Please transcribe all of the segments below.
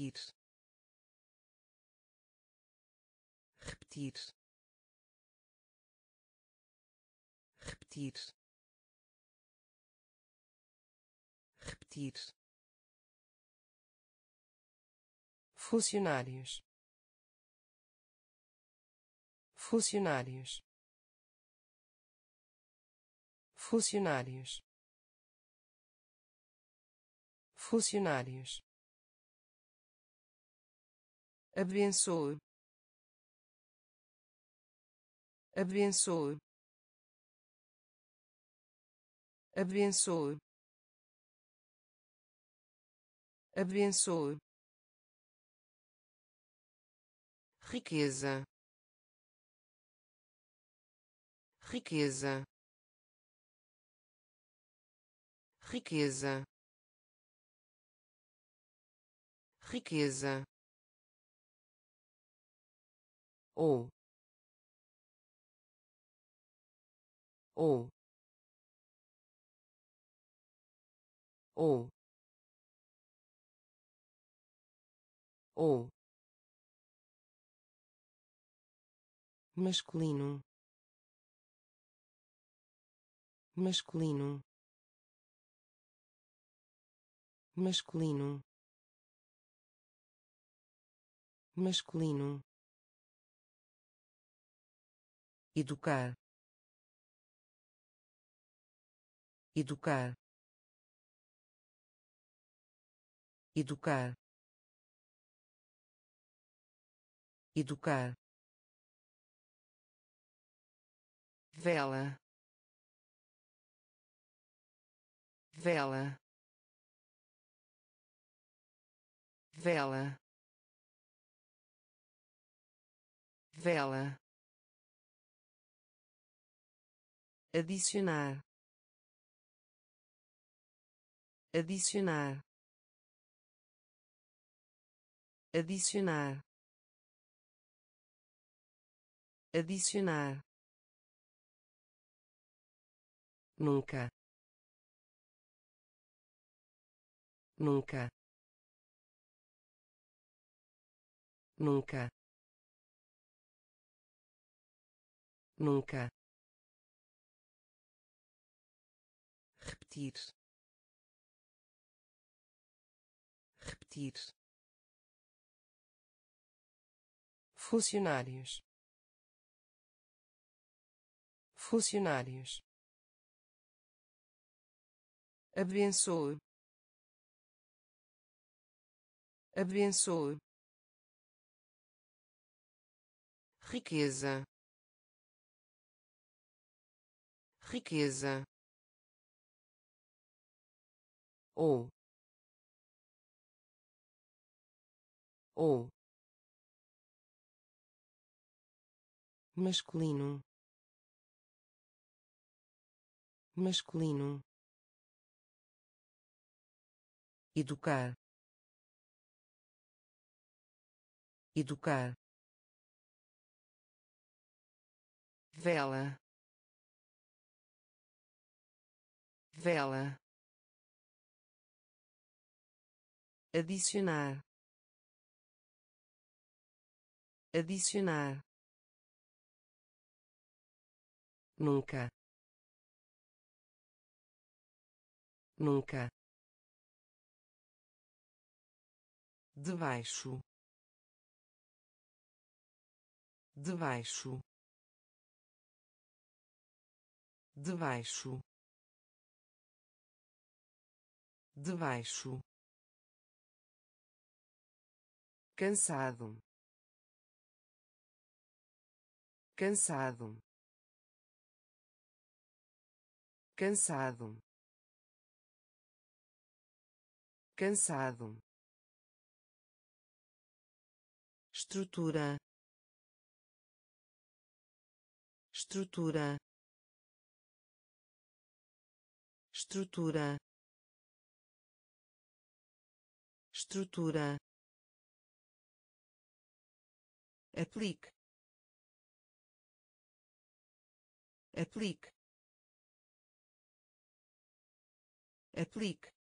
repetir. Repetir. Repetir. Repetir. Funcionários. Funcionários. Funcionários. Funcionários abençoe. Abençoe. Abençoe. Abençoe. Riqueza. Riqueza. Riqueza. Riqueza ou ou ou ou masculino. Masculino. Masculino. Masculino educar. Educar. Educar. Educar. Vela. Vela. Vela. Vela adicionar adicionar adicionar adicionar. Nunca. Nunca. Nunca. Nunca repetir. Repetir. Funcionários. Funcionários. Abençoe. Abençoe. Riqueza. Riqueza ou ou masculino. Masculino. Educar. Educar. Vela. Vela adicionar. Adicionar. Nunca. Nunca. Debaixo. Debaixo. Debaixo. Debaixo cansado. Cansado. Cansado. Cansado. Estrutura. Estrutura. Estrutura. Estrutura aplique. Aplique. Aplique.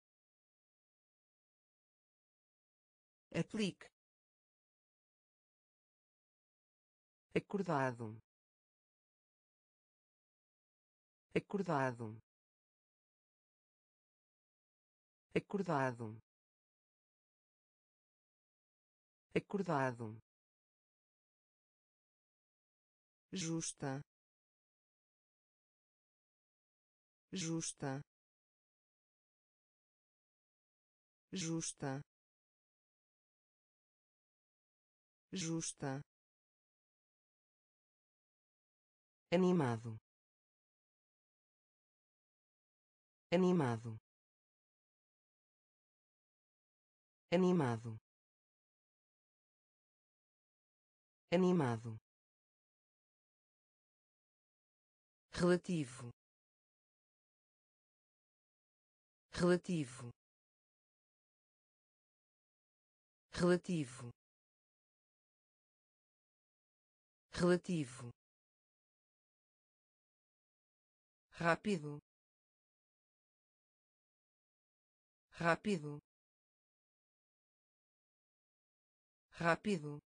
Aplique. Acordado. Acordado. Acordado. Acordado justa. Justa. Justa. Justa. Animado. Animado. Animado. Animado relativo. Relativo. Relativo. Relativo. Rápido. Rápido. Rápido.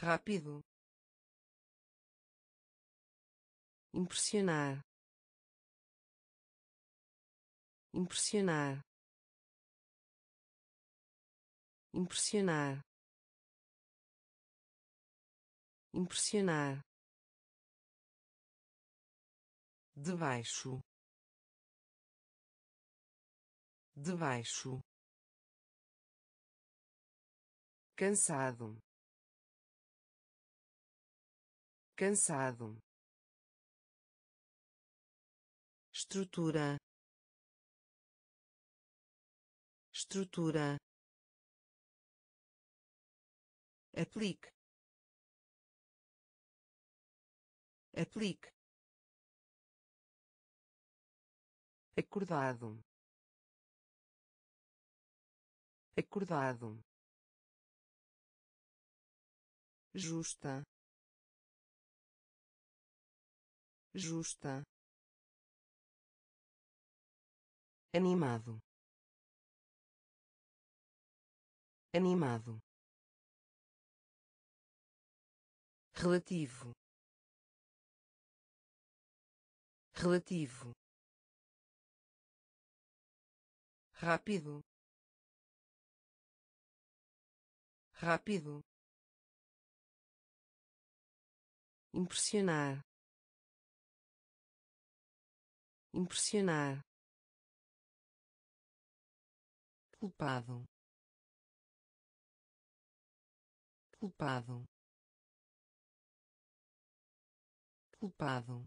Rápido impressionar. Impressionar. Impressionar. Impressionar. Debaixo. Debaixo. Cansado. Cansado estrutura. Estrutura. Aplique. Aplique. Acordado. Acordado. Justa. Justa animado. Animado. Relativo. Relativo. Rápido. Rápido. Impressionar. Impressionar culpado. Culpado. Culpado.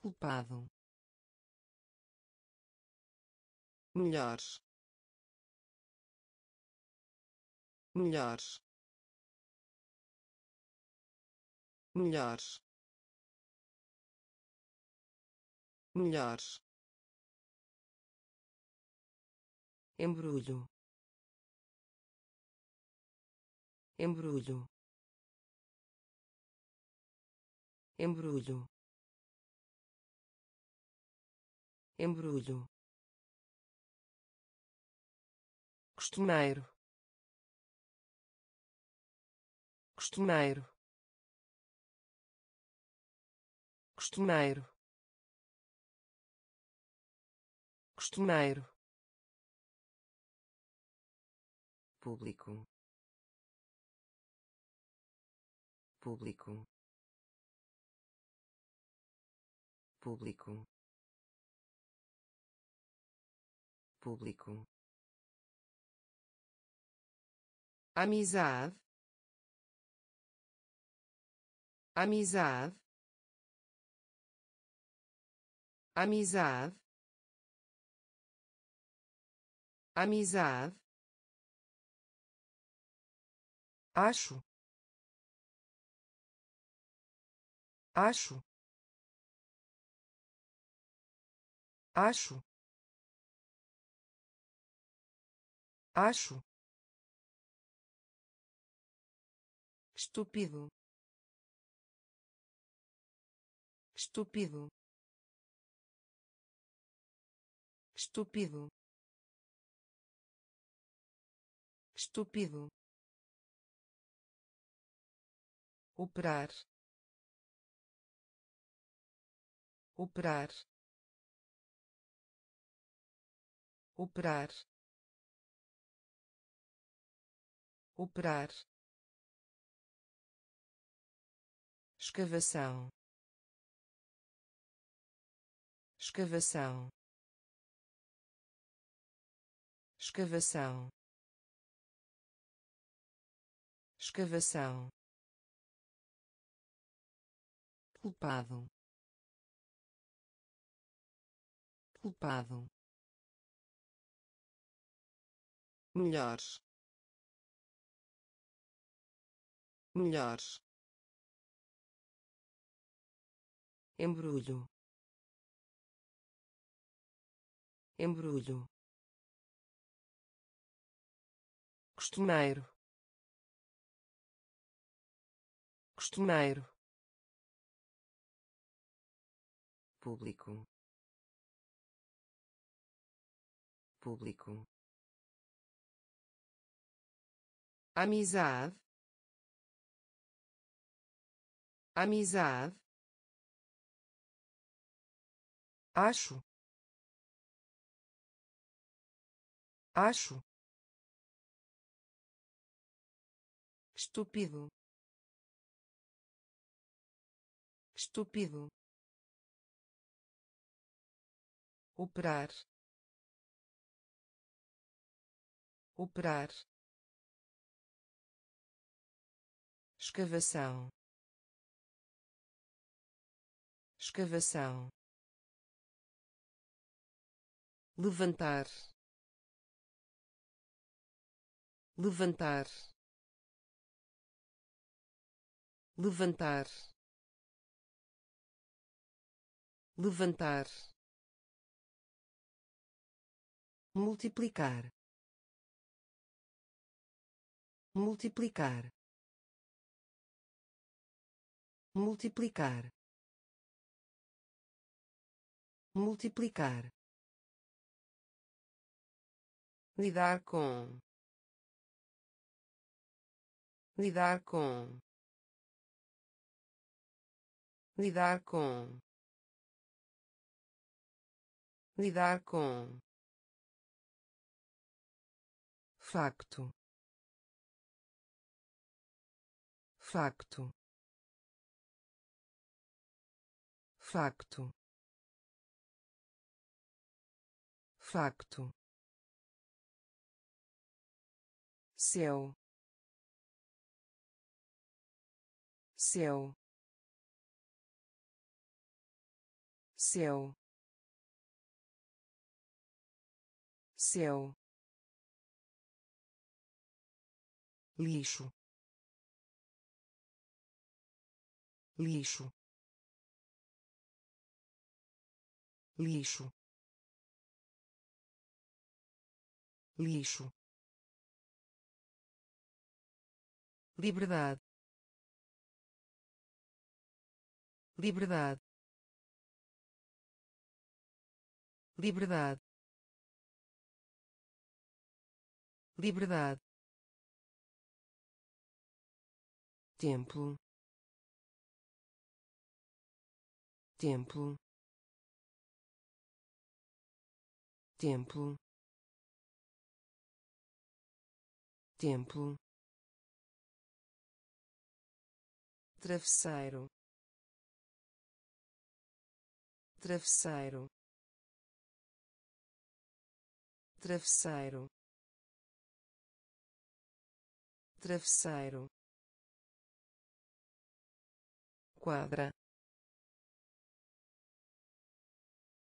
Culpado. Melhores melhores melhores melhores embrulho. Embrulho. Embrulho. Embrulho. Costumeiro. Costumeiro. Costumeiro. Costumeiro público. Público. Público. Público. Amizade. Amizade. Amizade. Amizade acho. Acho. Acho. Acho. Estúpido. Estúpido. Estúpido. Estúpido operar. Operar. Operar. Operar. Escavação. Escavação. Escavação. Escavação culpado. Culpado. Melhores melhores embrulho. Embrulho. Costumeiro. Costumeiro público. Público. Amizade. Amizade. Acho. Acho. Estúpido. Estúpido operar. Operar. Escavação. Escavação. Levantar. Levantar. Levantar. Levantar multiplicar multiplicar multiplicar multiplicar. Lidar com lidar com lidar com lidar com facto. Facto. Facto. Facto. Céu. Céu. Céu. Céu lixo. Lixo. Lixo. Lixo. Liberdade. Liberdade. Liberdade. Liberdade templo. Templo. Templo. Templo. Travesseiro. Travesseiro. Travesseiro. Travesseiro quadra.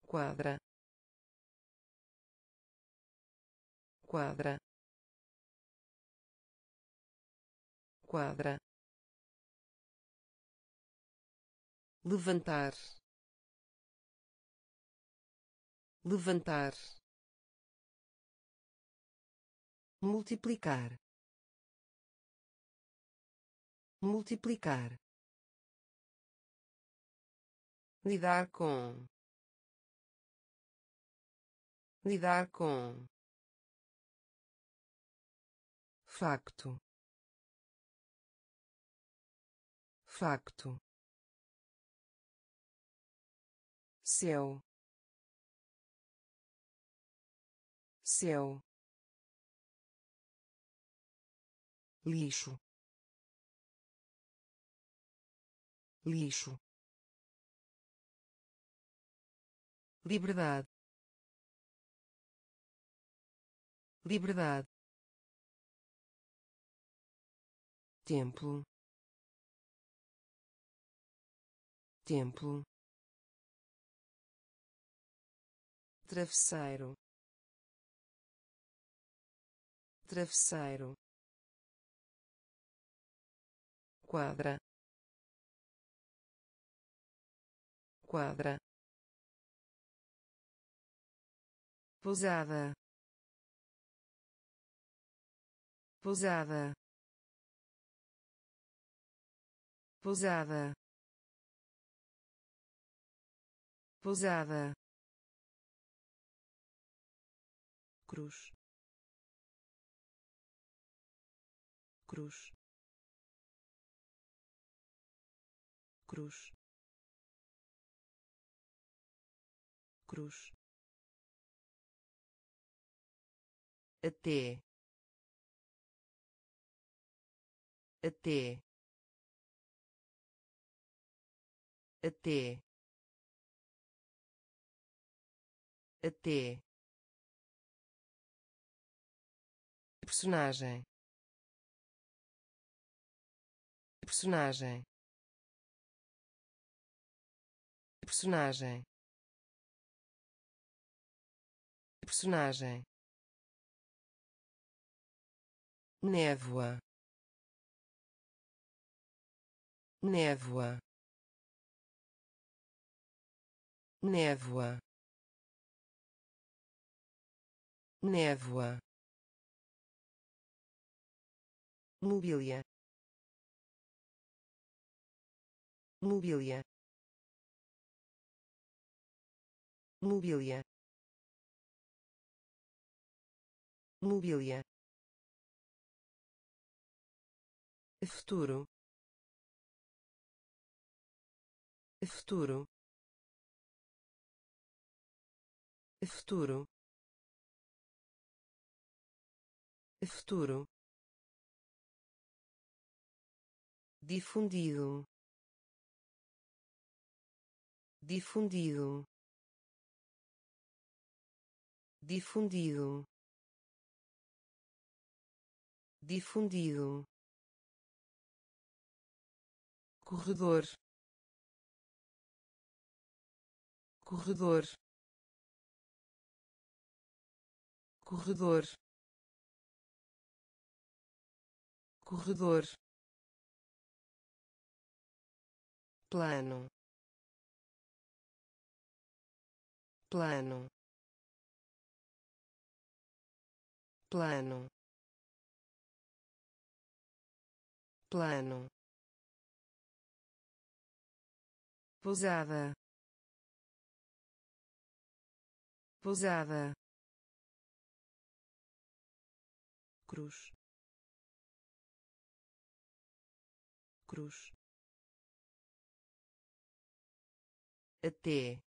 Quadra. Quadra. Quadra. Levantar. Levantar. Multiplicar. Multiplicar lidar com. Lidar com. Facto. Facto. Céu céu lixo. Lixo liberdade. Liberdade. Templo templo travesseiro. Travesseiro. Quadra. Quadra pousada pousada pousada pousada cruz. Cruz. Cruz. Cruz até até até até personagem. Personagem. Personagem. Personagem névoa névoa névoa névoa mobília mobília mobília mobília futuro. Futuro. Futuro. Futuro. Difundido. Difundido. Difundido. Difundido corredor. Corredor. Corredor. Corredor. Plano. Plano. Plano. Plano pousada pousada cruz. Cruz. Até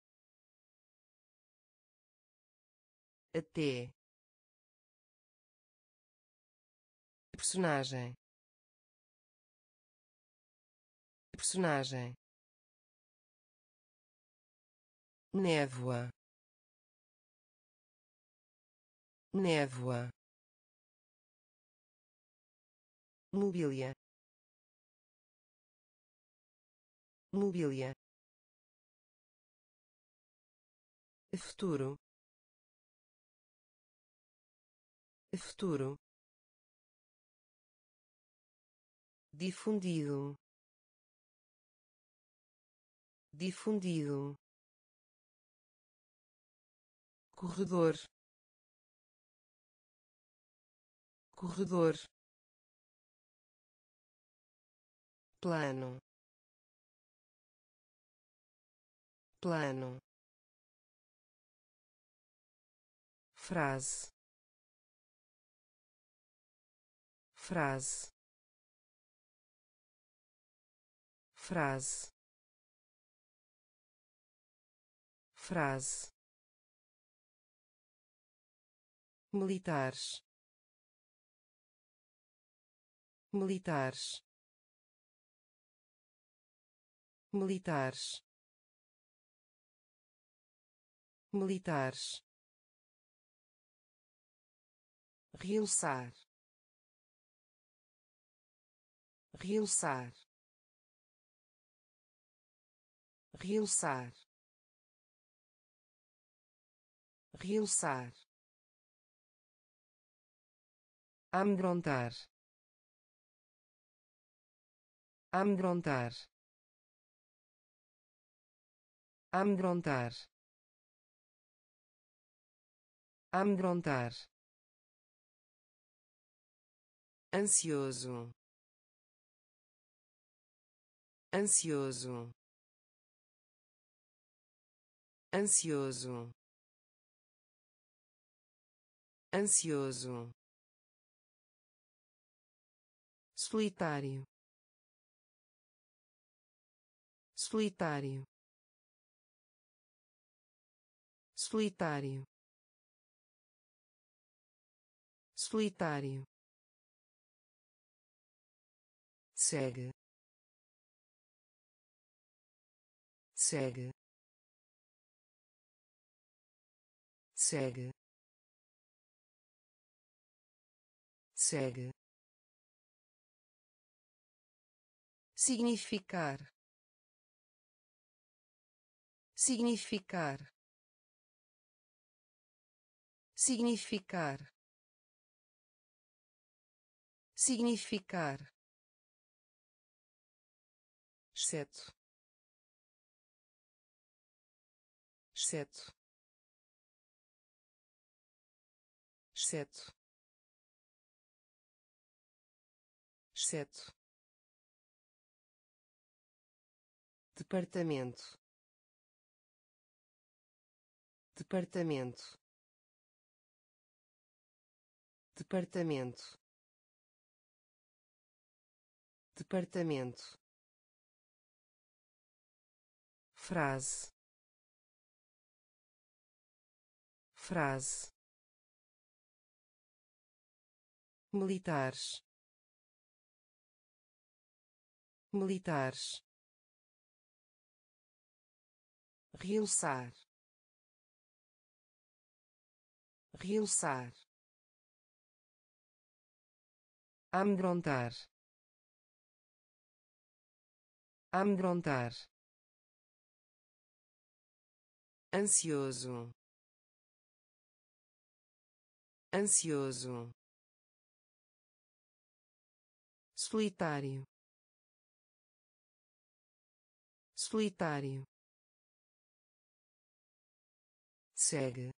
até personagem. Personagem névoa névoa mobília mobília futuro futuro difundido difundido corredor. Corredor. Plano. Plano. Frase. Frase. Frase. Frase militares. Militares. Militares. Militares. Realçar. Realçar. Realçar. Realçar amedrontar. Amedrontar. Amedrontar. Amedrontar. Ansioso. Ansioso. Ansioso. Ansioso solitário. Solitário. Solitário. Solitário. Segue segue segue segue significar. Significar. Significar. Significar. Exceto. Exceto. Exceto. Exceto departamento. Departamento. Departamento. Departamento. Frase. Frase. Militares. Militares realçar realçar amedrontar amedrontar ansioso ansioso solitário solitário segue.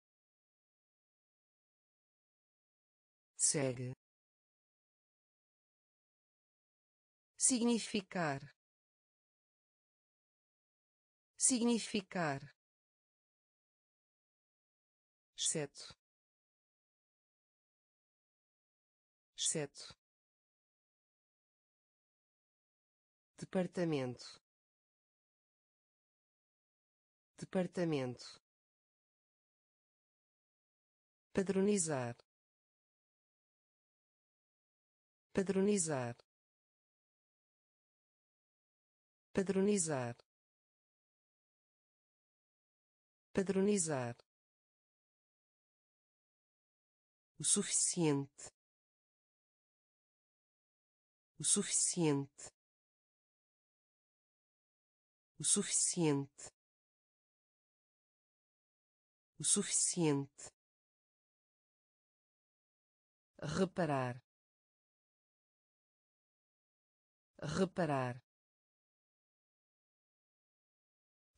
Segue. Significar. Significar. Exceto. Exceto. Departamento. Departamento padronizar padronizar padronizar padronizar. O suficiente. O suficiente. O suficiente. O suficiente reparar reparar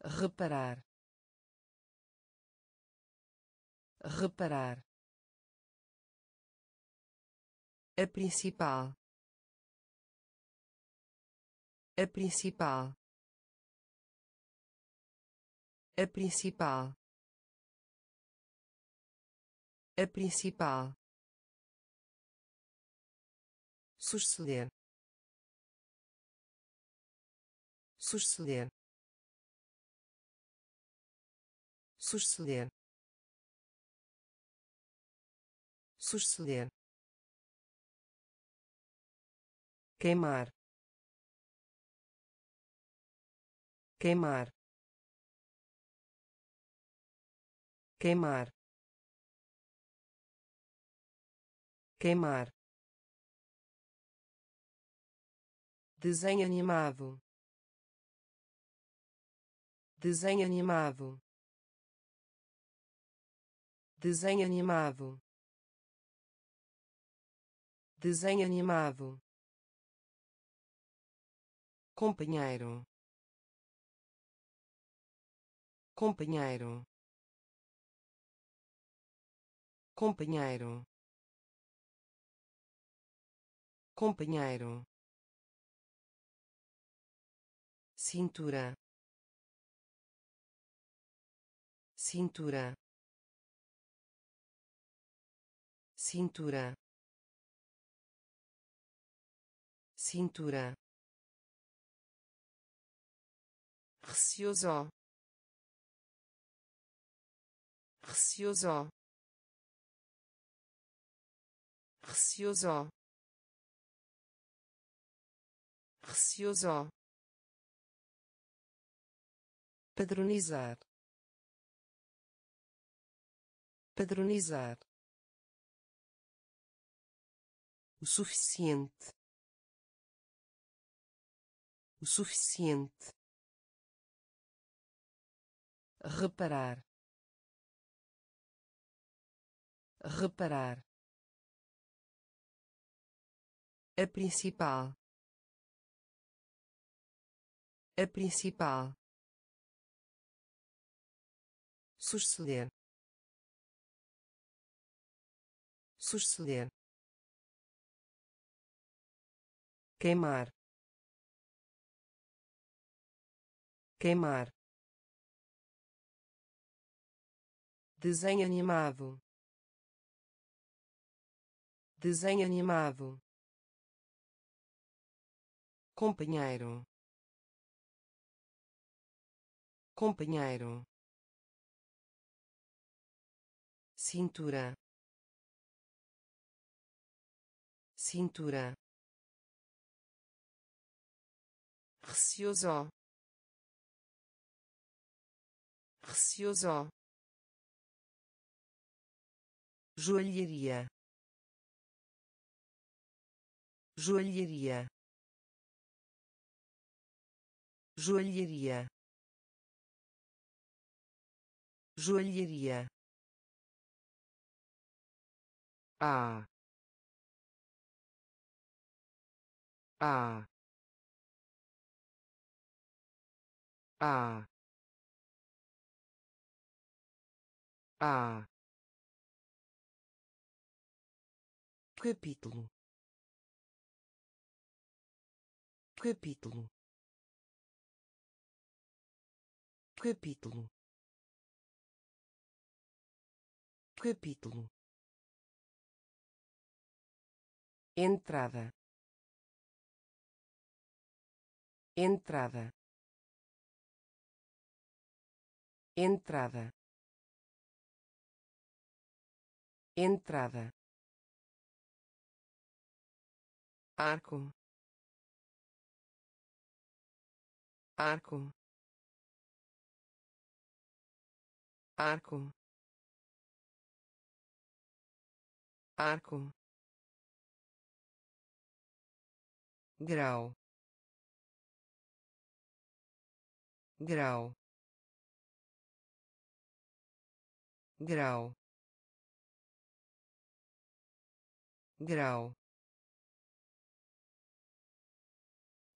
reparar reparar. A principal a principal a principal a principal suceder. Suceder. Suceder. Suceder. Queimar. Queimar. Queimar. Queimar desenho animado. Desenho animado. Desenho animado. Desenho animado. Companheiro. Companheiro. Companheiro. Companheiro cintura. Cintura. Cintura. Cintura. Receoso. Receoso. Receoso. Receoso padronizar padronizar. O suficiente. O suficiente. Reparar. Reparar. A principal. A principal suceder. Suceder. Queimar. Queimar. Desenho animado. Desenho animado. Companheiro. Companheiro cintura. Cintura. Receoso. Receoso. Joalheria. Joalheria. Joalheria. Joalheria a. A. A. A. Capítulo. Capítulo. Capítulo. Capítulo entrada. Entrada. Entrada. Entrada. Arco. Arco. Arco. Arco grau. Grau. Grau. Grau.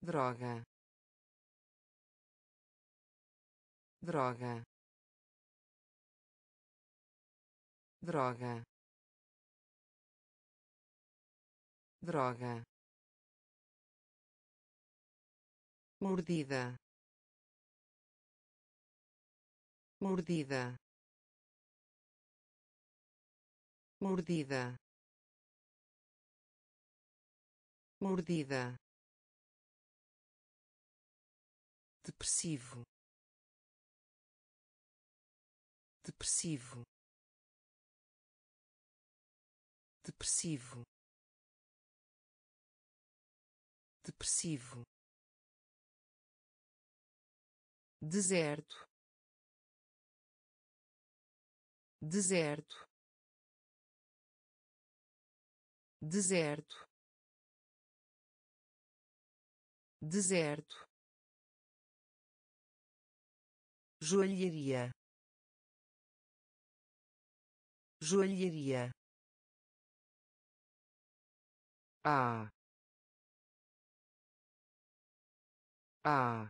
Droga. Droga. Droga. Droga mordida. Mordida. Mordida. Mordida. Depressivo. Depressivo. Depressivo. Depressivo deserto. Deserto. Deserto. Deserto. Joalheria. Joalheria. A. A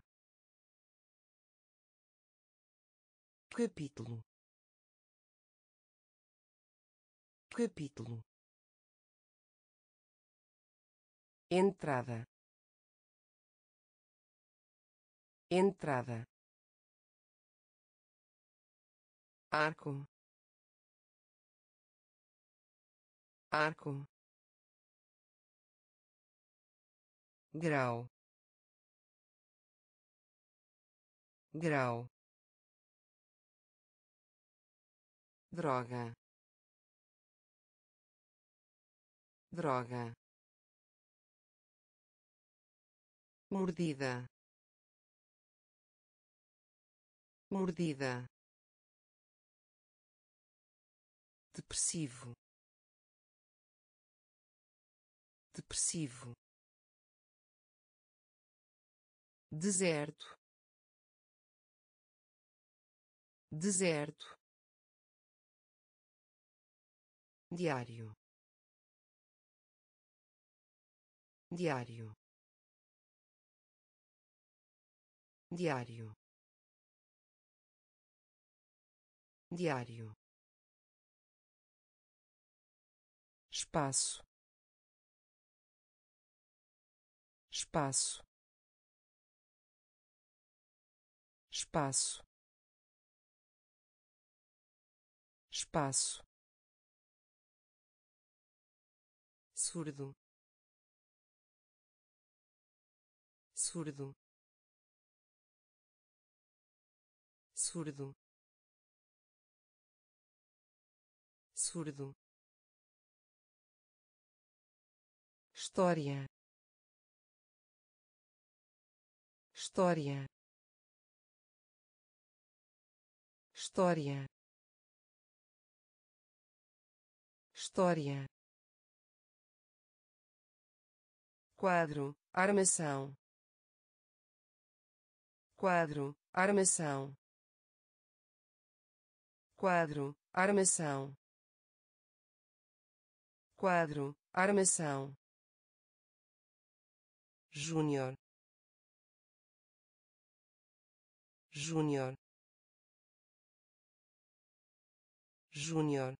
capítulo. Capítulo. Entrada. Entrada. Arco. Arco. Grau. Grau droga. Droga. Mordida. Mordida. Depressivo. Depressivo. Deserto. Deserto diário. Diário. Diário. Diário. Espaço. Espaço. Espaço. Espaço surdo. Surdo. Surdo. Surdo. História. História. História. História quadro armação. Quadro armação. Quadro armação. Quadro armação. Júnior. Júnior. Júnior.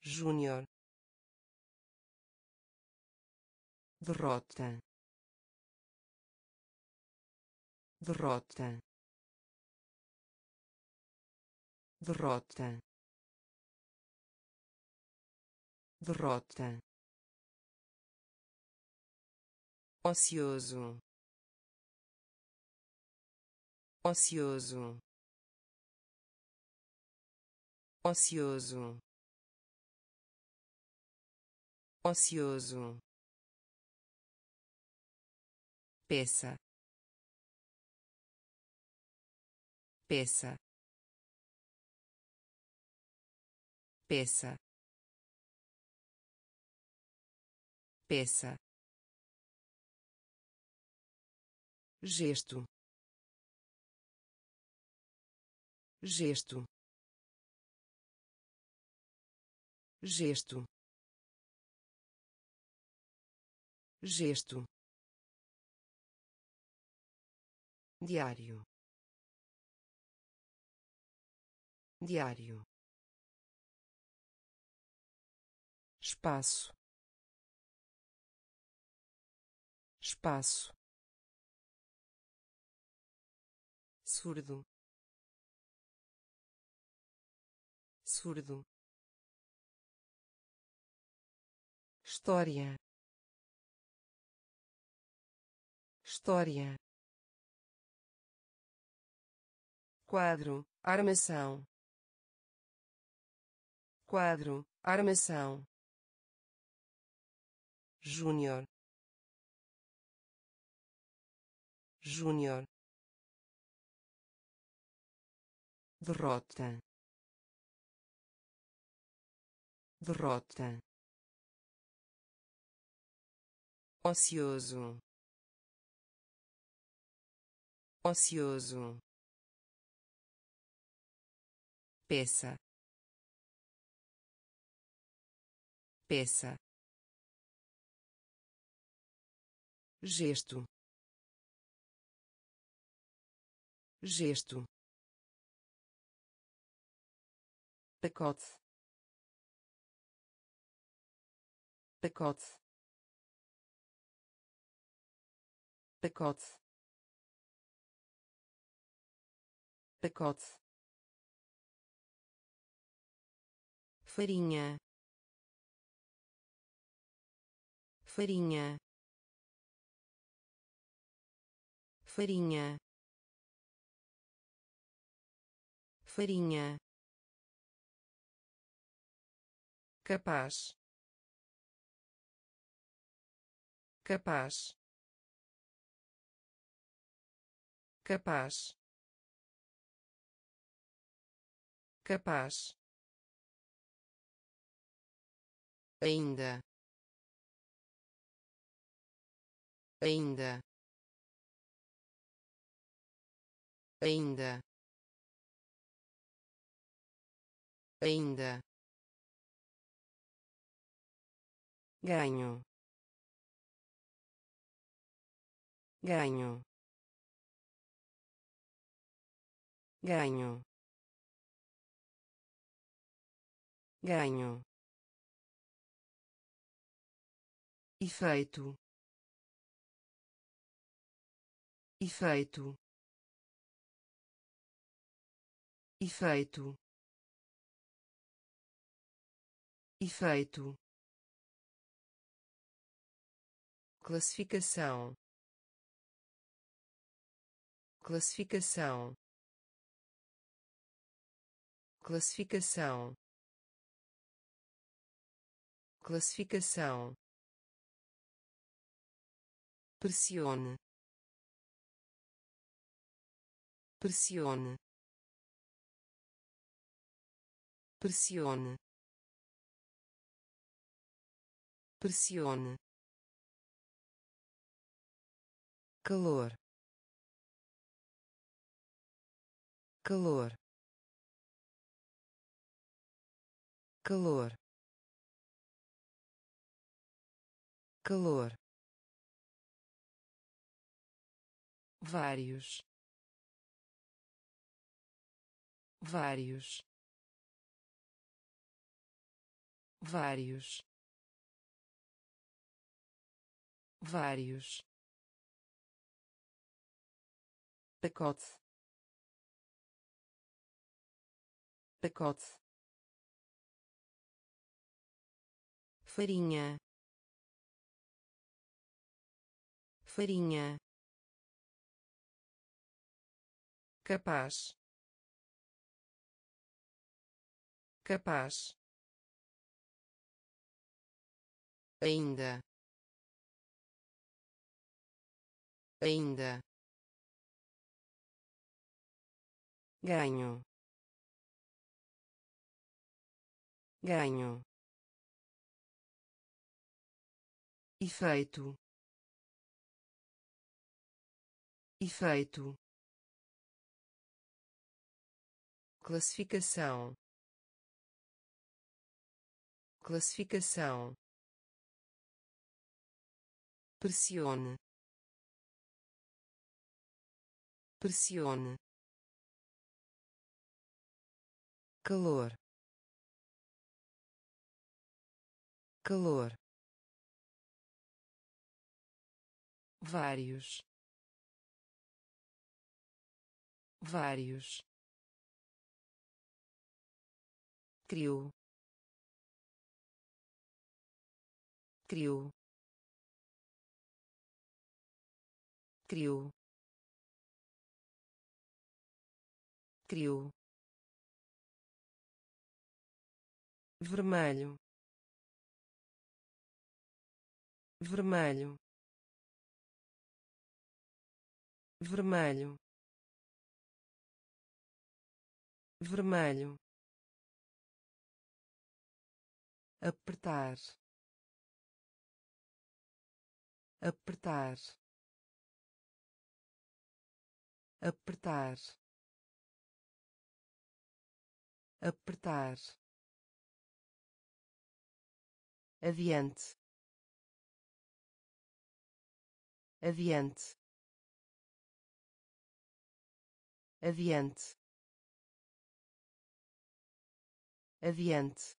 Júnior derrota. Derrota. Derrota. Derrota. Ocioso. Ocioso. Ocioso. Ocioso peça. Peça. Peça. Peça. Gesto. Gesto. Gesto. Gesto diário. Diário. Espaço. Espaço. Surdo. Surdo. História. História quadro armação. Quadro armação. Júnior. Júnior. Derrota. Derrota. Ocioso. Ocioso peça. Peça. Gesto. Gesto. Pacote. Pacote. Pacote. Pacote farinha. Farinha. Farinha. Farinha. Capaz. Capaz. Capaz. Capaz ainda. Ainda. Ainda. Ainda. Ganho. Ganho. Ganho. Ganho efeito. Efeito. Efeito. Efeito. Classificação. Classificação. Classificação. Classificação pressione. Pressione. Pressione. Pressione. Calor. Calor. Calor. Calor vários. Vários. Vários. Vários. Pacote. Pacote. Farinha. Farinha capaz. Capaz. Ainda. Ainda. Ganho. Ganho. Efeito. Efeito classificação. Classificação. Pressione. Pressione. Calor. Calor. Vários. Vários criou. Criou. Criou. Criou. Vermelho. Vermelho. Vermelho. Vermelho apertar. Apertar. Apertar. Apertar. Adiante. Adiante. Adiante. Adiante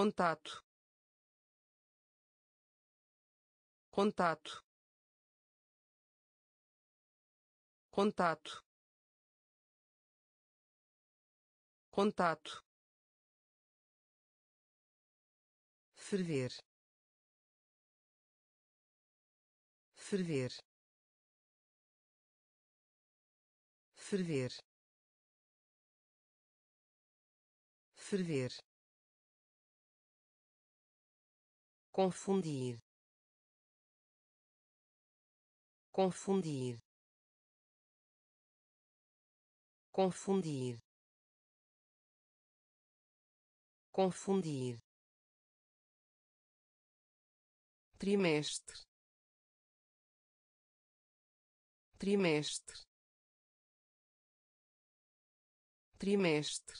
contato. Contato. Contato. Contato. Ferver. Ferver. Ferver. Ferver confundir. Confundir. Confundir. Confundir. Trimestre. Trimestre. Trimestre.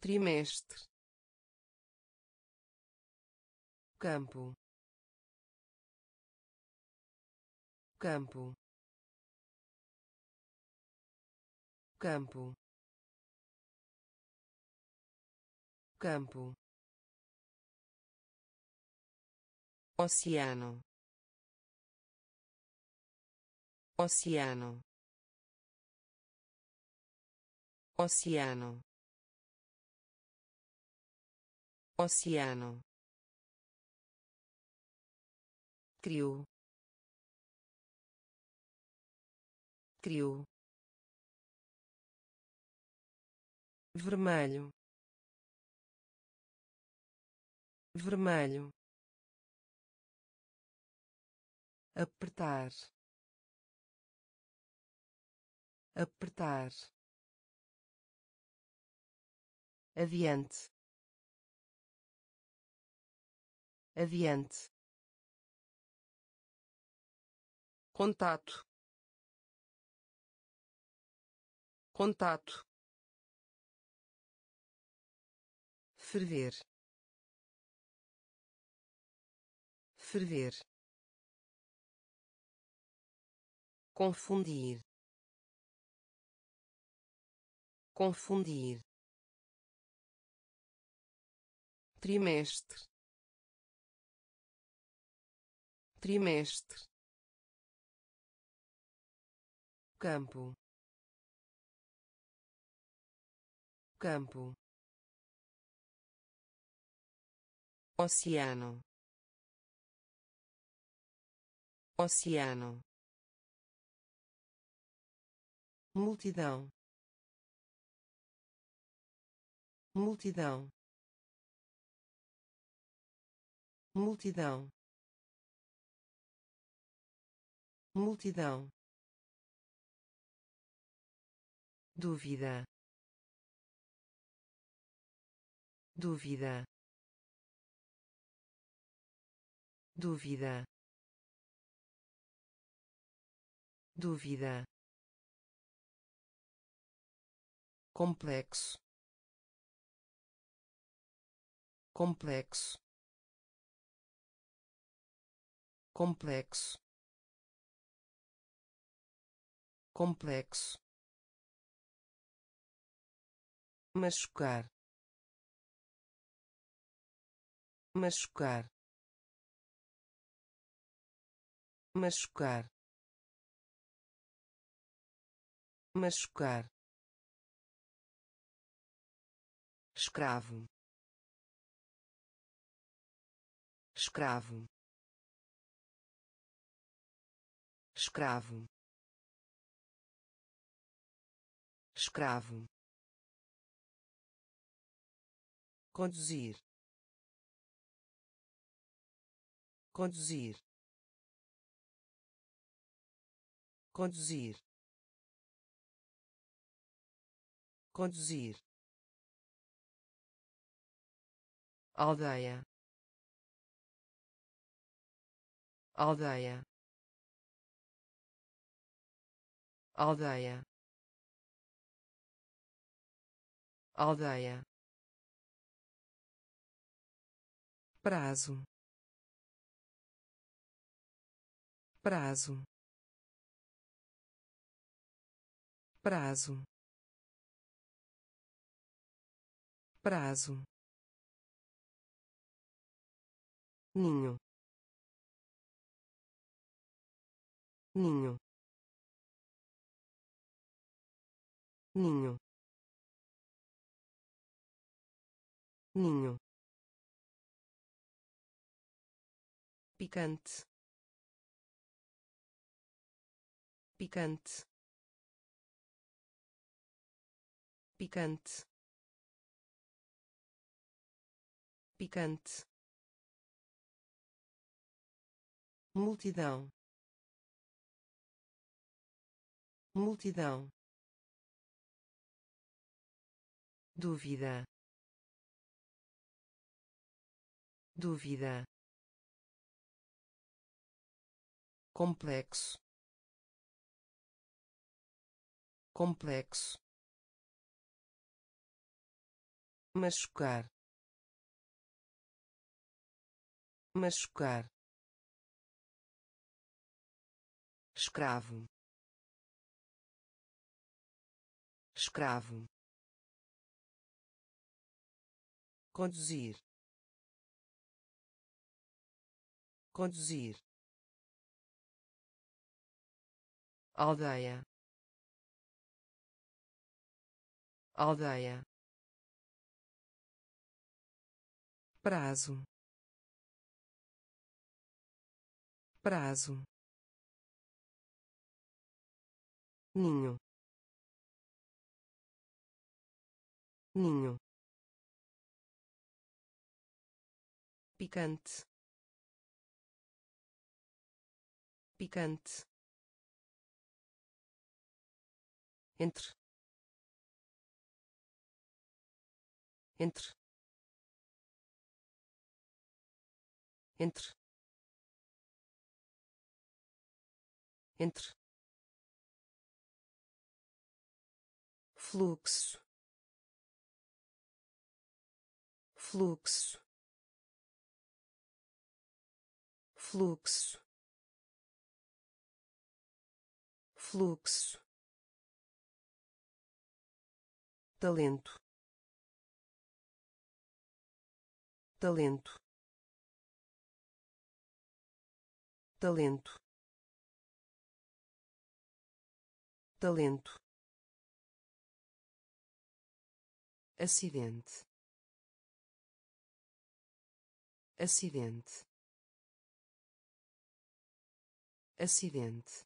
Trimestre campo. Campo. Campo. Campo. Oceano. Oceano. Oceano. Oceano criou. Criou. Vermelho. Vermelho. Apertar. Apertar. Adiante. Adiante contato. Contato. Ferver. Ferver. Confundir. Confundir. Trimestre. Trimestre campo. Campo. Oceano. Oceano. Multidão. Multidão. Multidão. Multidão dúvida. Dúvida. Dúvida. Dúvida. Complexo. Complexo. Complexo. Complexo machucar. Machucar. Machucar. Machucar. Escravo. Escravo. Escravo. Escravo conduzir. Conduzir. Conduzir. Conduzir. Aldeia. Aldeia. Aldeia. Aldeia prazo. Prazo. Prazo. Prazo. Ninho. Ninho. Ninho. Ninho picante. Picante. Picante. Picante. Multidão. Multidão. Dúvida. Dúvida complexo. Complexo. Machucar. Machucar. Escravo. Escravo. Conduzir. Conduzir aldeia. Aldeia. Prazo. Prazo. Ninho. Ninho. Picante. Picante entre. Entre. Entre. Entre. Fluxo. Fluxo. Fluxo. Fluxo talento. Talento. Talento. Talento. Acidente. Acidente. Acidente.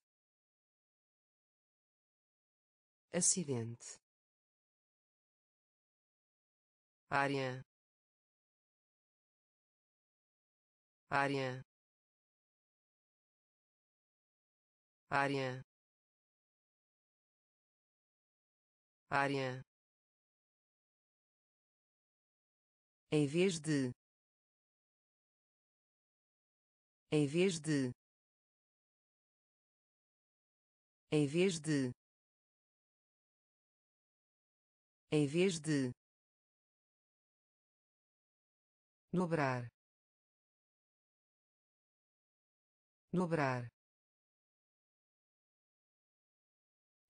Acidente área. Área. Área. Área. Em vez de. Em vez de. Em vez de. Em vez de dobrar dobrar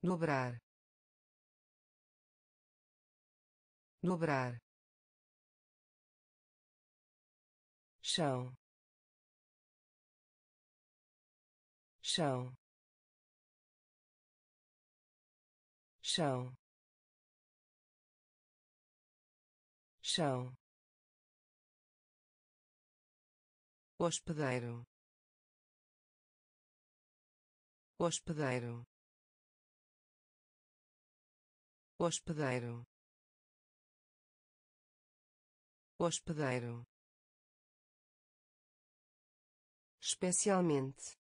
dobrar dobrar. Chão. Chão. Chão. Chão hospedeiro. Hospedeiro. Hospedeiro. Hospedeiro. Especialmente.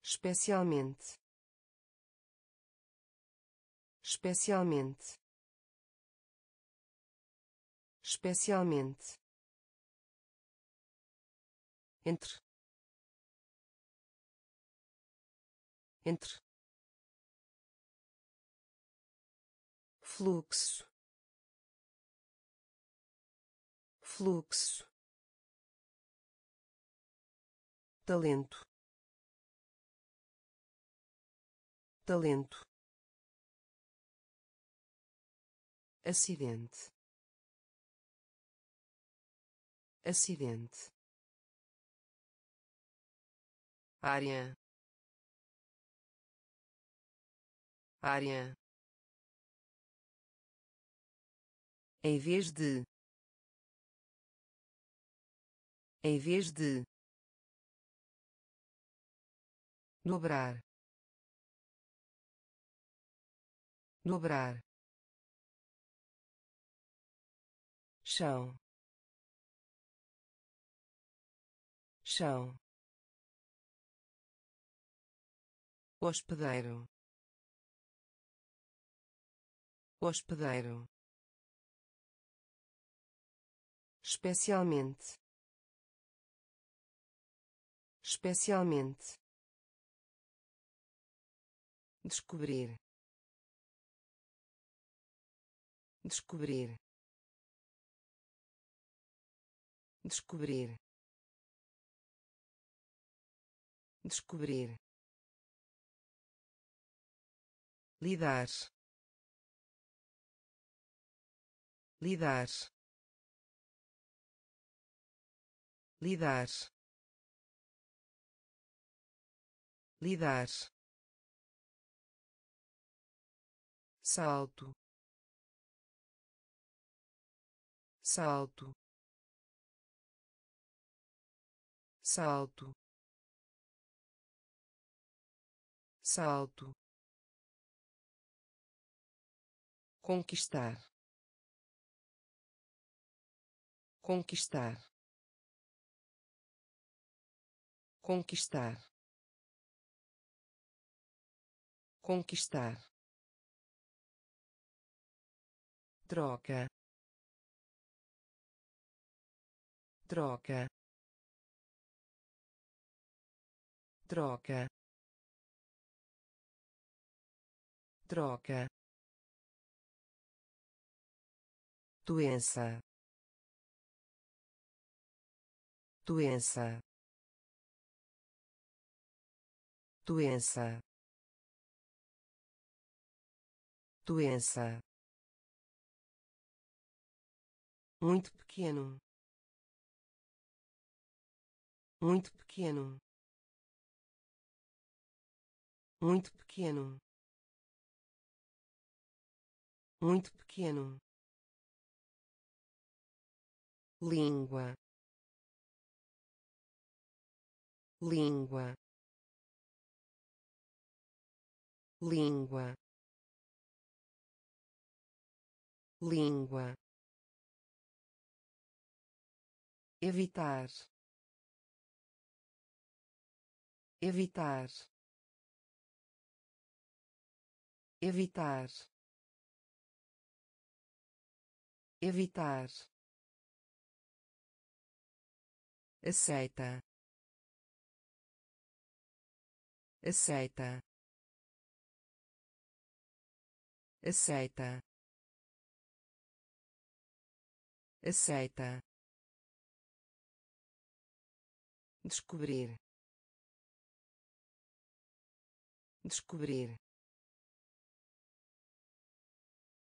Especialmente. Especialmente. Especialmente entre. Entre. Fluxo. Fluxo. Talento. Talento. Acidente. Acidente área. Área. Em vez de. Em vez de. Dobrar. Dobrar. Chão. Chão hospedeiro hospedeiro especialmente especialmente descobrir descobrir descobrir descobrir lidar. Lidar. Lidar. Lidar. Salto. Salto. Salto. Salto conquistar. Conquistar. Conquistar. Conquistar. Troca. Troca. Troca. Troca doença. Doença. Doença. Doença. Muito pequeno. Muito pequeno. Muito pequeno. Muito pequeno língua. Língua. Língua. Língua. Evitar. Evitar. Evitar. Evitar aceita. Aceita. Aceita. Aceita. Descobrir. Descobrir.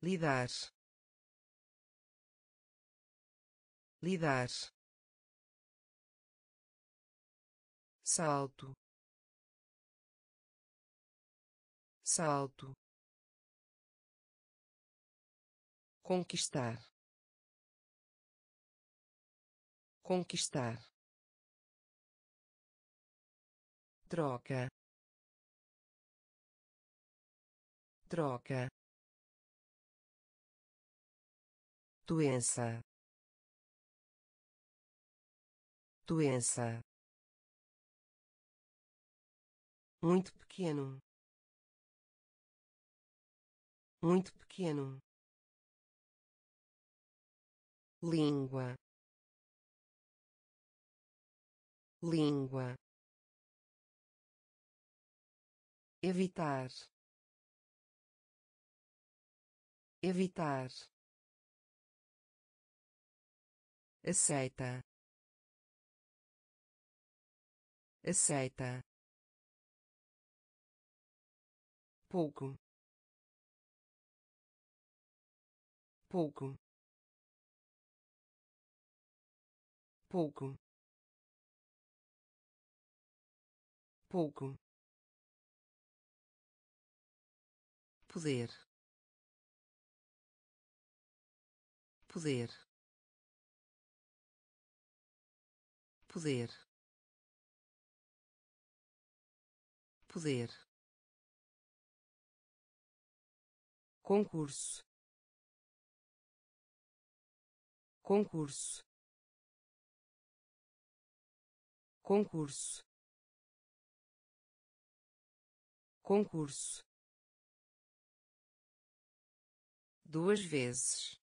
Lidar. Lidar salto. Salto. Conquistar. Conquistar. Troca. Troca. Doença. Doença muito pequeno. Muito pequeno. Língua. Língua. Evitar. Evitar. Aceita. Aceita pouco. Pouco. Pouco. Pouco. Poder. Poder. Poder. Poder concurso. Concurso. Concurso. Concurso. Duas vezes.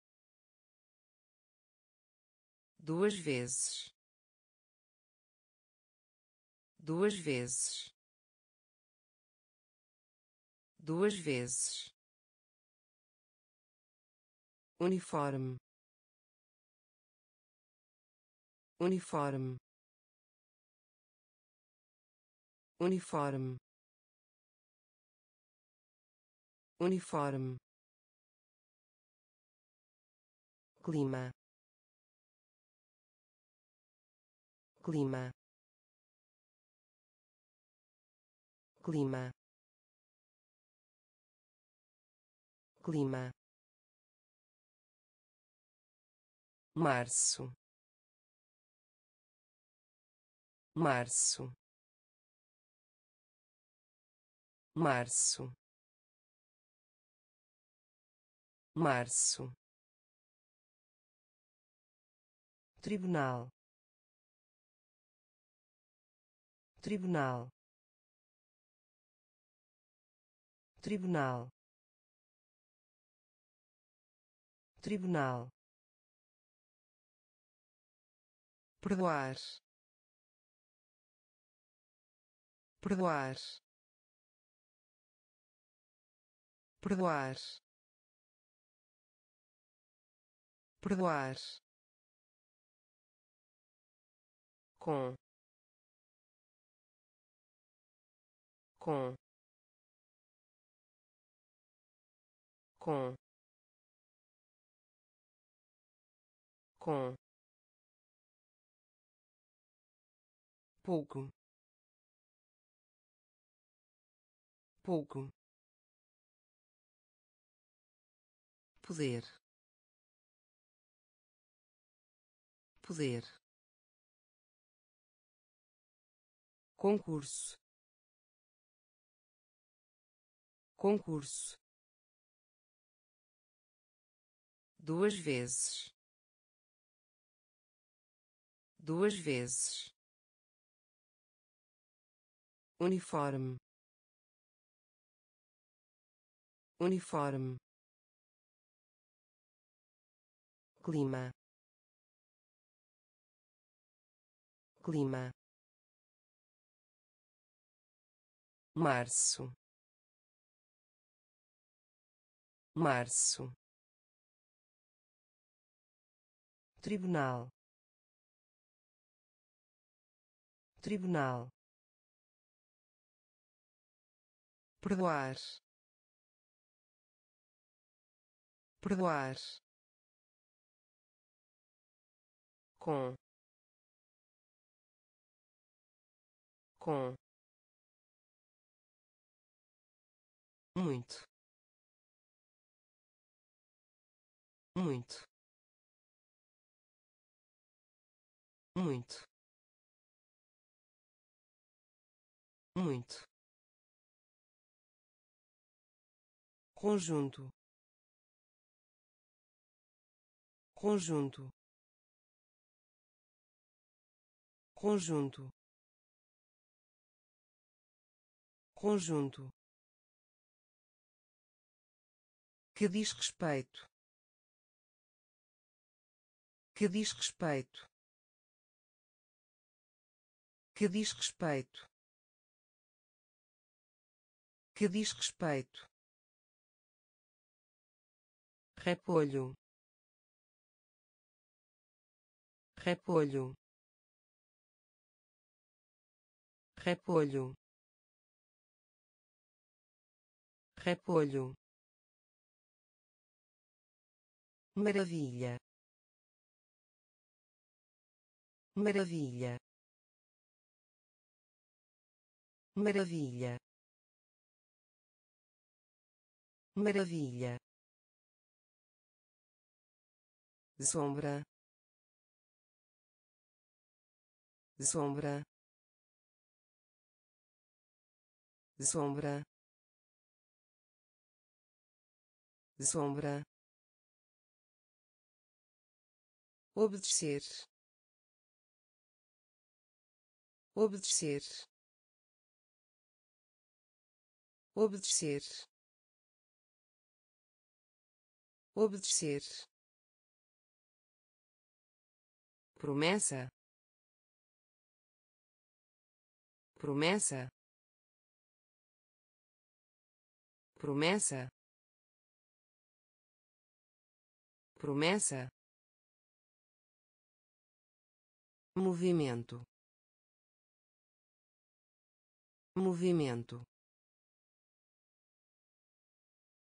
Duas vezes. Duas vezes. Duas vezes uniforme. Uniforme. Uniforme. Uniforme. Clima. Clima. Clima. Clima março. Março. Março. Março. Tribunal. Tribunal. Tribunal. Tribunal perdoar. Perdoar. Perdoar. Perdoar. Com. Com. Com. Com pouco. Pouco. Poder. Poder. Concurso. Concurso. Duas vezes. Duas vezes uniforme. Uniforme. Clima. Clima. Março. Março. Tribunal. Tribunal perdoar. Perdoar. Com. Com. Muito. Muito. Muito. Muito conjunto. Conjunto. Conjunto. Conjunto. Que diz respeito. Que diz respeito. Que diz respeito. Que diz respeito repolho. Repolho. Repolho. Repolho. Maravilha. Maravilha. Maravilha. Maravilha sombra. Sombra. Sombra. Sombra. Obedecer. Obedecer. Obedecer. Obedecer promessa? Promessa? Promessa? Promessa? Movimento. Movimento.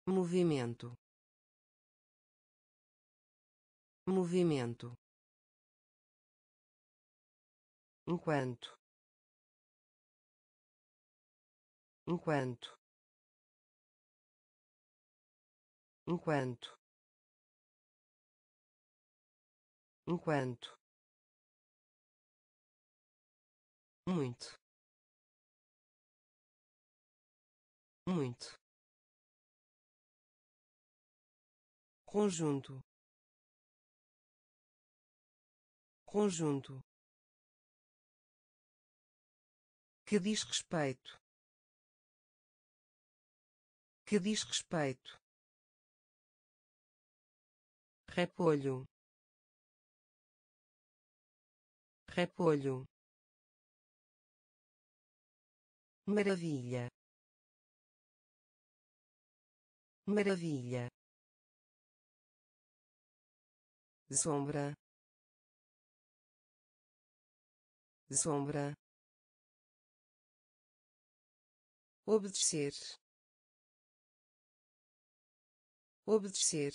Movimento. Movimento enquanto. Enquanto. Enquanto. Enquanto. Muito. Muito. Conjunto. Conjunto que diz respeito. Que diz respeito. Repolho. Repolho. Maravilha. Maravilha. Sombra. Sombra obedecer. Obedecer.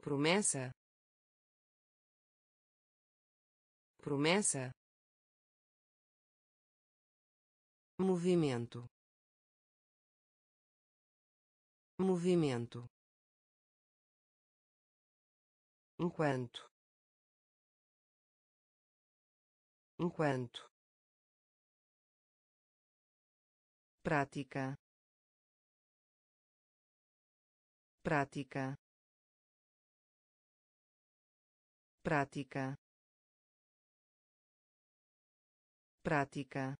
Promessa. Promessa. Movimento. Movimento. Enquanto. Enquanto prática. Prática. Prática. Prática.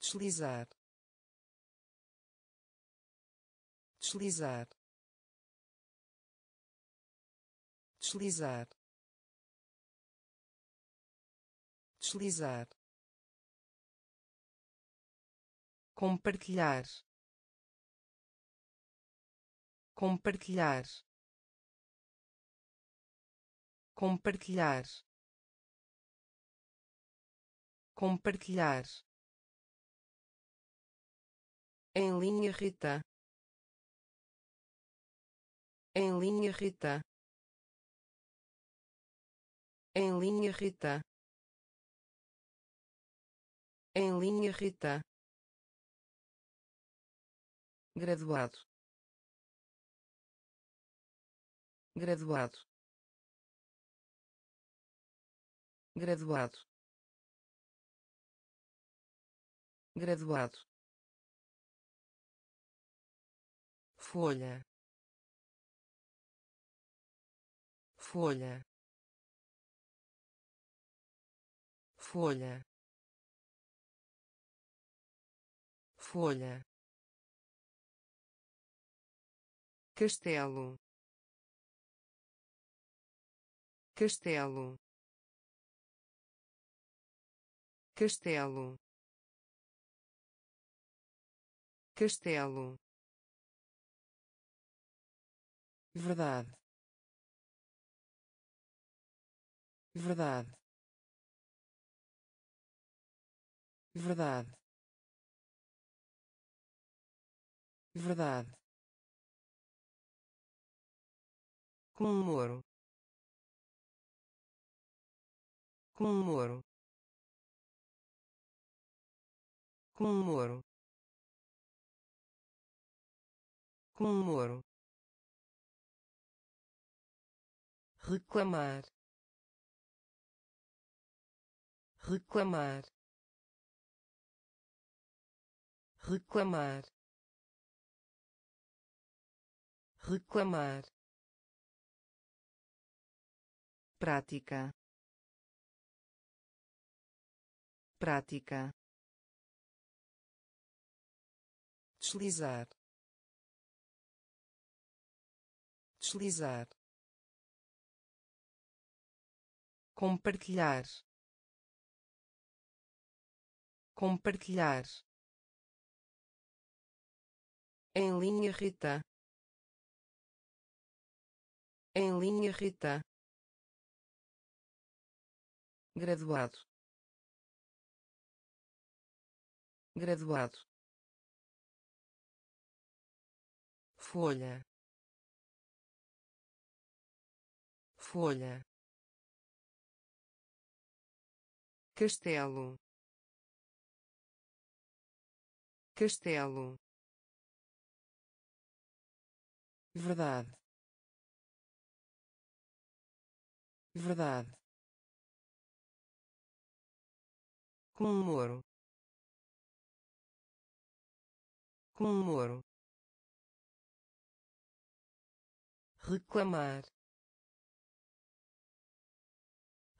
Deslizar. Deslizar. Deslizar. Deslizar compartilhar. Compartilhar. Compartilhar. Compartilhar. Em linha Rita em linha Rita em linha Rita Em linha Rita. Graduado. Graduado. Graduado. Graduado. Folha. Folha. Folha. Folha. Castelo. Castelo. Castelo. Castelo. Verdade. Verdade. Verdade. Verdade. Comemoro. Comemoro. Comemoro. Comemoro. reclamar reclamar reclamar reclamar prática. Prática. Deslizar. Deslizar. Compartilhar. Compartilhar. Em linha Rita em linha Rita graduado graduado folha folha Castelo. Castelo. Verdade. Verdade. Comemoro. Comemoro. reclamar.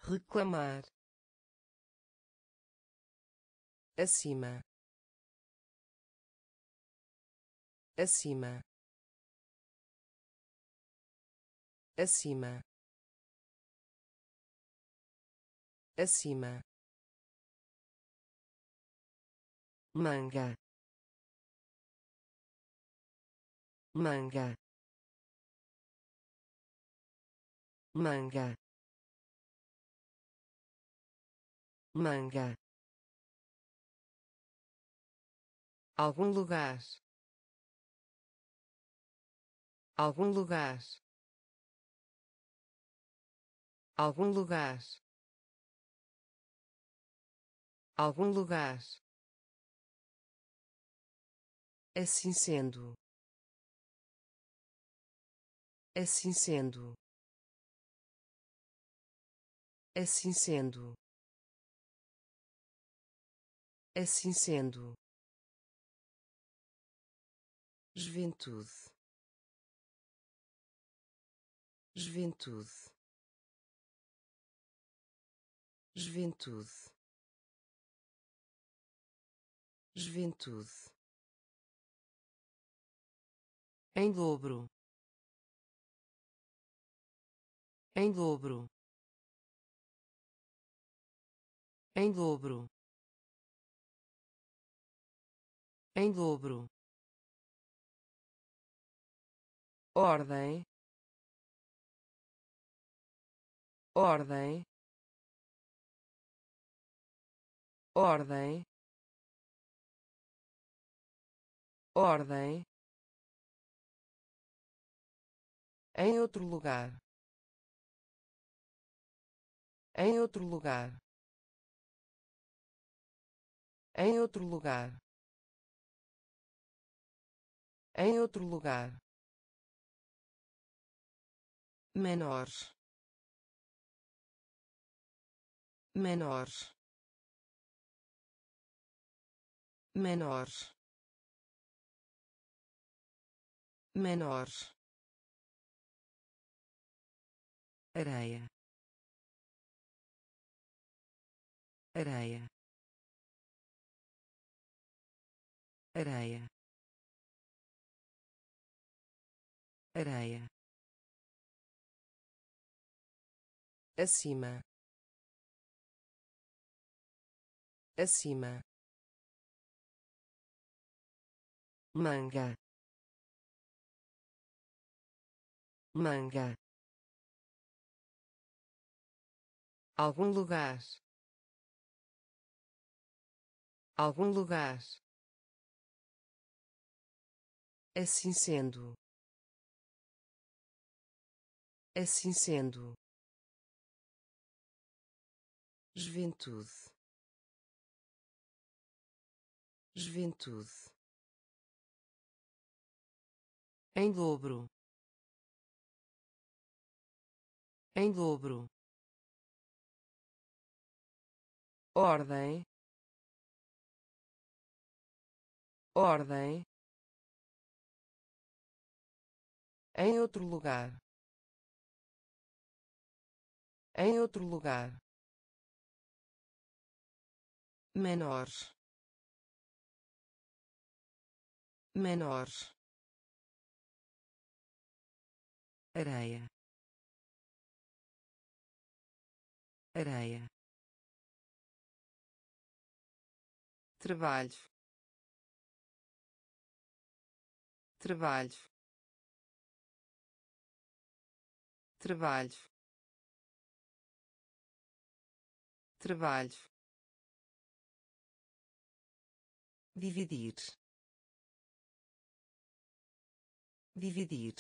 Reclamar. Acima. Acima. Acima. Acima manga. Manga. Manga. Manga. Algum lugar. Algum lugar. Algum lugar. Algum lugar assim sendo. Assim sendo. Assim sendo. Assim sendo. Juventude. Juventude. Juventude. Juventude em dobro. Em dobro. Em dobro. Em dobro. Ordem. Ordem. Ordem. Ordem em outro lugar em outro lugar Em outro lugar. Em outro lugar. Menor. Menor. Menor. Menor. Areia. Areia. Areia. Areia. Acima. Acima. Manga. Manga algum lugar. Algum lugar. Assim sendo. Assim sendo. Juventude. Juventude. Em dobro. Em dobro ordem. Ordem. Em outro lugar. Em outro lugar. Menor menor areia. Areia trabalho trabalho trabalho trabalho dividir. Dividir.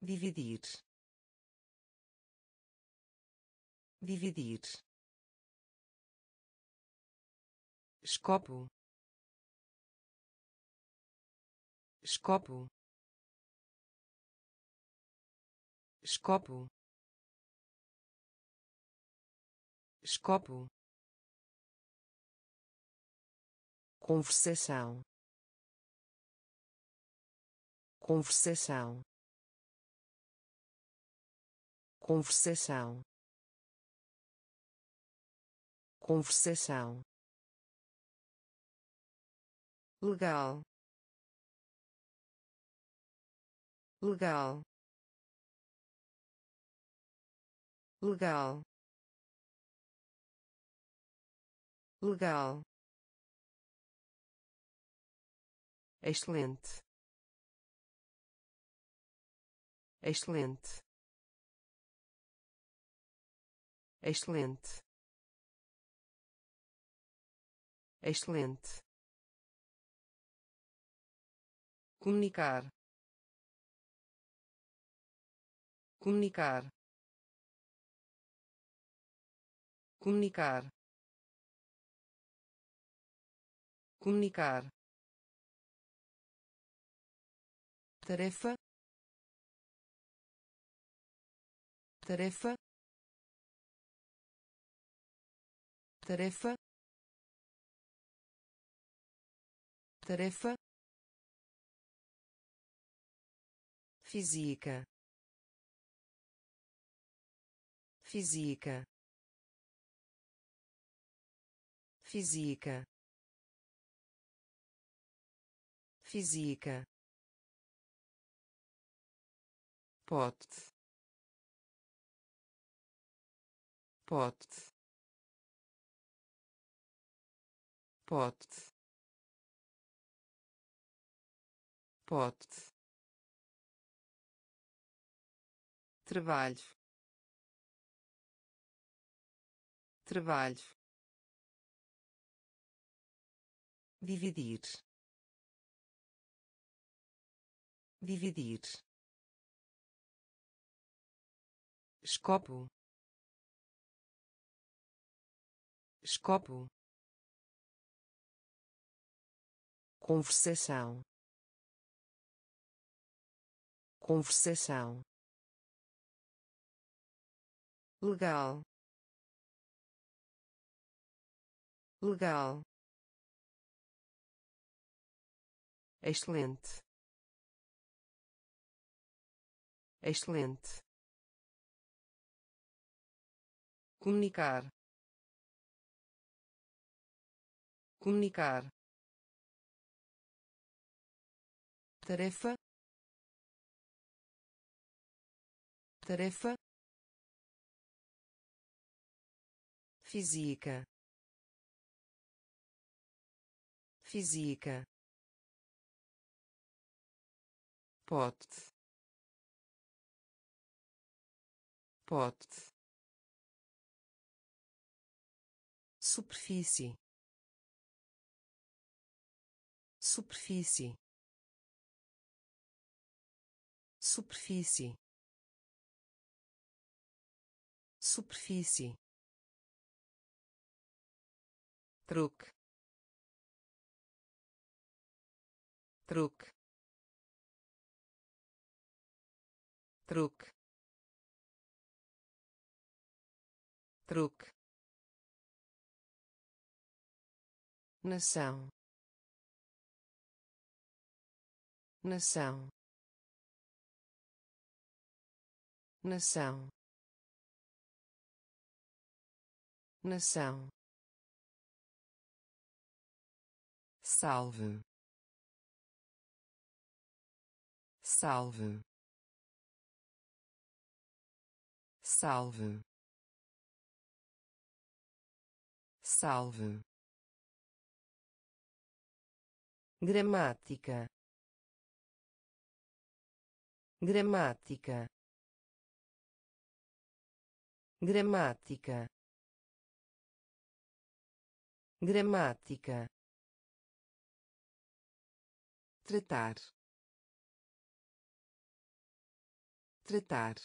Dividir. Dividir escopo. Escopo. Escopo. Escopo. Conversação. Conversação. Conversação. Conversação legal. Legal. Legal. Legal. Excelente. Excelente. Excelente. Excelente comunicar. Comunicar. Comunicar. Comunicar. Tarefa. Tarefa. Tarefa. Tarefa física. Física. Física. Física. Pote. Pote. Pote. Pote trabalho trabalho dividir. Dividir. Escopo. Escopo. Conversação. Conversação legal. Legal. Excelente. Excelente. Comunicar. Comunicar. Tarefa. Tarefa física. Física. Pote. Pote. Superfície. Superfície. Superfície. Superfície truque. Truque. Truque. Truque. Nação. Nação. Nação. Nação salve. Salve. Salve. Salve. Gramática. Gramática. Gramática. Gramática tratar. Tratar.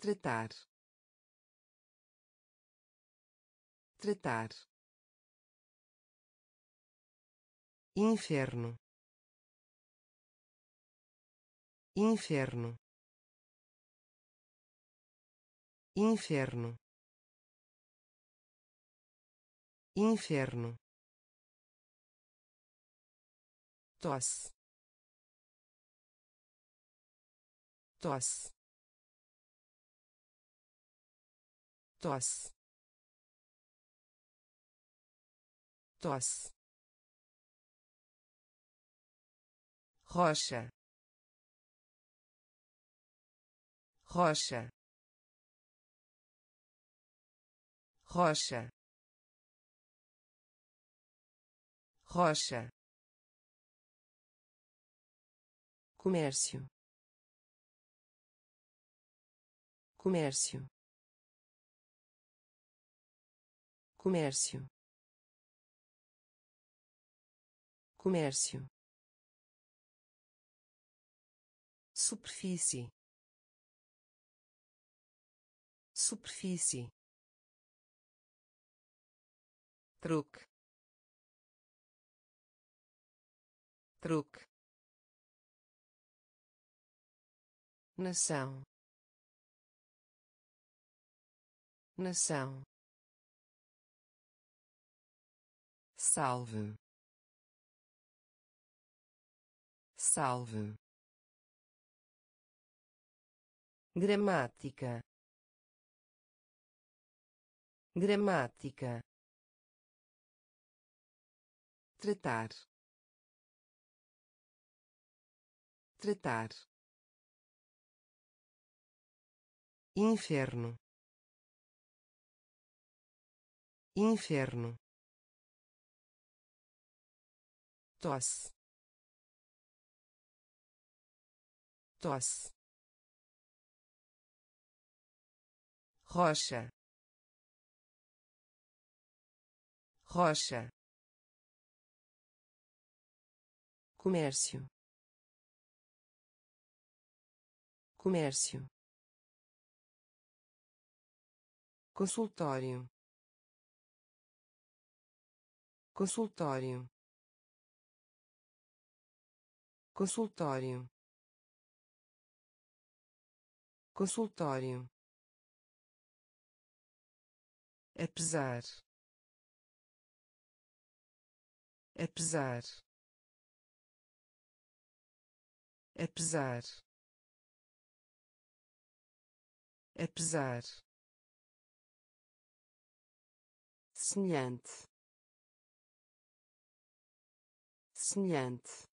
Tratar. Tratar. Inferno. Inferno. Inferno. Inferno tosse tosse tosse tosse rocha rocha rocha rocha comércio. Comércio. Comércio. Comércio. Superfície. Superfície. Truque. Truque nação. Nação. Salve. Salve. Gramática. Gramática. Tratar. Tratar inferno. Inferno. Tosse. Tosse. Rocha. Rocha. Comércio. Comércio consultório. Consultório. Consultório. Consultório. Apesar apesar apesar apesar semelhante. Semelhante.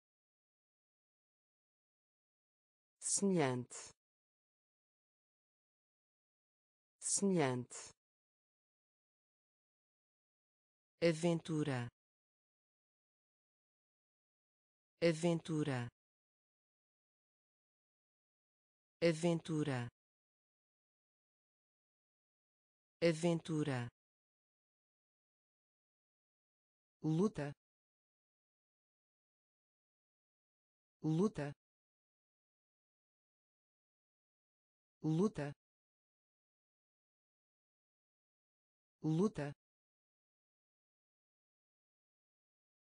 Semelhante. Semelhante. Aventura. Aventura. Aventura. Aventura luta luta luta luta.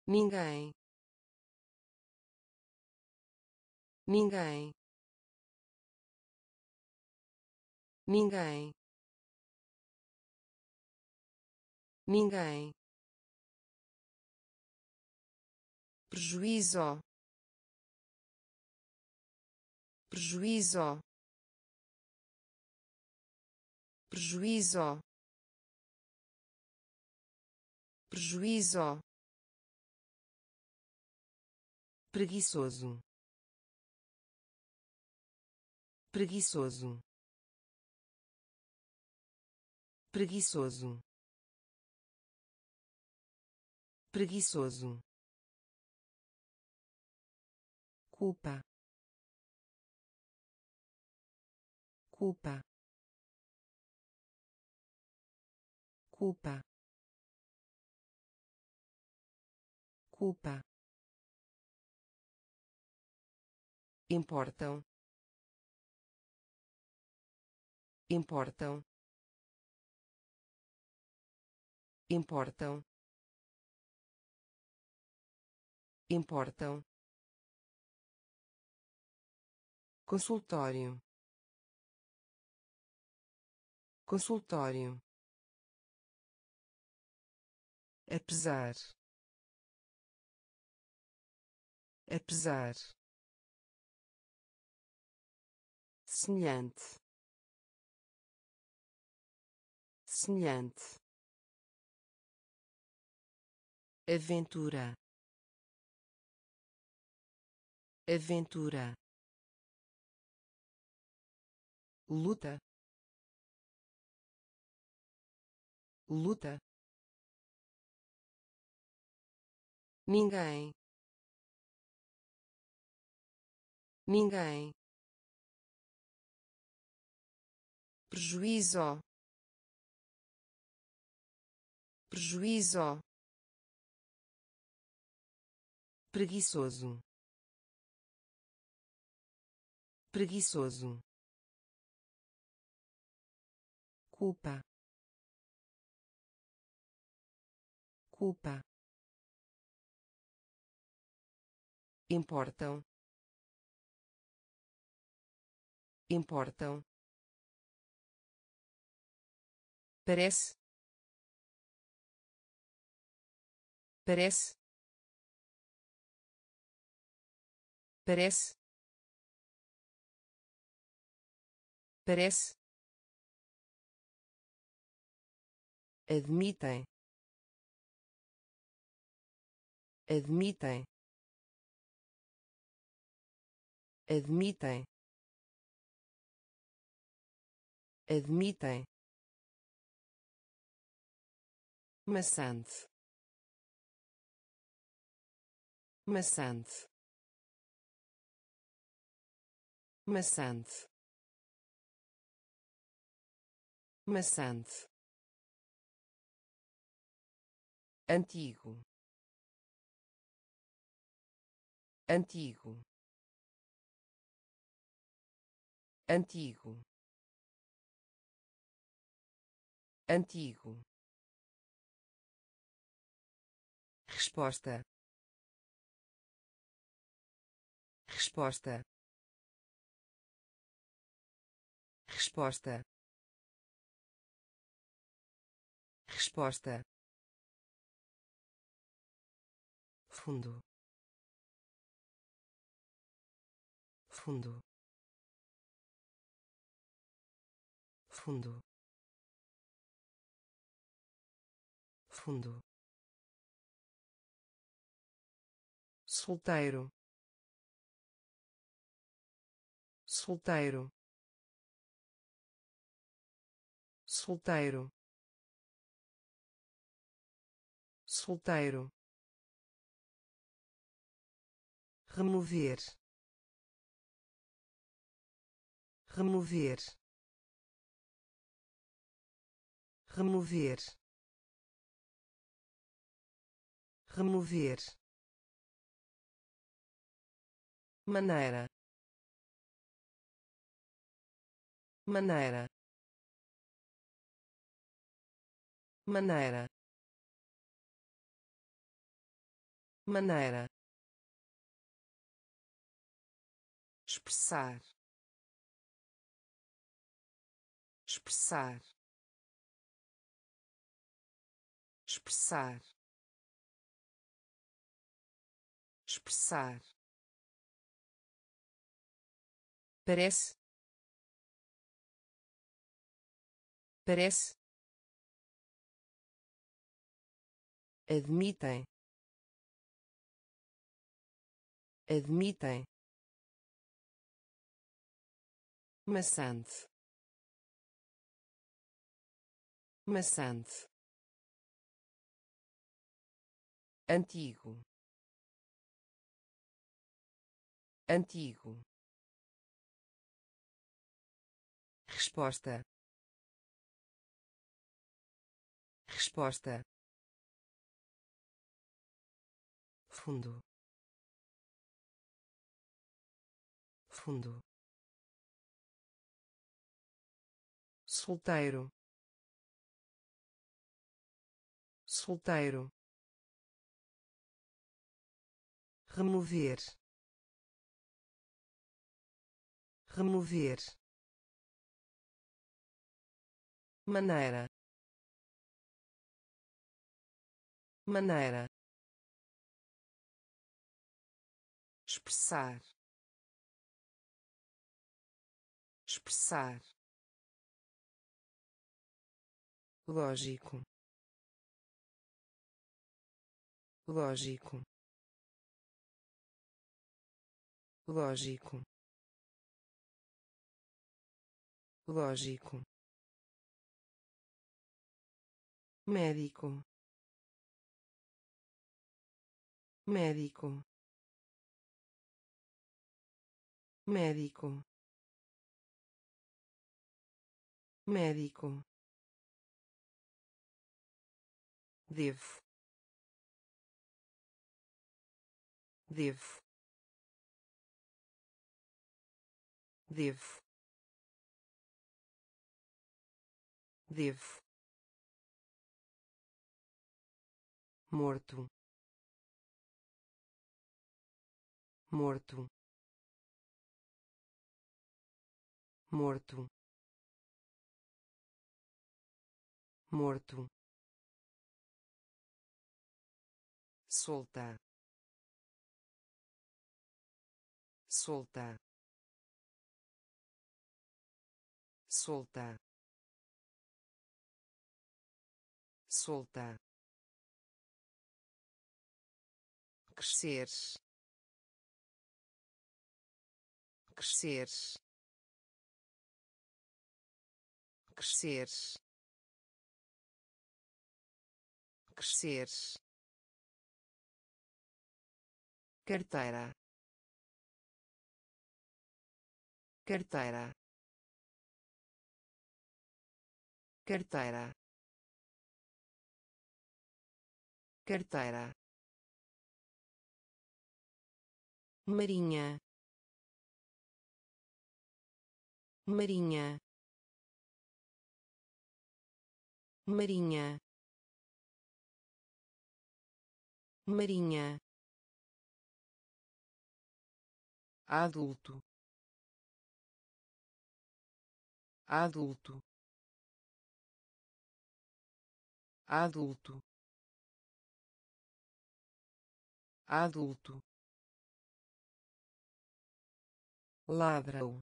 Ninguém. Ninguém. Ninguém. Ninguém prejuízo. Prejuízo. Prejuízo. Prejuízo. Preguiçoso. Preguiçoso. Preguiçoso. Preguiçoso culpa. Culpa. Culpa. Culpa. Importam. Importam. Importam. Importam consultório. Consultório. Apesar. Apesar. Semelhante. Semelhante. Aventura. Aventura luta luta ninguém ninguém prejuízo prejuízo preguiçoso preguiçoso culpa. Culpa. Importam. Importam. Parece. Parece. Parece. Parece admitem. Admitem. Admitem. Admitem. Maçante. Maçante. Maçante. Maçante antigo. Antigo. Antigo. Antigo. Resposta. Resposta. Resposta. Resposta fundo. Fundo. Fundo. Fundo. Solteiro. Solteiro. Solteiro. Solteiro remover remover remover remover. Maneira. Maneira. Maneira. Maneira expressar. Expressar. Expressar. Expressar. Parece. Parece. Admitem. Admitem maçante. Maçante. Antigo. Antigo. Resposta. Resposta. Fundo. Fundo solteiro. Solteiro. Remover. Remover. Maneira. Maneira. Expressar. Expressar lógico. Lógico. Lógico. Lógico. Médico. Médico. Médico. Médico devo. Devo. Devo. Devo. Morto. Morto. Morto. Morto solta. Solta. Solta. Solta. Crescer. Crescer. Crescer. Crescer carteira. Carteira. Carteira. Carteira. Marinha. Marinha. Marinha. Marinha adulto. Adulto. Adulto. Adulto. Ladrão.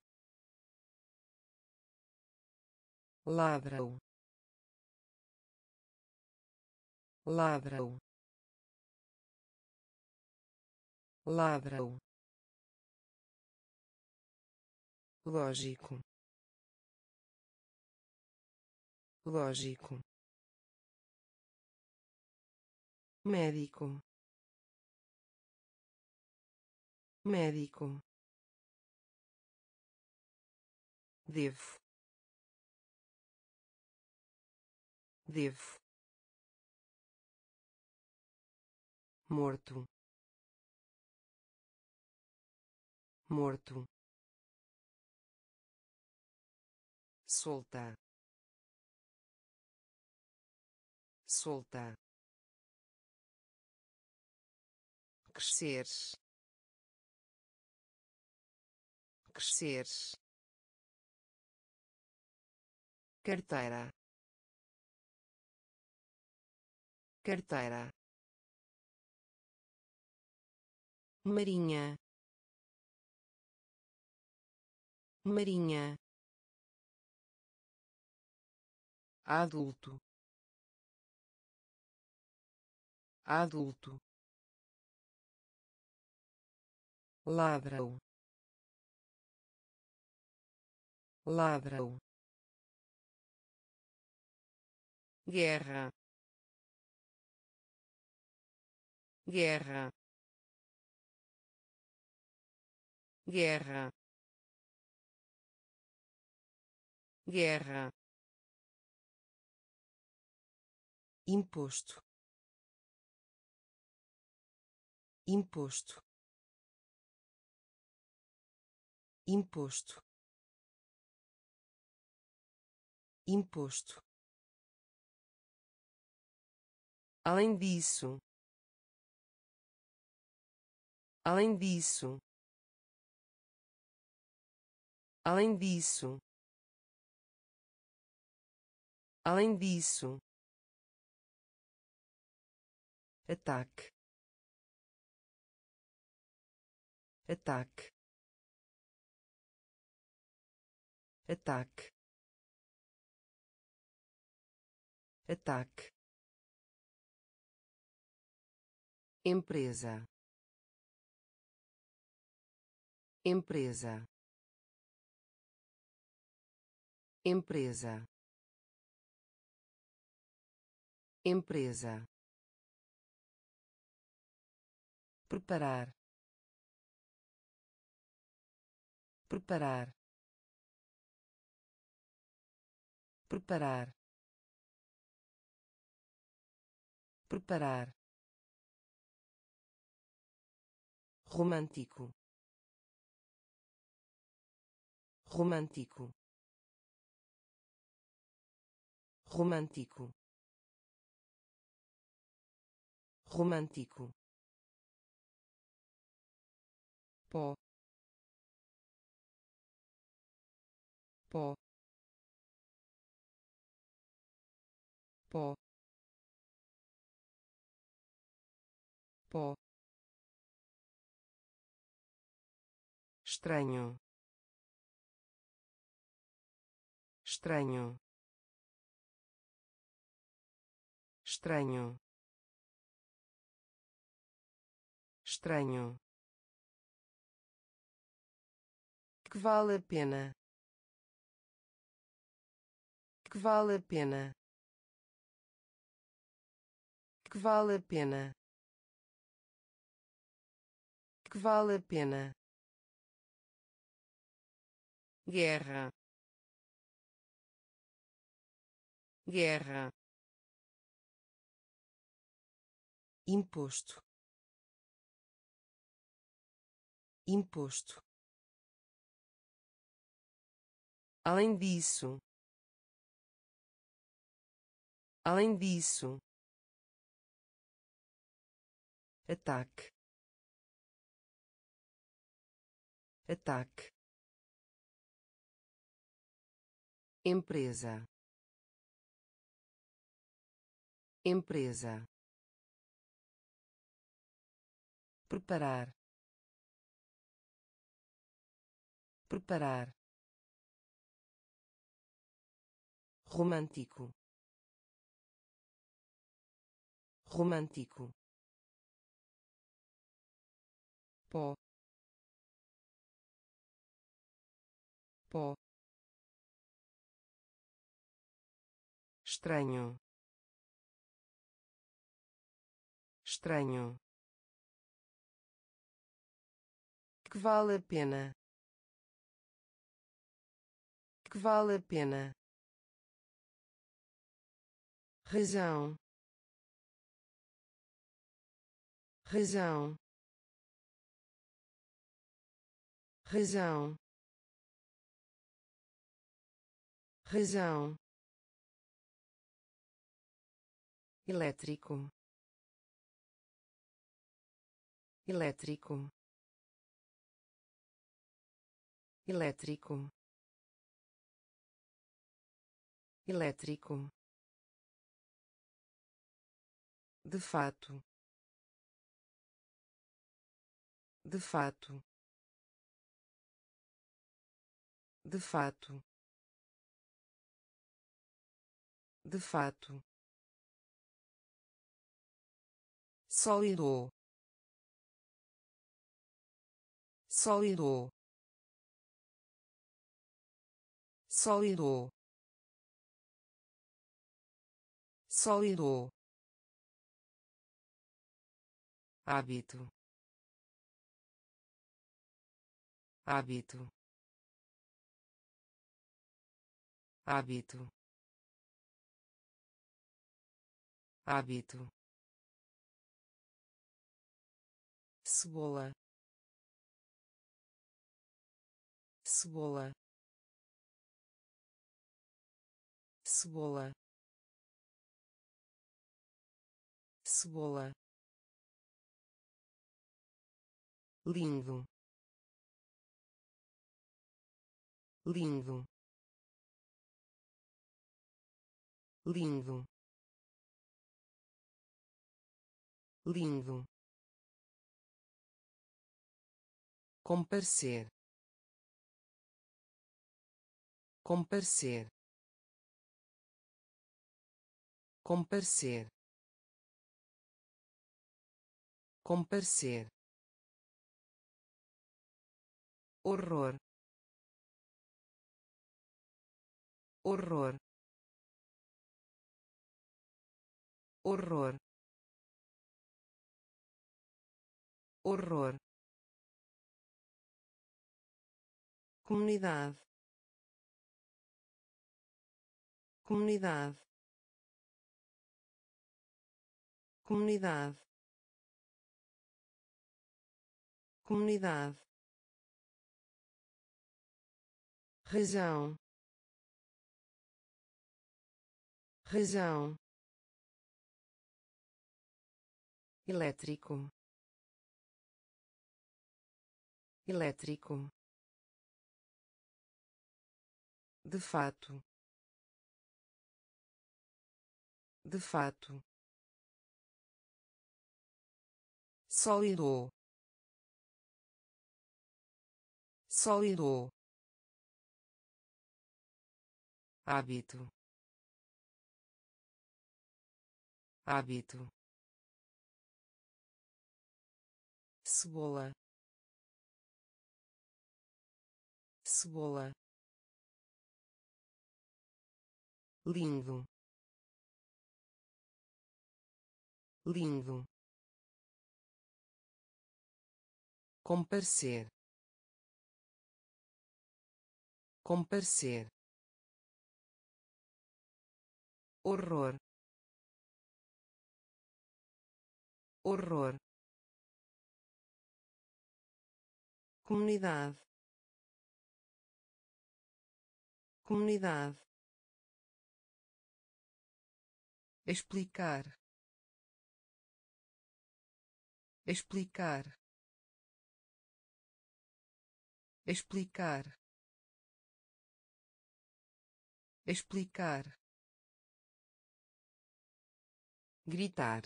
Ladrão. Ladrão. Ladrão lógico. Lógico. Médico. Médico. Devo. Devo. Morto. Morto solta. Solta. Crescer. Crescer. Carteira. Carteira. Marinha. Marinha adulto. Adulto. Ladrão. Ladrão. Guerra. Guerra. Guerra. Guerra imposto. Imposto. Imposto. Imposto. Além disso. Além disso. Além disso. Além disso ataque ataque ataque ataque empresa. Empresa. Empresa. Empresa preparar preparar preparar preparar. Romântico. Romântico. Romântico. Romântico pó pó pó pó estranho estranho estranho estranho que vale a pena? Que vale a pena? Que vale a pena? Que vale a pena? Guerra. Guerra. Imposto. Imposto além disso. Além disso. Ataque. Ataque. Empresa. Empresa. Preparar. Preparar romântico. Romântico. Pó. Pó. Estranho. Estranho. Que vale a pena? Que vale a pena razão. Razão. Razão. Razão. Elétrico. Elétrico. Elétrico. Elétrico de fato. De fato. De fato. De fato. Sólido. Sólido. Sólido. Sólido hábito hábito hábito hábito cebola cebola cebola cebola lindo. Lindo. Lindo. Lindo. Comparecer. Comparecer. Comparecer. Comparecer horror. Horror. Horror. Horror. Comunidade. Comunidade. Comunidade. Comunidade razão. Razão. Elétrico. Elétrico. De fato. De fato. Sólido. Sólido hábito. Hábito. Cebola. Cebola. Lindo. Lindo. Comparecer. Comparecer horror. Horror. Comunidade. Comunidade. Explicar. Explicar. Explicar. Explicar gritar.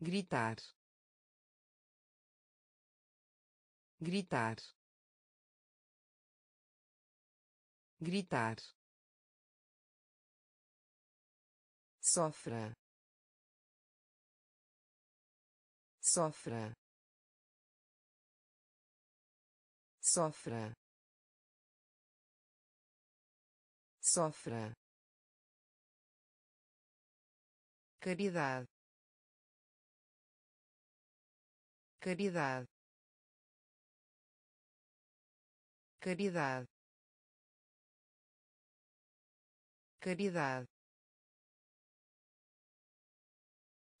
Gritar. Gritar. Gritar. Sofra. Sofra. Sofra. Sofra caridade. Caridade. Caridade. Caridade.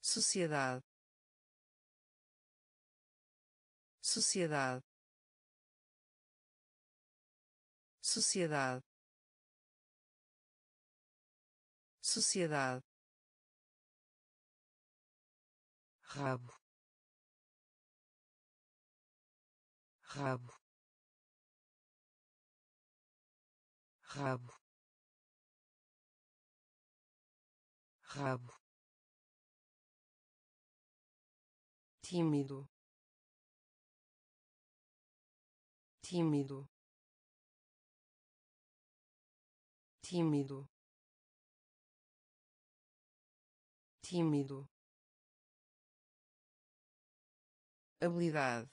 Sociedade. Sociedade. Sociedade. Sociedade rabo rabo rabo rabo. Tímido tímido. Tímido tímido habilidade.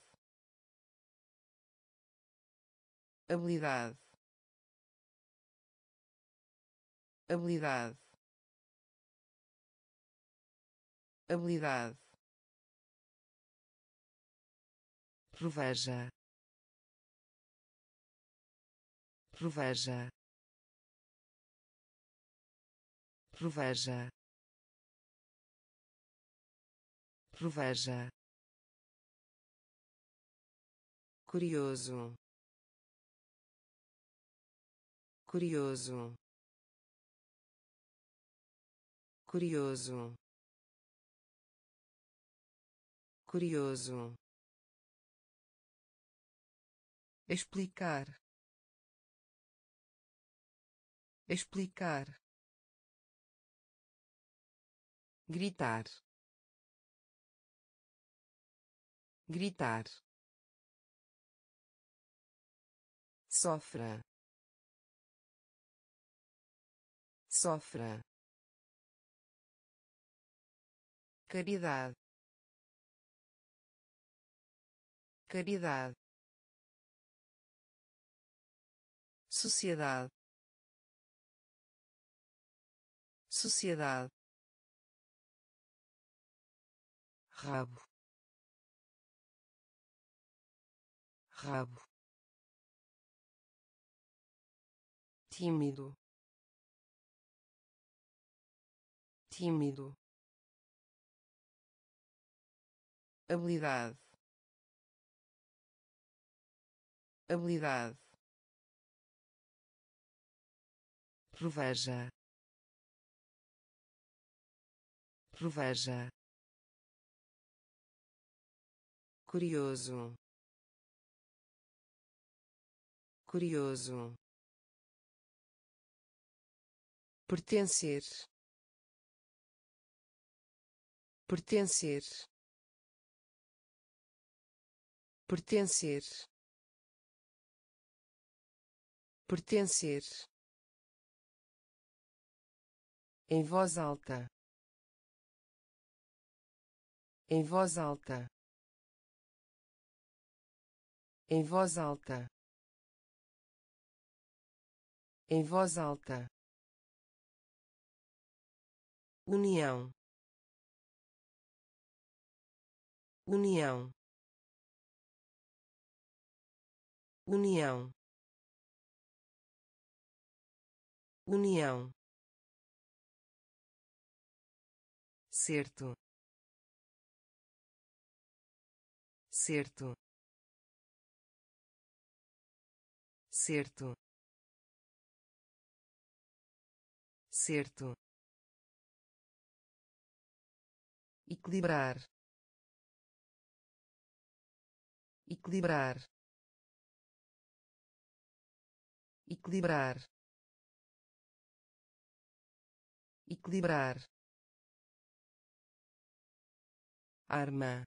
Habilidade. Habilidade. Habilidade. Proveja. Proveja. Proveja. Proveja curioso. Curioso. Curioso. Curioso. Explicar. Explicar. Gritar. Gritar sofra. Sofra. Caridade. Caridade. Sociedade. Sociedade. Rabo. Rabo tímido. Tímido. Habilidade. Habilidade. Proveja. Proveja. Curioso. Curioso pertencer. Pertencer. Pertencer. Pertencer. Em voz alta. Em voz alta. Em voz alta. Em voz alta união. União. União. União. Certo. Certo. Certo. Certo equilibrar. Equilibrar. Equilibrar. Equilibrar. Arma.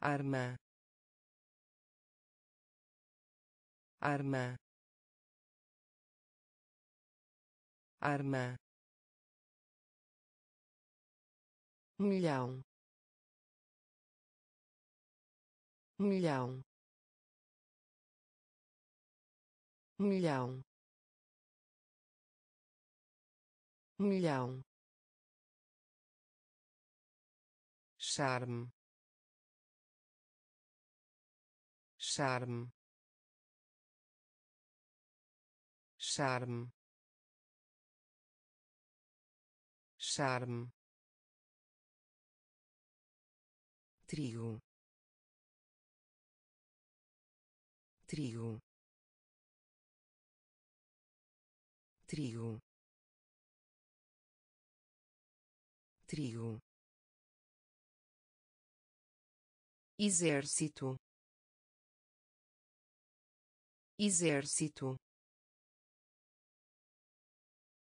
Arma. Arma. Arma milhão. Milhão. Milhão. Milhão. Charme. Charme. Charme. Charme trigo. Trigo. Trigo. Trigo. Exército. Exército.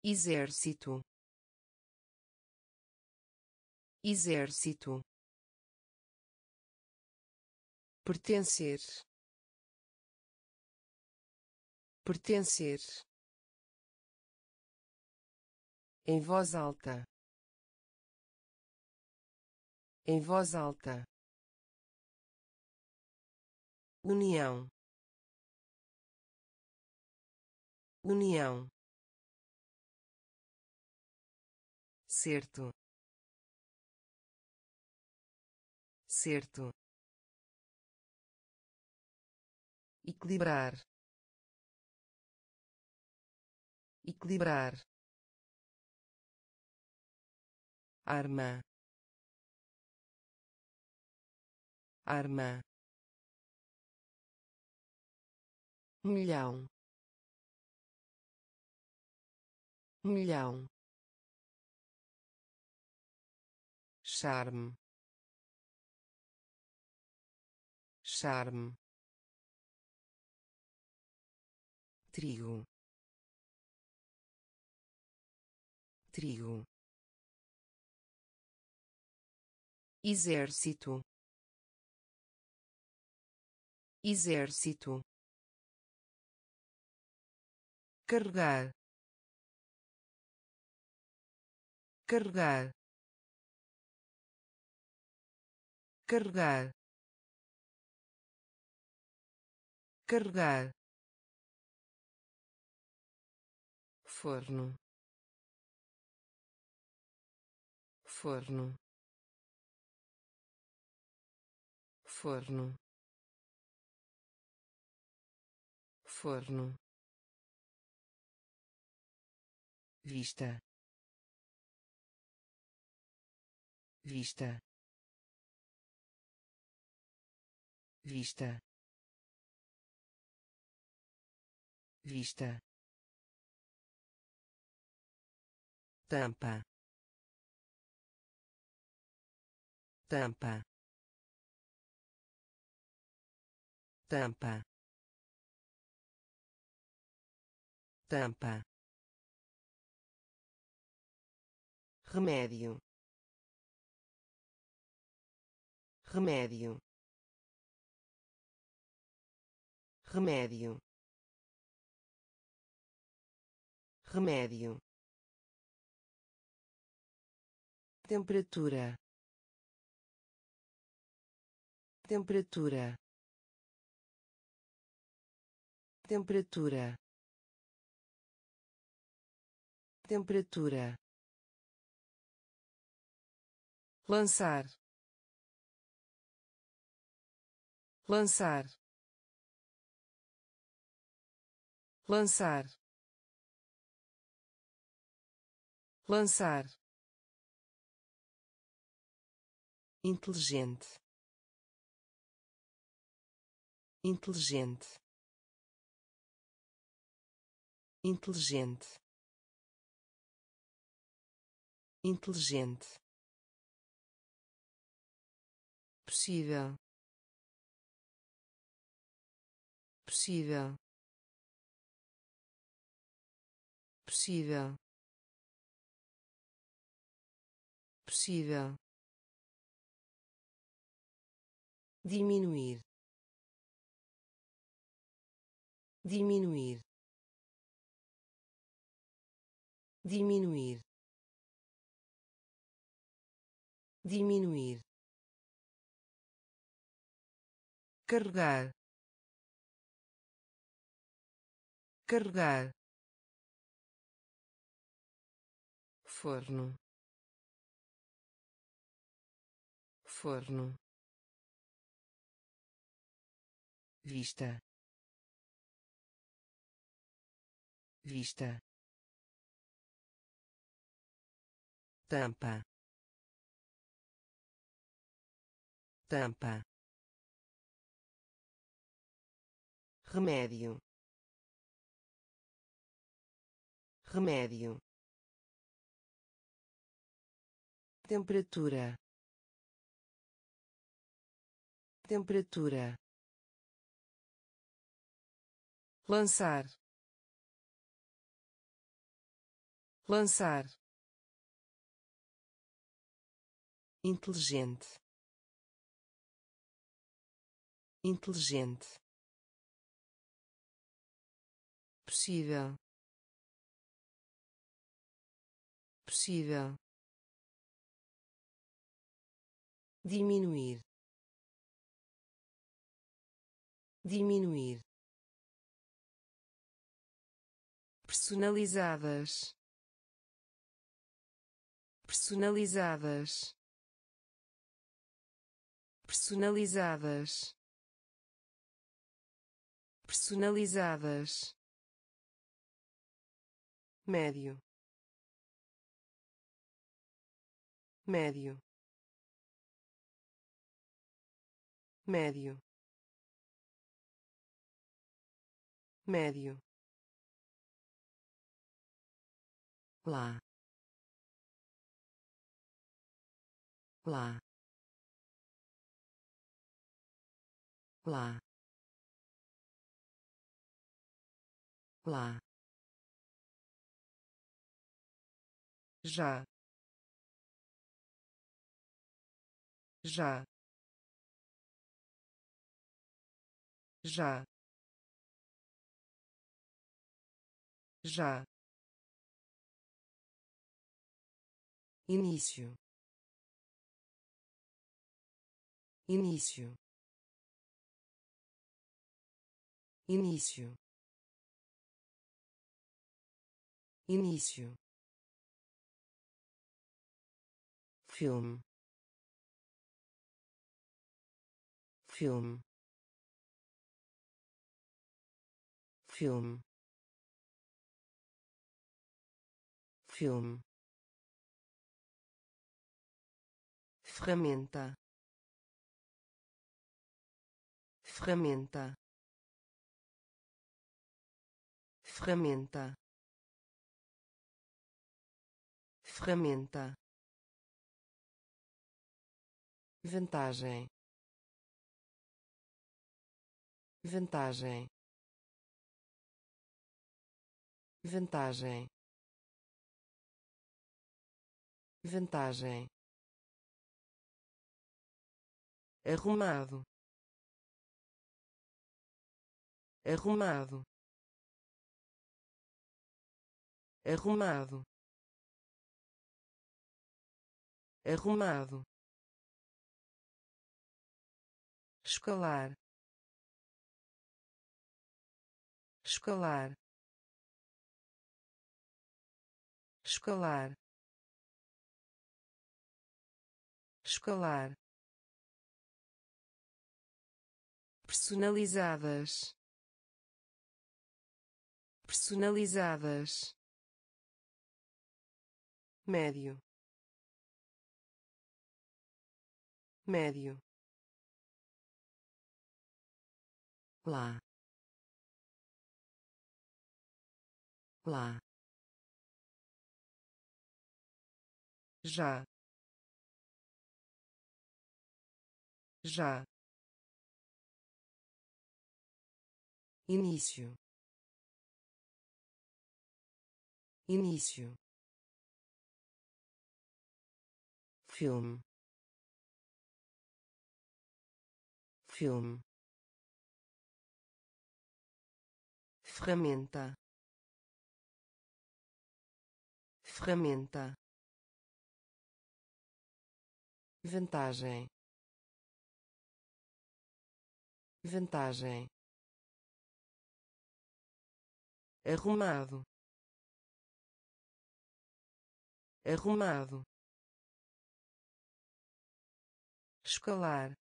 Exército. Exército pertencer. Pertencer. Em voz alta. Em voz alta. União. União. Certo. Certo equilibrar. Equilibrar. Arma. Arma. Milhão. Milhão. Charme. Charme trigo. Trigo. Exército. Exército. Carregar. Carregar. Carregar. Carregar forno. Forno. Forno. Forno. Vista. Vista. Vista. Vista tampa. Tampa. Tampa. Tampa. Remédio. Remédio. Remédio. Remédio temperatura. Temperatura. Temperatura. Temperatura. Lançar. Lançar. Lançar. Lançar inteligente. Inteligente. Inteligente. Inteligente. Possível. Possível. Possível. Possível diminuir diminuir diminuir diminuir. Carregar carregar. Forno forno vista. Vista. Tampa. Tampa. Remédio. Remédio. Temperatura. Temperatura lançar. Lançar. Inteligente. Inteligente. Possível. Possível. Diminuir. Diminuir personalizadas. Personalizadas. Personalizadas. Personalizadas. Médio. Médio. Médio. Médio lá lá lá lá já já já já início. Início. Início. Início. Filme filme filme filme ferramenta. Ferramenta. Ferramenta. Ferramenta. Vantagem. Vantagem. Vantagem. Vantagem arrumado. Arrumado. Arrumado. Arrumado. Escalar escalar escalar escalar personalizadas. Personalizadas. Médio. Médio. Lá. Lá. Já. Já início. Início. Filme filme ferramenta. Ferramenta. Vantagem. Vantagem arrumado. Arrumado. Escalar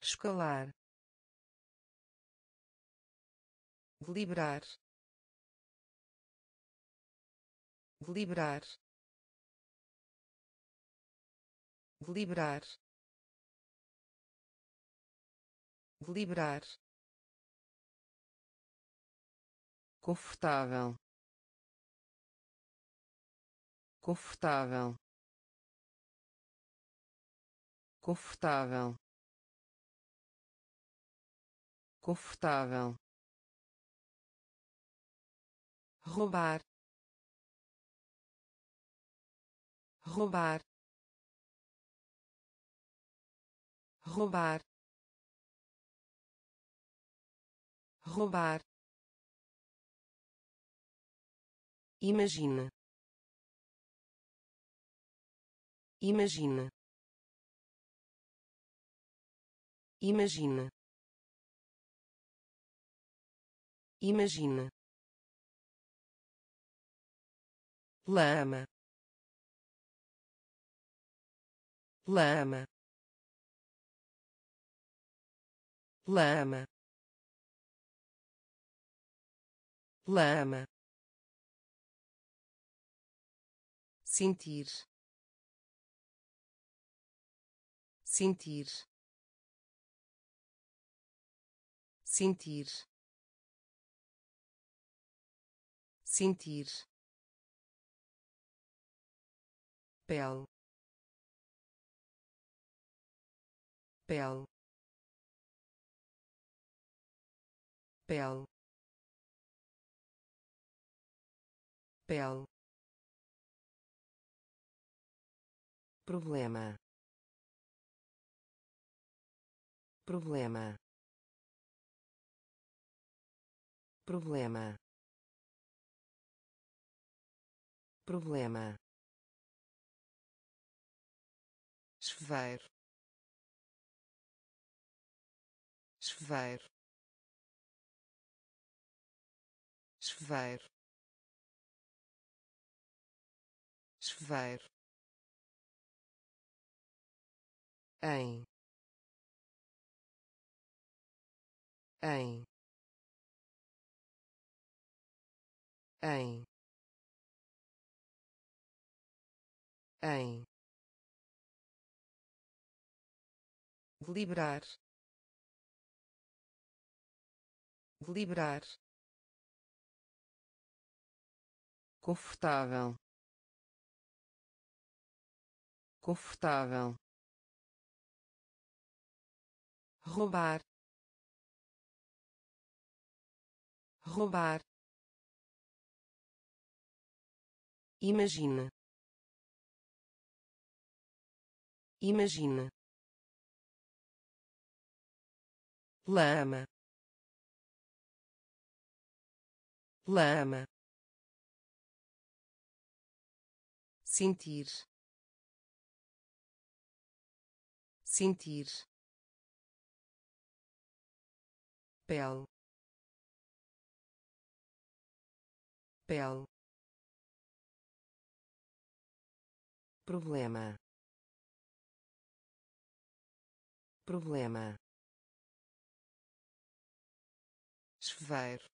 escalar deliberar. Deliberar. Deliberar. Deliberar confortável. Confortável. Confortável. Confortável. Roubar. Roubar. Roubar. Roubar Imagina. Imagina. Imagina. Imagina. lama lama lama lama sentir. Sentir. Sentir. Sentir. Pel. Pel. Pel. Pel problema. Problema. Problema. Problema. Chuveiro. Chuveiro. Chuveiro. Chuveiro em. Em. Em. Em. Deliberar. Deliberar. Confortável. Confortável roubar roubar Imagina. Imagina. lama lama sentir sentir pel. Pel. Problema. Problema. Chuveiro.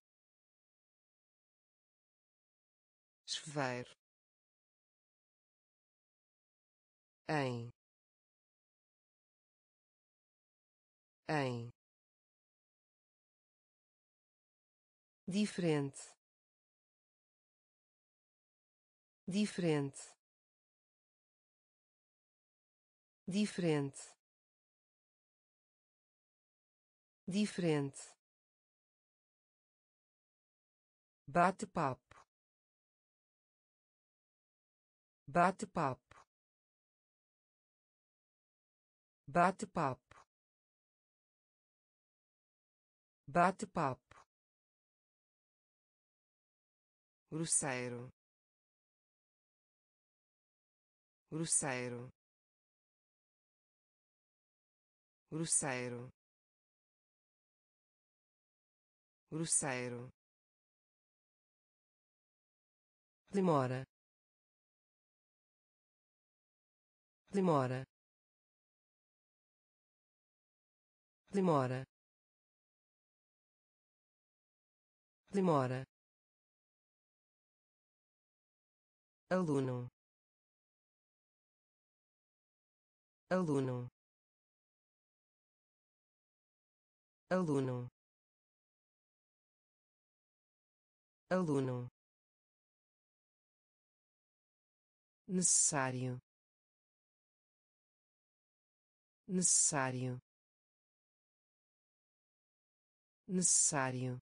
Chuveiro. Em. Em diferente. Diferente. Diferente. Diferente. Bate-papo. Bate-papo. Bate-papo. Bate-papo grosseiro. Grosseiro. Grosseiro. Grosseiro. Demora. Demora. Demora. Demora aluno. Aluno. Aluno. Aluno. Necessário. Necessário. Necessário.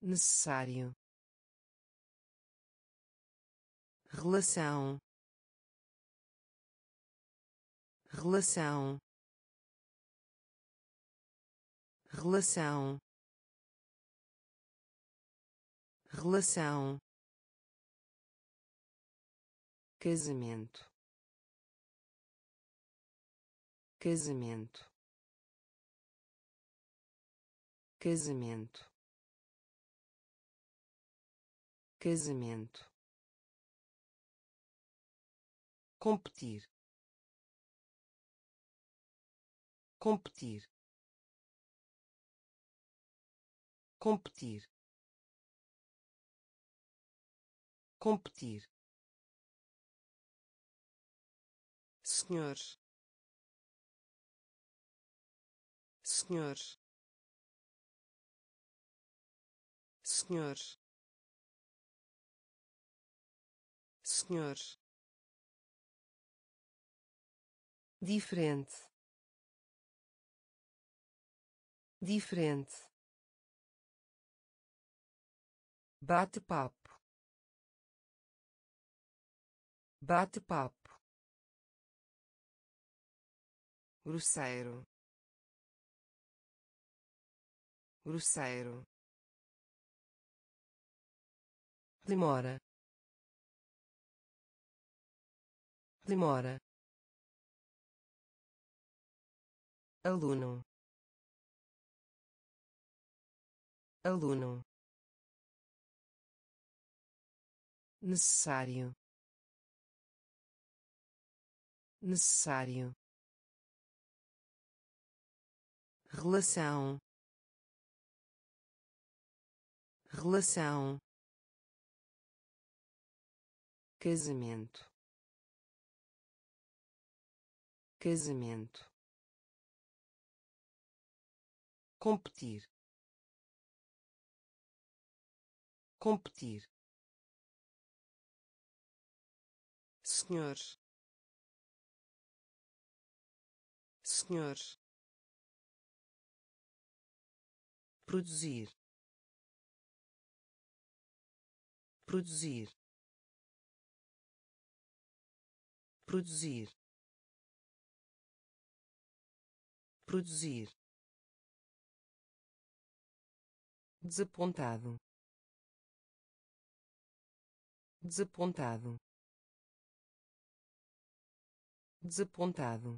Necessário relação. Relação. Relação. Relação. Casamento. Casamento. Casamento. Casamento competir. Competir. Competir. Competir. Senhor. Senhor. Senhor. Senhor diferente. Diferente. Bate-papo. Bate-papo. Grosseiro. Grosseiro. Demora. Demora aluno. Aluno. Necessário. Necessário. Relação. Relação. Casamento. Casamento competir. Competir. Senhor senhor produzir. Produzir. Produzir. Produzir desapontado. Desapontado. Desapontado.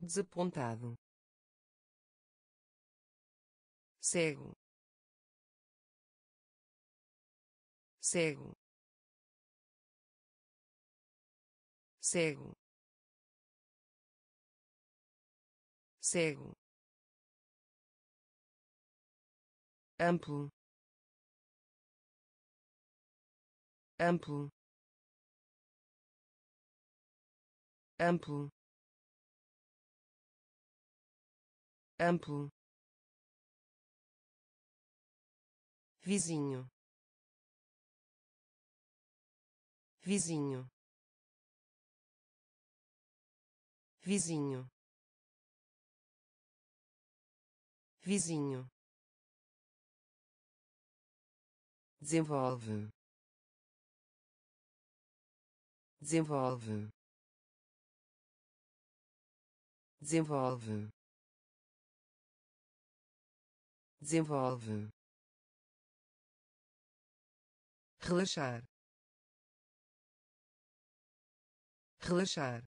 Desapontado. Cego. Cego. Cego. Cego amplo. Amplo. Amplo. Amplo. Vizinho. Vizinho. Vizinho. Vizinho desenvolve. Desenvolve. Desenvolve. Desenvolve. Relaxar. Relaxar.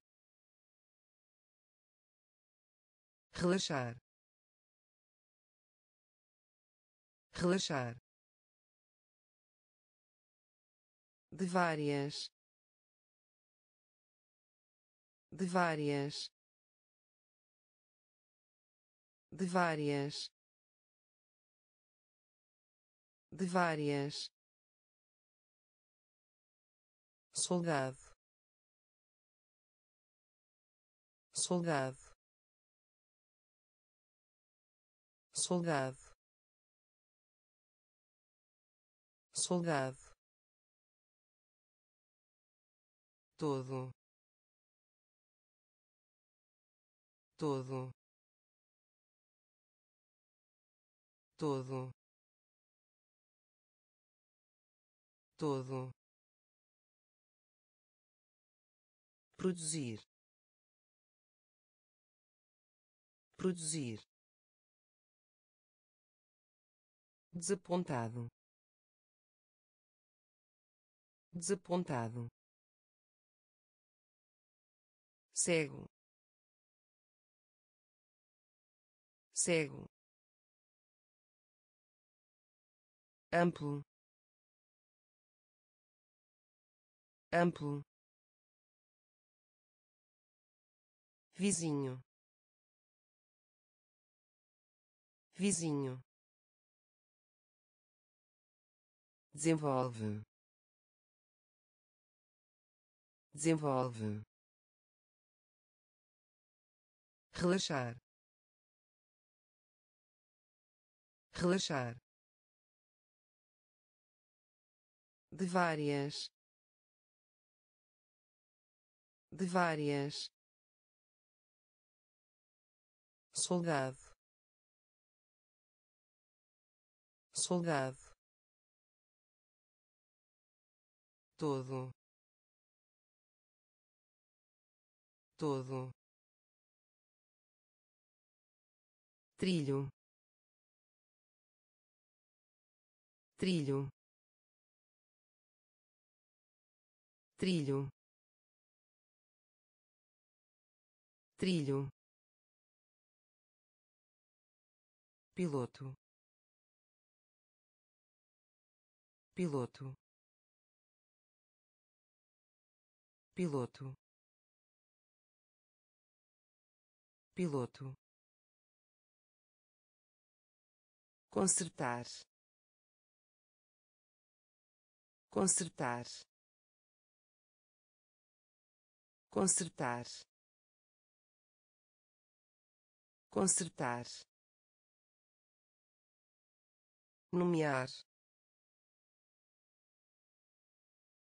Relaxar. Relaxar de várias. De várias. De várias. De várias. Soldado. Soldado. Soldado. Soldado todo todo todo todo. Produzir. Produzir. Desapontado. Desapontado cego. Cego. Amplo. Amplo. Vizinho. Vizinho. Desenvolve. Desenvolve relaxar. Relaxar. De várias. De várias. Soldado. Soldado. Todo. Todo trilho trilho trilho trilho piloto piloto piloto piloto consertar. Consertar. Consertar. Consertar. Nomear.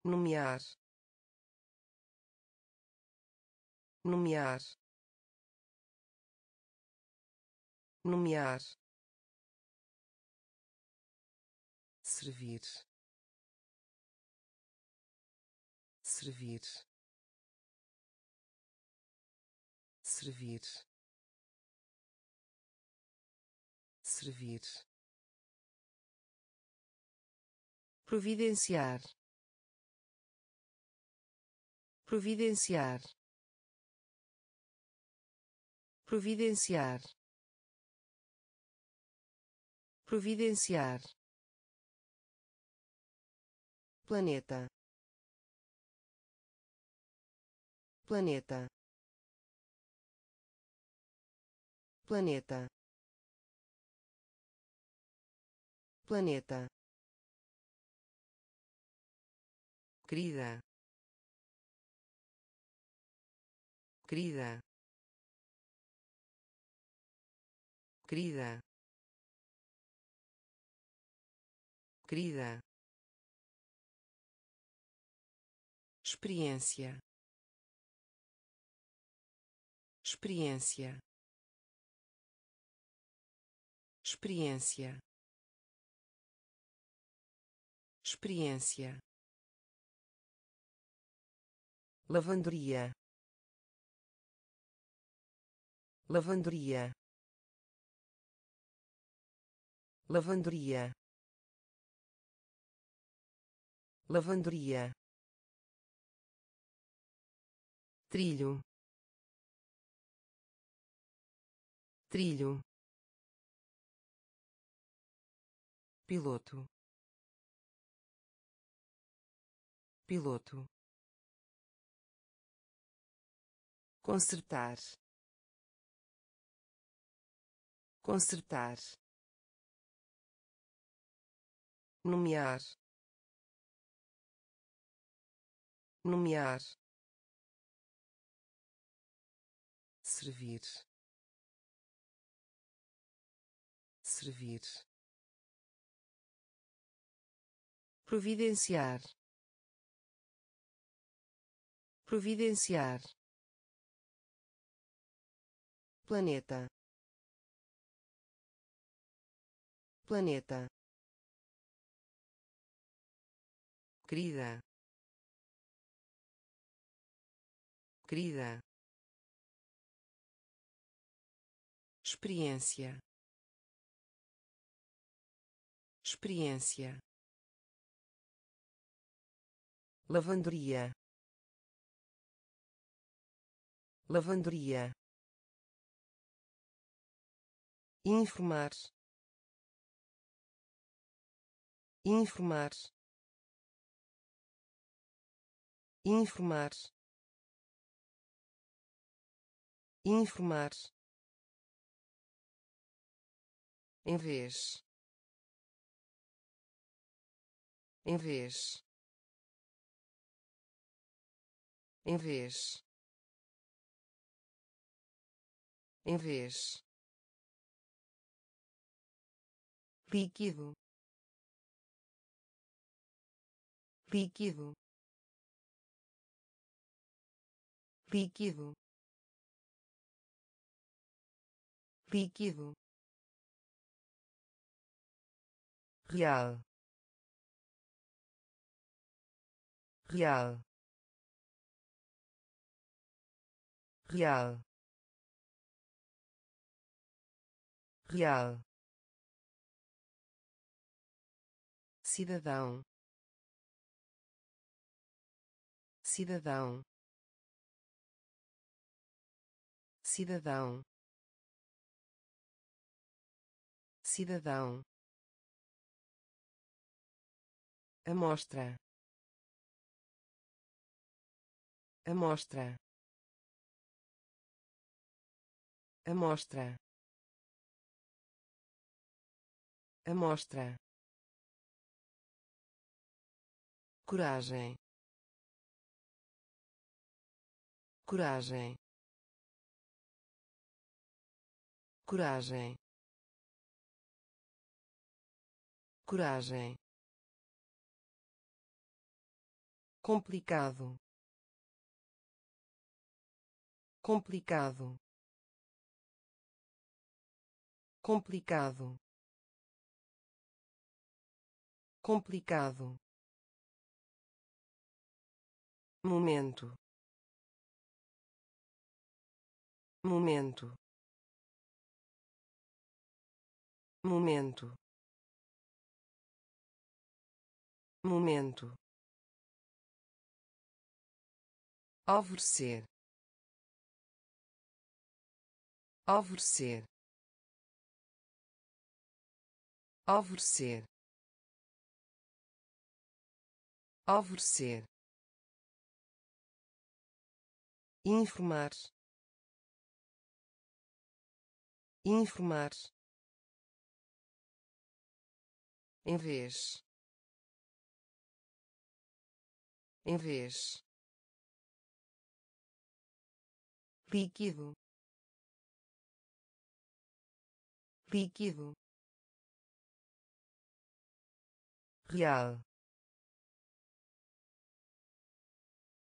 Nomear. Nomear. Nomear servir. Servir. Servir. Servir. Providenciar. Providenciar. Providenciar. Providenciar planeta planeta planeta planeta querida querida querida querida experiência. Experiência. Experiência. Experiência. Lavanderia. Lavanderia. Lavanderia. Lavanderia trilho. Trilho. Piloto. Piloto. Consertar. Consertar. Nomear. Nomear servir. Servir. Providenciar. Providenciar. Planeta. Planeta. Querida. Querida experiência. Experiência. Lavanderia. Lavanderia. Informar. Informar. Informar. Informar em vez. Em vez. Em vez. Em vez. Líquido. Líquido. Líquido. Líquido real real real real. Cidadão cidadão cidadão. Cidadão amostra. Amostra. Amostra. Amostra. Coragem. Coragem. Coragem. Coragem complicado. Complicado. Complicado. Complicado. Momento. Momento. Momento. Momento alvorecer. Alvorecer. Alvorecer. Alvorecer. Informar. Informar. Em vez. Em vez líquido. Líquido. Real.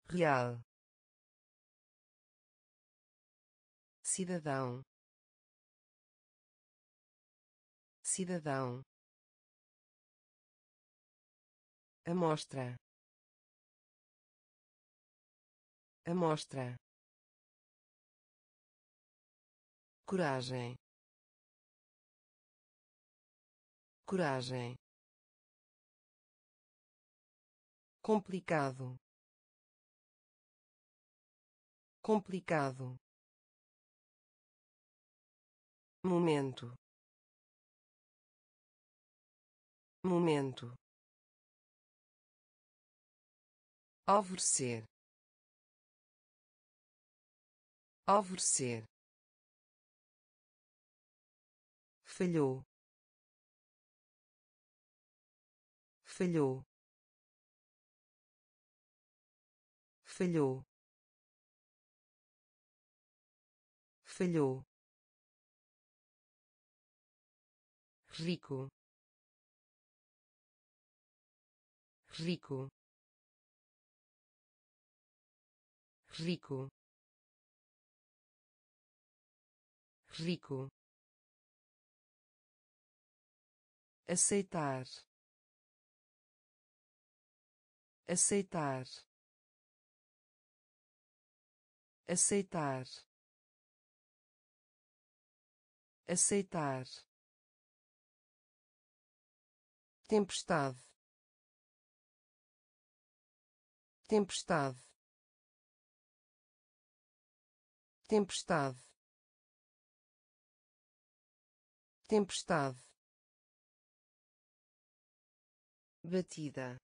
Real. Cidadão. Cidadão. Amostra. Amostra coragem. Coragem. Complicado. Complicado. Momento. Momento. Alvorecer. Alvorecer falhou. Falhou. Falhou. Falhou. Rico. Rico. Rico. Rico aceitar. Aceitar. Aceitar. Aceitar. Tempestade. Tempestade. Tempestade. Tempestade batida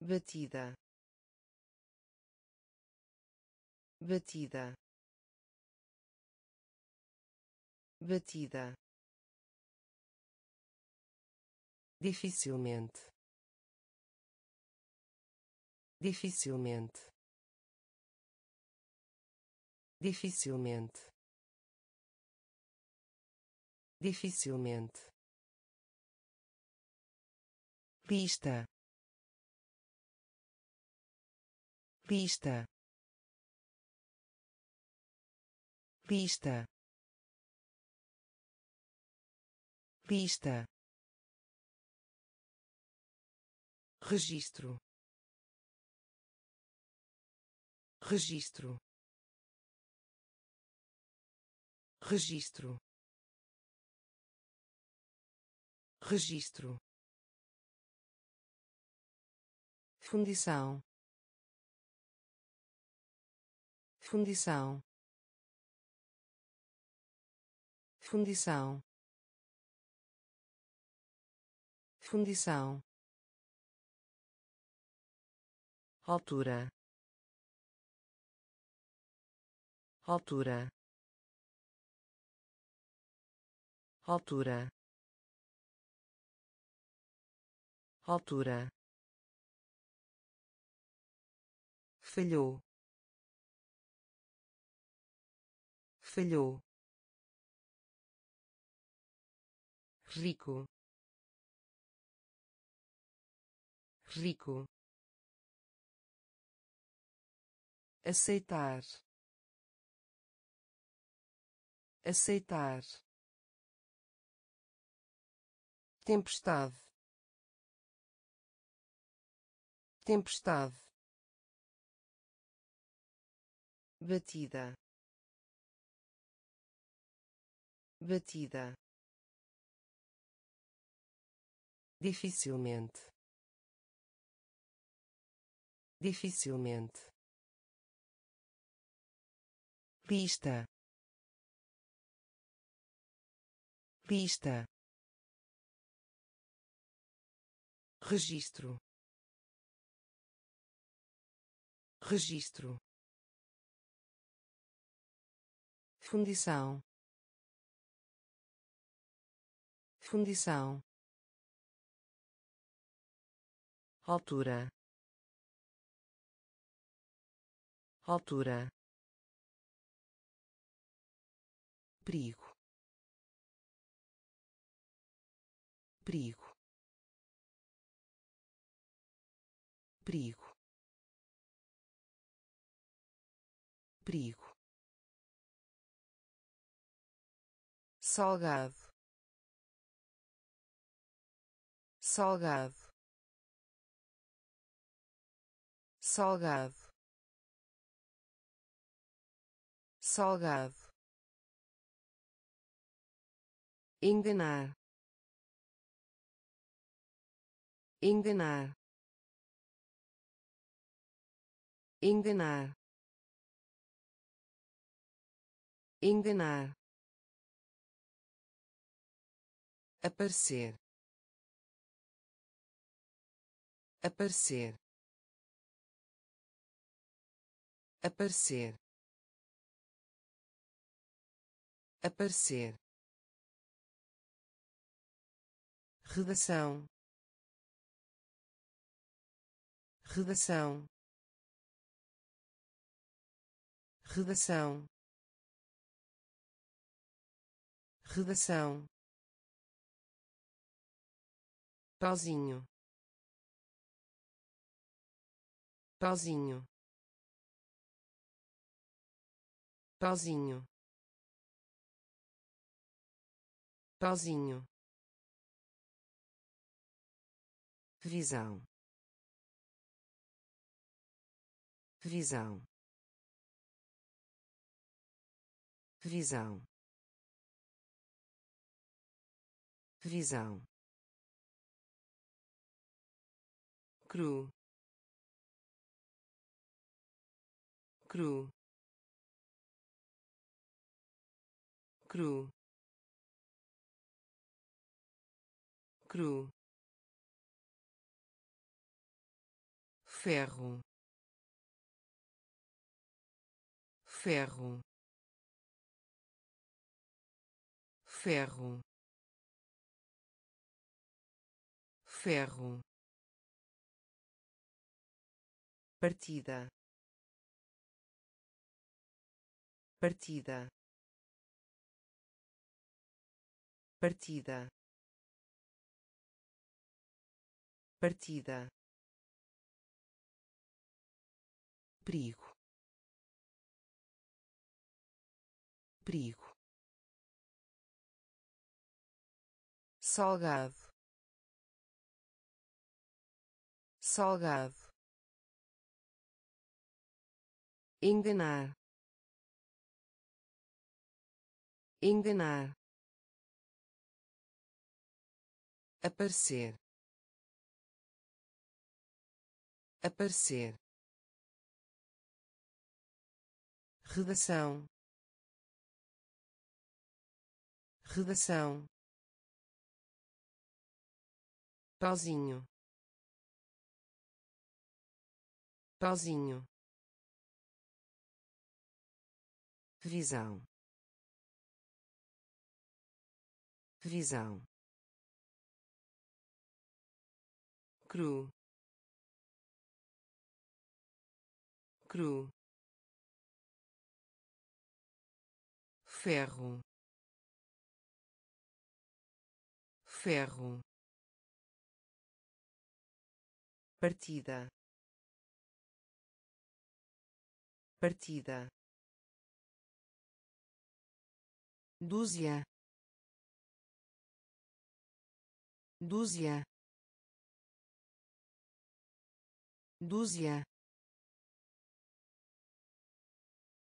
batida batida batida. Dificilmente. Dificilmente. Dificilmente. Dificilmente pista. Pista. Pista. Pista. Registro. Registro. Registro. Registro fundição. Fundição. Fundição. Fundição. Altura. Altura. Altura. Altura falhou. Falhou. Rico. Rico. Aceitar. Aceitar. Tempestade. Tempestade batida batida dificilmente dificilmente pista pista registro registro fundição. Fundição. Altura. Altura. Perigo. Perigo. Perigo. Perigo salgado. Salgado. Salgado. Salgado. Enganar. Enganar. Enganar. Enganar aparecer. Aparecer. Aparecer. Aparecer. Redação. Redação. Redação. Redação pauzinho pauzinho pauzinho pauzinho visão. Visão. Visão. Visão cru. Cru. Cru. Cru. Ferro. Ferro. Ferro. Ferro partida. Partida. Partida. Partida. Perigo. Perigo. Salgado. Salgado enganar. Enganar. Aparecer. Aparecer. Redação. Redação. Pauzinho. Pauzinho visão. Visão. Cru. Cru. Ferro. Ferro. Partida. Partida dúzia. Dúzia. Dúzia.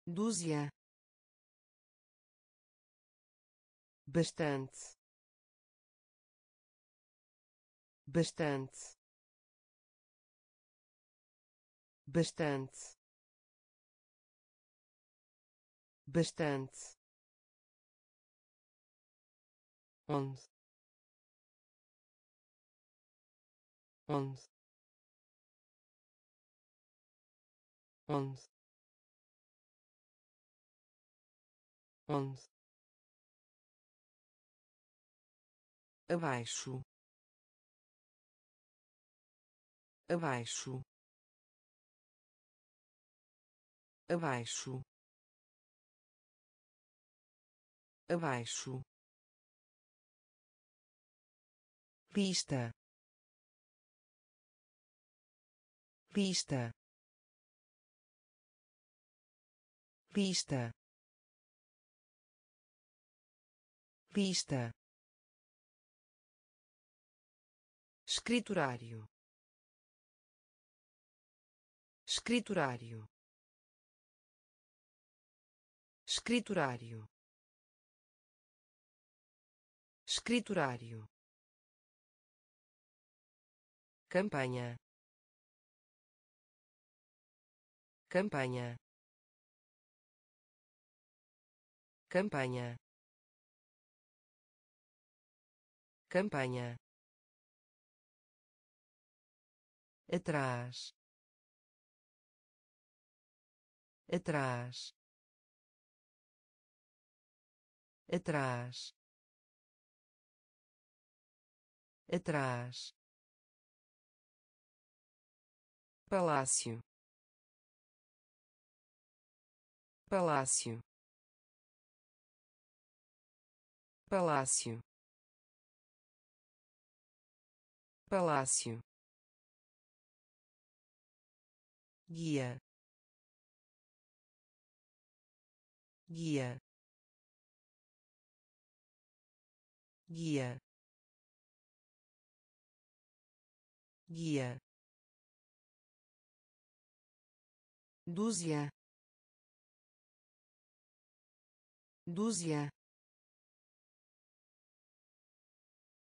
Dúzia. Bastante. Bastante. Bastante. Bastante onde onde onde onde abaixo. Abaixo. Abaixo. Abaixo pista. Pista. Pista. Pista. Escriturário escriturário escriturário escriturário campanha campanha campanha campanha atrás. Atrás. Atrás. Atrás palácio. Palácio. Palácio. Palácio. Guia. Guia. Guia. Guia dúzia. Dúzia.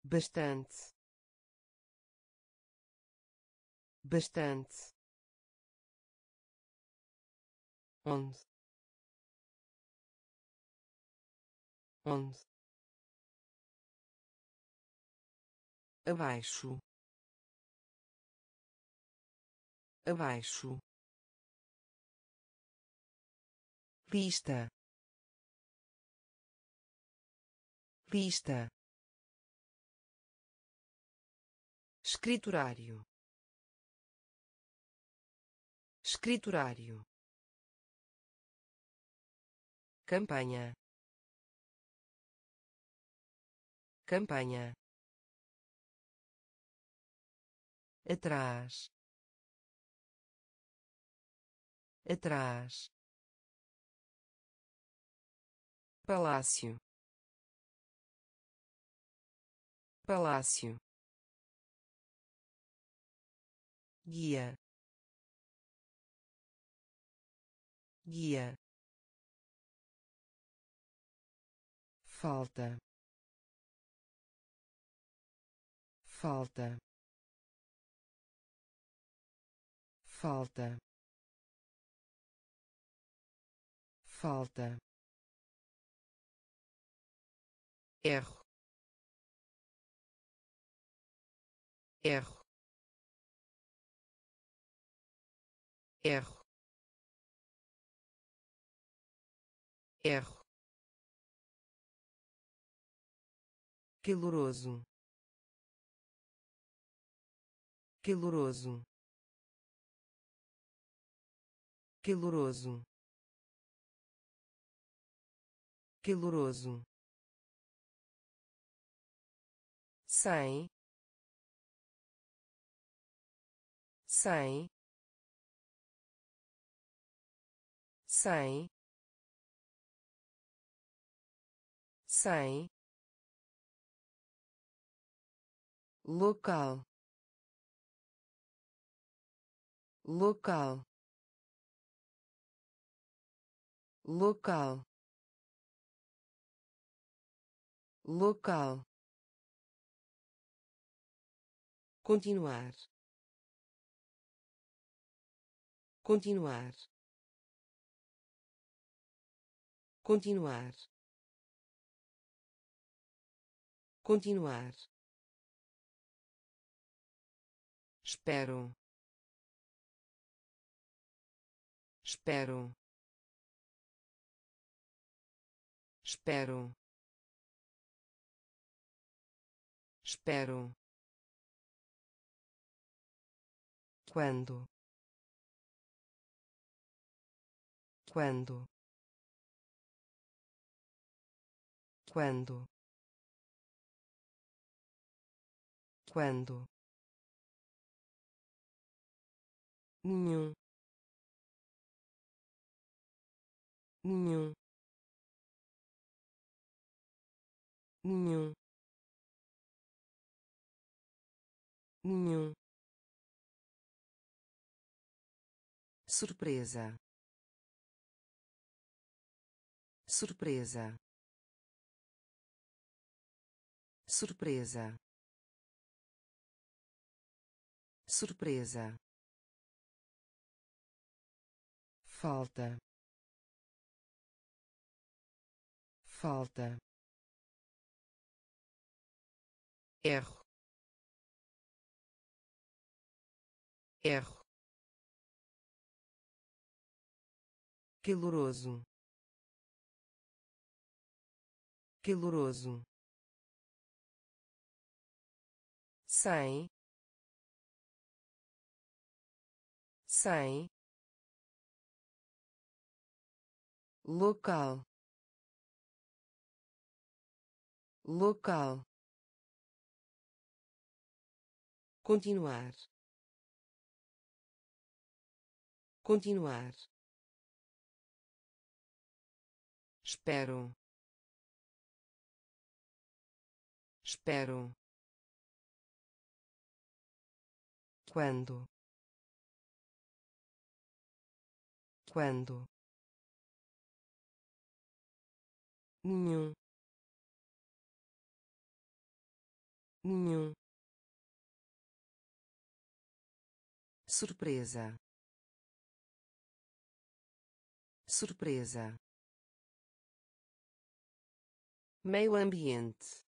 Bastante. Bastante. Onde? Onde? Abaixo. Abaixo pista. Pista. Escriturário. Escriturário. Campanha. Campanha. Atrás. Atrás palácio. Palácio. Guia. Guia. Falta. Falta. Falta. Falta erro. Erro. Erro. Erro. Caloroso. Caloroso. Caloroso. Caloroso cem cem cem cem local. Local. Local. Local continuar. Continuar. Continuar. Continuar. Espero. Espero. Espero. Espero quando? Quando? Quando? Quando? Nenhum. Nenhum. Nenhum. Nenhum surpresa. Surpresa. Surpresa. Surpresa. Falta. Falta. Erro. Erro caloroso. Caloroso. Sem. Sem. Local. Local. Continuar. Continuar espero. Espero. Quando? Quando? Nenhum. Nenhum. Surpresa. Surpresa meio ambiente.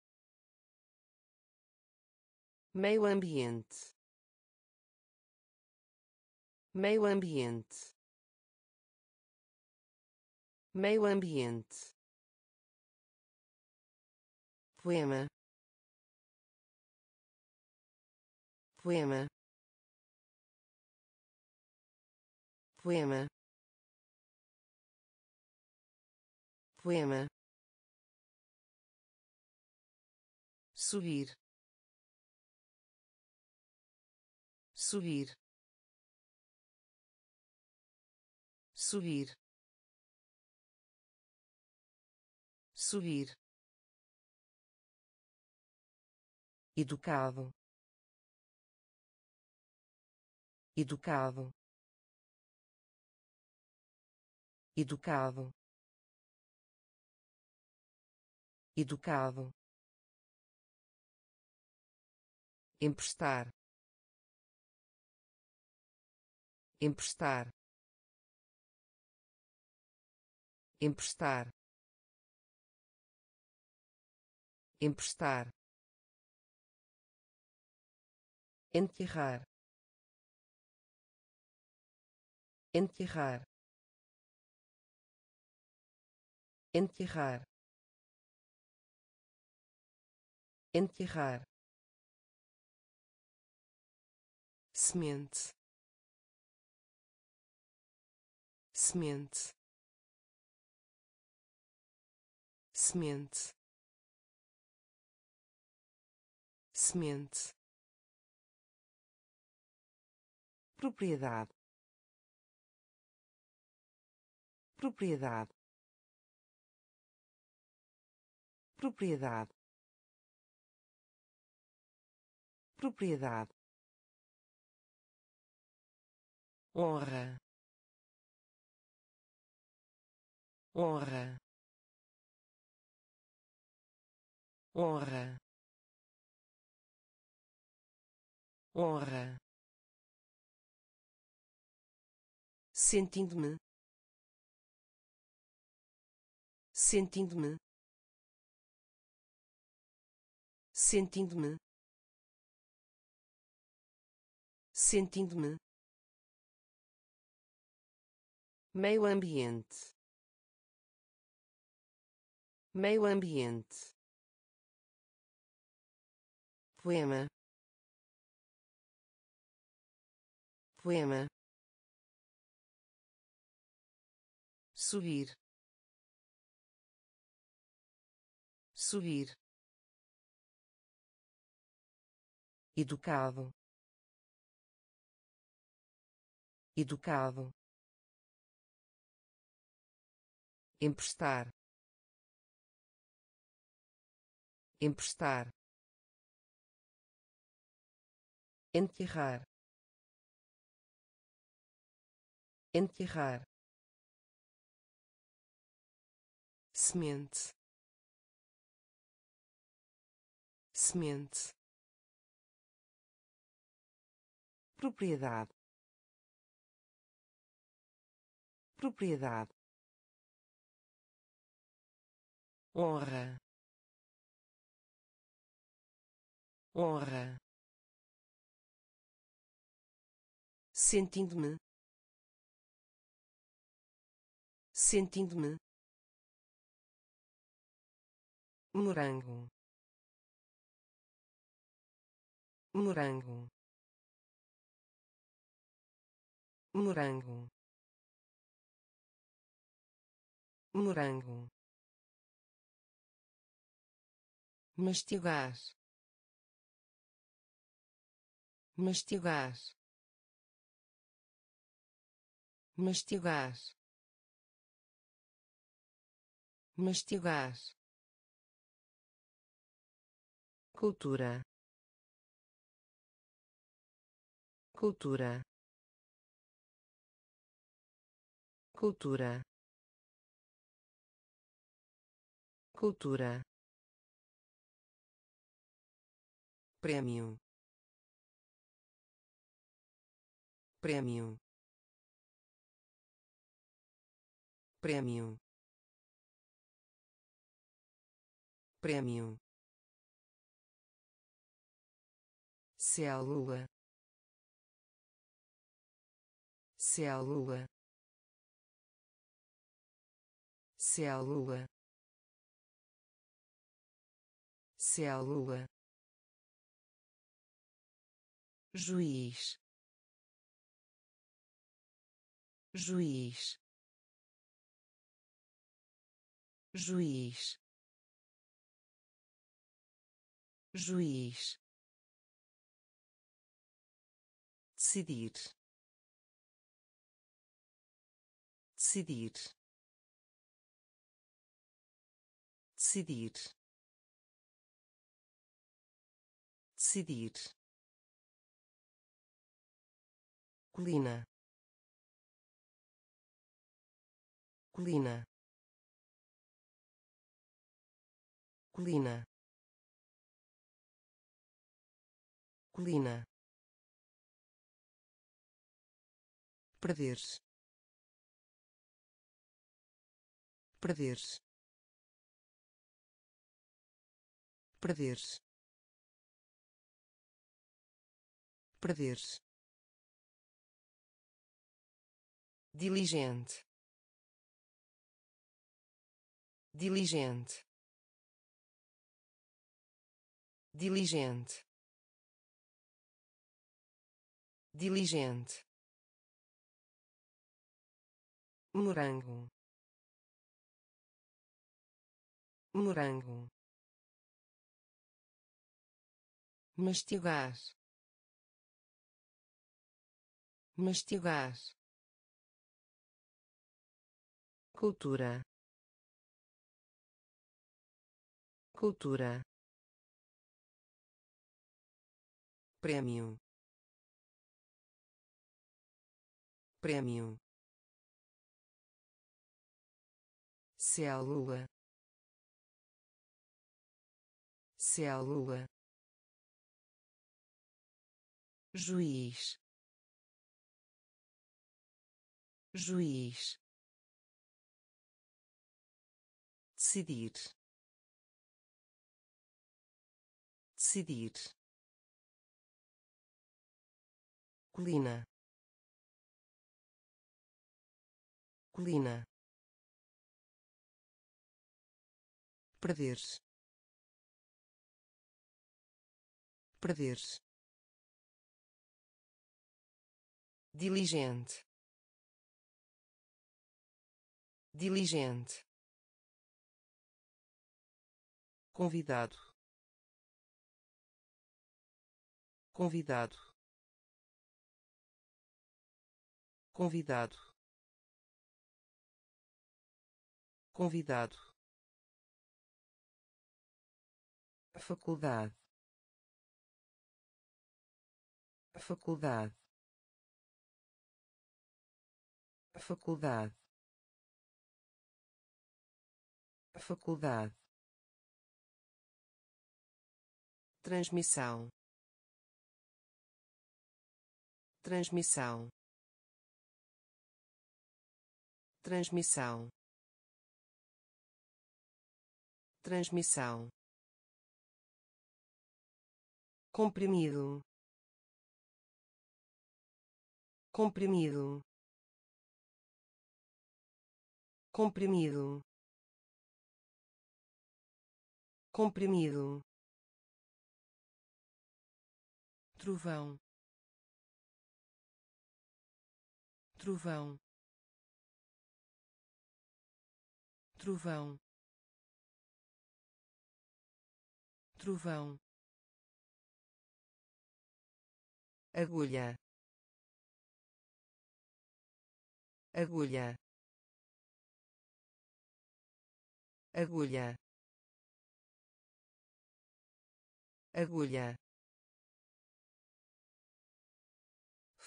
Meio ambiente. Meio ambiente. Meio ambiente. Poema. Poema. Poema. Poema subir subir subir subir educado. Educado. Educado. Educado emprestar emprestar emprestar emprestar enterrar enterrar enterrar enterrar semente. Semente. Semente. Semente. Propriedade. Propriedade. Propriedade. Propriedade honra. Honra. Honra. Honra. Sentindo-me. Sentindo-me. Sentindo-me. Sentindo-me meio ambiente. Meio ambiente. Poema. Poema. Subir. Subir. Educado. Educado emprestar emprestar enterrar enterrar semente semente propriedade propriedade honra. Honra. Sentindo-me. Sentindo-me. Morango. Morango. Morango. Morango mastigar mastigar mastigar mastigar. Cultura. Cultura. Cultura. Cultura prêmio. Prêmio. Prêmio. Prêmio. Célula. Célula. Célula. Célula juiz. Juiz. Juiz. Juiz. Decidir. Decidir. Decidir. Decidir colina. Colina. Colina. Colina. Perder-se perder-se perder-se perder-se diligente. Diligente. Diligente. Diligente. Morango. Morango. Mastigar. Mastigar cultura. Cultura. Prêmio. Prêmio. Célula. Célula. Juiz. Juiz decidir. Decidir. Colina. Colina. Perder-se perder-se diligente. Diligente convidado. Convidado. Convidado. Convidado. Faculdade. Faculdade. Faculdade. Faculdade transmissão. Transmissão. Transmissão. Transmissão. Comprimido. Comprimido. Comprimido. Comprimido trovão. Trovão. Trovão. Trovão. Agulha. Agulha. Agulha. Agulha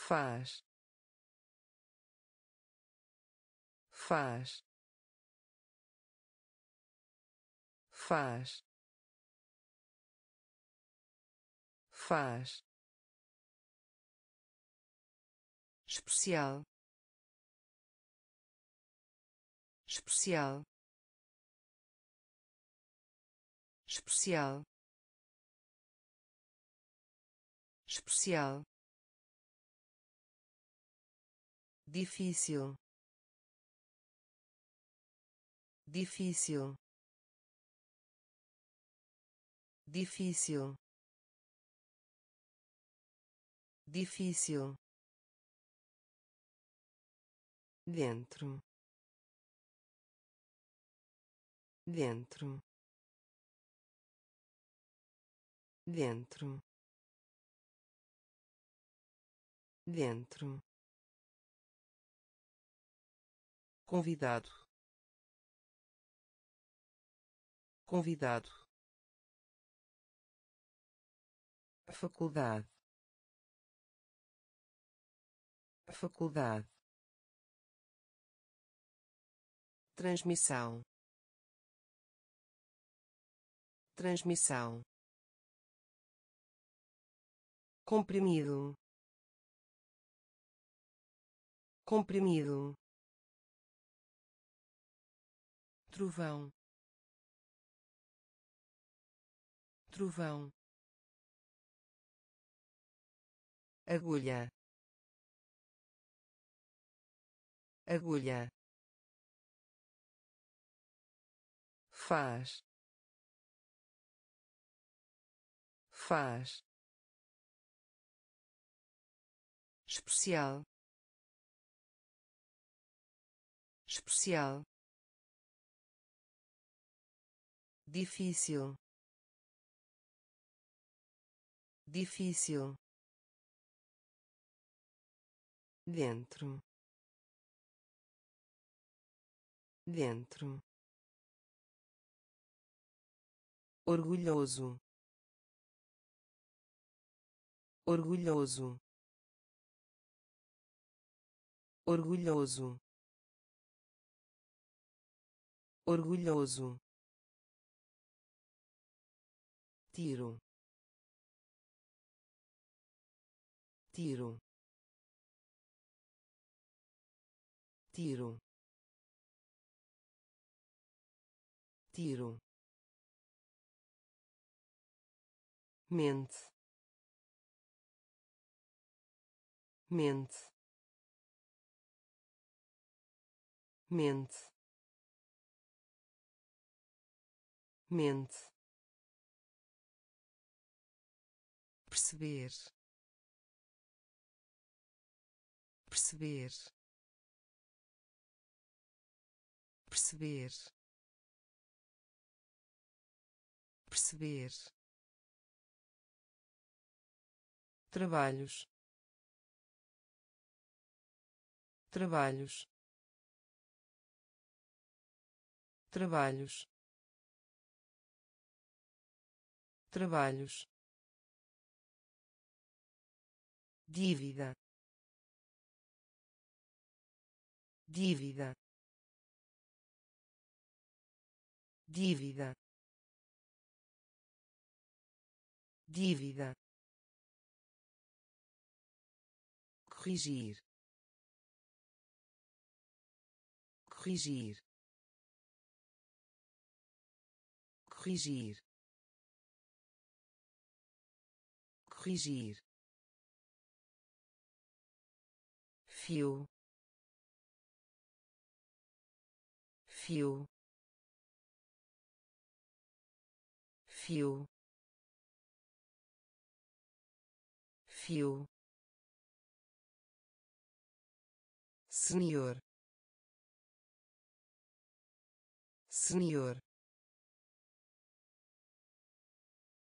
faz. Faz. Faz. Faz. Especial. Especial. Especial. Especial difícil. Difícil. Difícil. Difícil. Dentro. Dentro. Dentro. Dentro convidado. Convidado. Faculdade. Faculdade. Transmissão. Transmissão. Comprimido. Comprimido trovão. Trovão. Agulha. Agulha. Faz. Faz. Especial. Especial difícil. Difícil. Dentro. Dentro. Orgulhoso. Orgulhoso. Orgulhoso. Orgulhoso tiro. Tiro. Tiro. Tiro. Mente. Mente. Mente. Mente perceber. Perceber. Perceber. Perceber. Trabalhos. Trabalhos. Trabalhos. Trabalhos dívida. Dívida. Dívida. Dívida. Corrigir. Corrigir. Corrigir. Corrigir fio. Fio. Fio. Fio. Senhor. Senhor.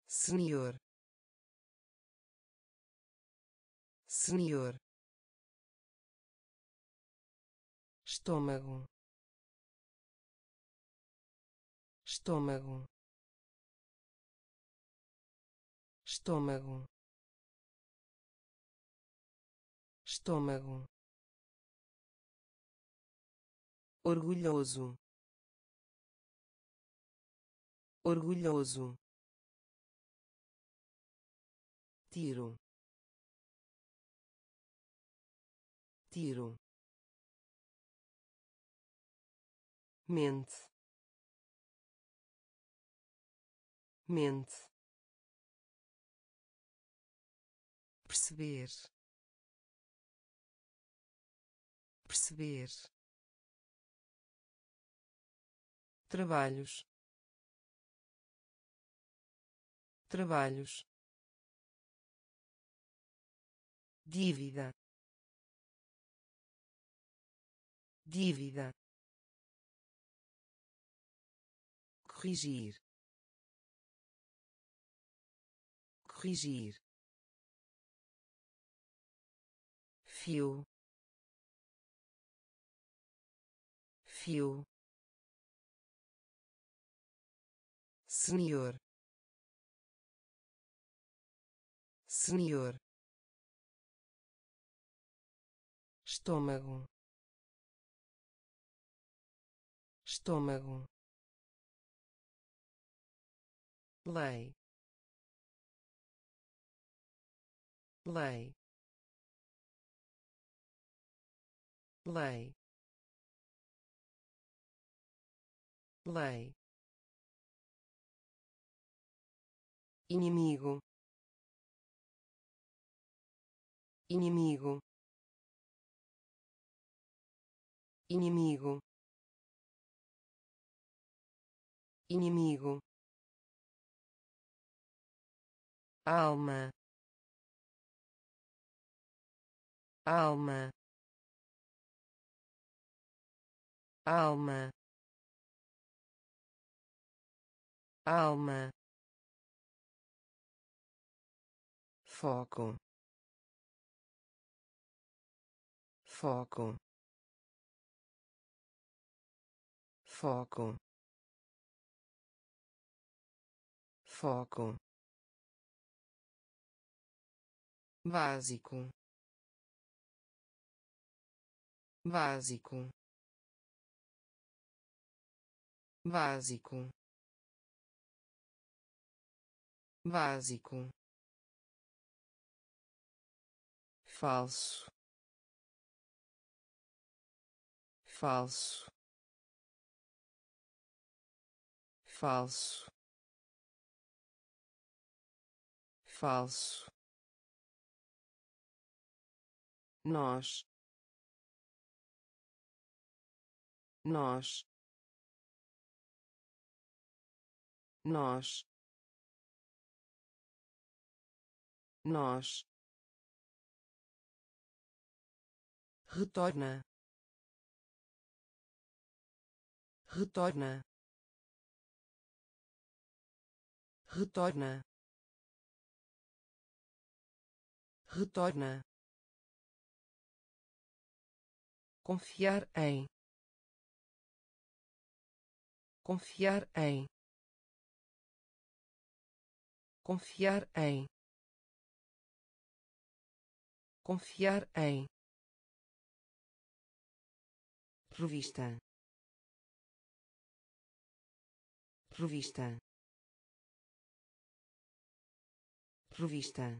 Senhor. Senhor estômago. Estômago. Estômago. Estômago. Orgulhoso. Orgulhoso. Tiro. Tiro mente. Mente. Perceber. Perceber. Trabalhos. Trabalhos. Dívida. Dívida corrigir. Corrigir. Fio. Fio. Senhor. Senhor. Estômago. Estômago lei lei lei lei inimigo. Inimigo. Inimigo. Inimigo alma. Alma. Alma. Alma. Foco. Foco. Foco. Foco básico. Básico. Básico. Básico. Falso. Falso. Falso. Falso nós. Nós. Nós. Nós. Retorna. Retorna. Retorna. Retorna confiar em. Confiar em. Confiar em. Confiar em. Revista. Revista. Revista.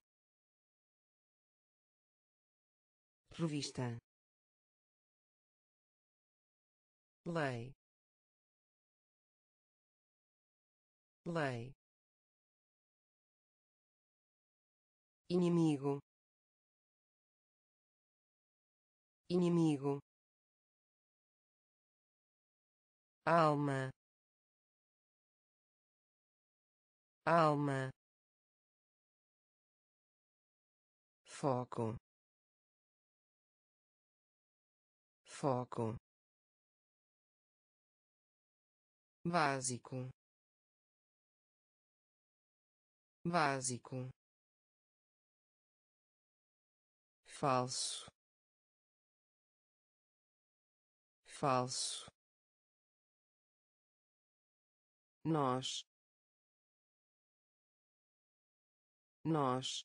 Revista lei lei inimigo. Inimigo. Alma. Alma. Foco. Foco básico. Básico. Falso. Falso. Nós. Nós.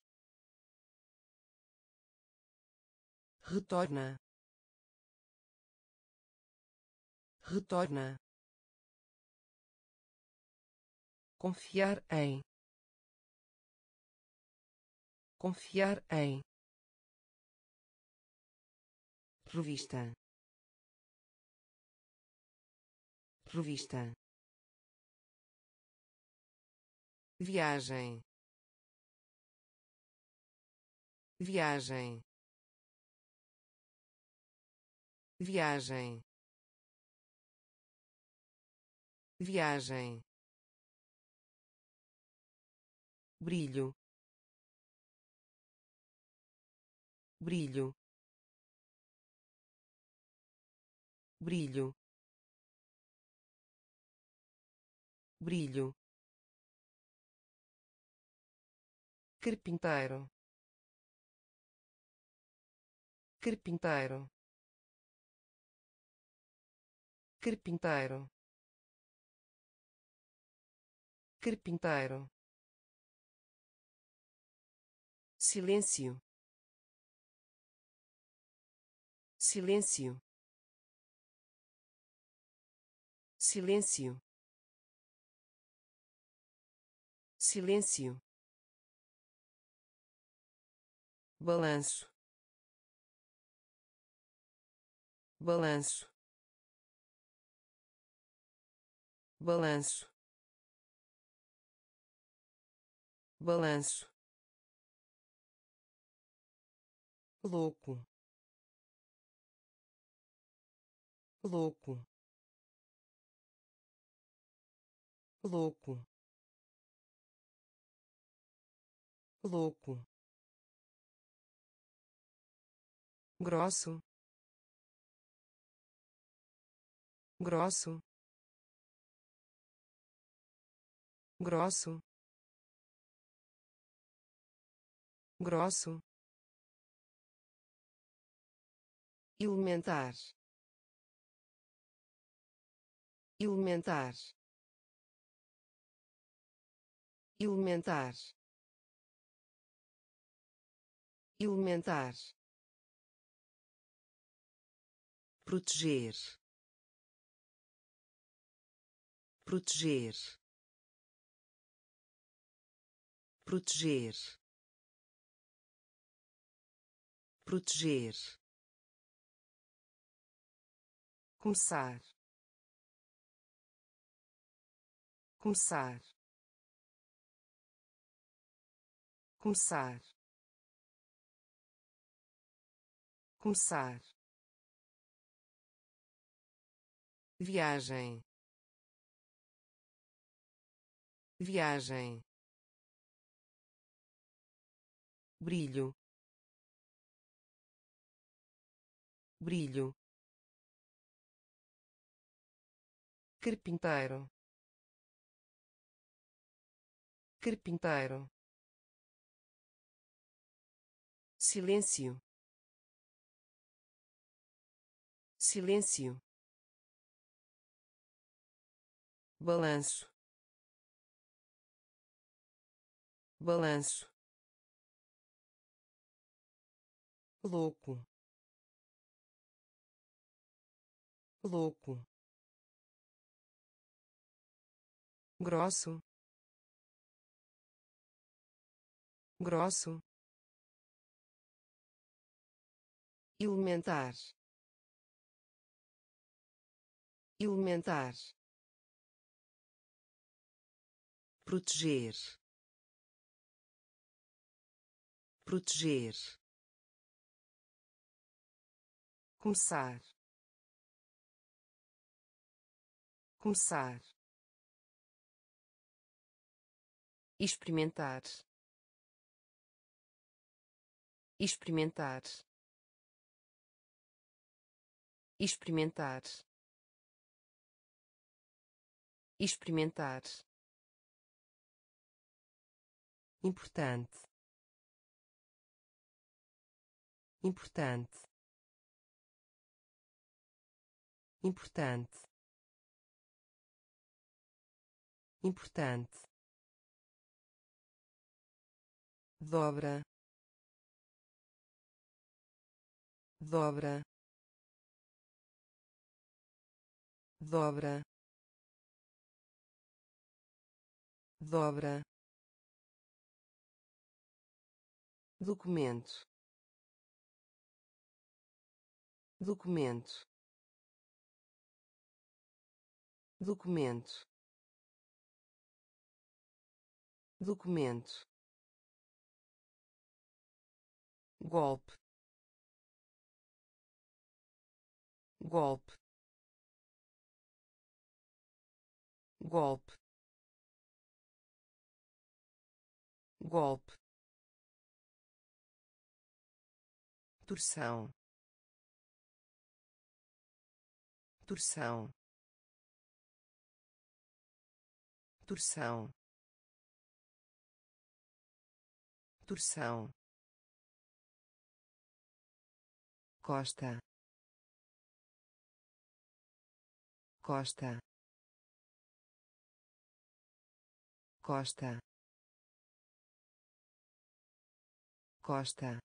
Retorna. Retorna confiar em. Confiar em. Revista. Revista. Viagem. Viagem. Viagem. Viagem brilho. Brilho. Brilho. Brilho. Carpinteiro. Carpinteiro. Carpinteiro. Carpinteiro silêncio. Silêncio. Silêncio. Silêncio. Balanço. Balanço. Balanço. Balanço louco. Louco. Louco. Louco. Grosso. Grosso. Grosso. Grosso elementar. Elementar. Elementar. Elementar. Proteger. Proteger. Proteger. Proteger começar. Começar. Começar. Começar. Viagem. Viagem. Brilho. Brilho carpinteiro. Carpinteiro. Silêncio. Silêncio. Balanço. Balanço. Louco. Louco grosso. Grosso. Elementar. Elementar. Proteger. Proteger. Começar. Começar experimentar. Experimentar. Experimentar. Experimentar. Importante. Importante. Importante. Importante dobra dobra dobra dobra. Documento. Documento. Documento. Documento golpe. Golpe. Golpe. Golpe. Torção. Torção. Torção. Torção Costa. Costa. Costa. Costa.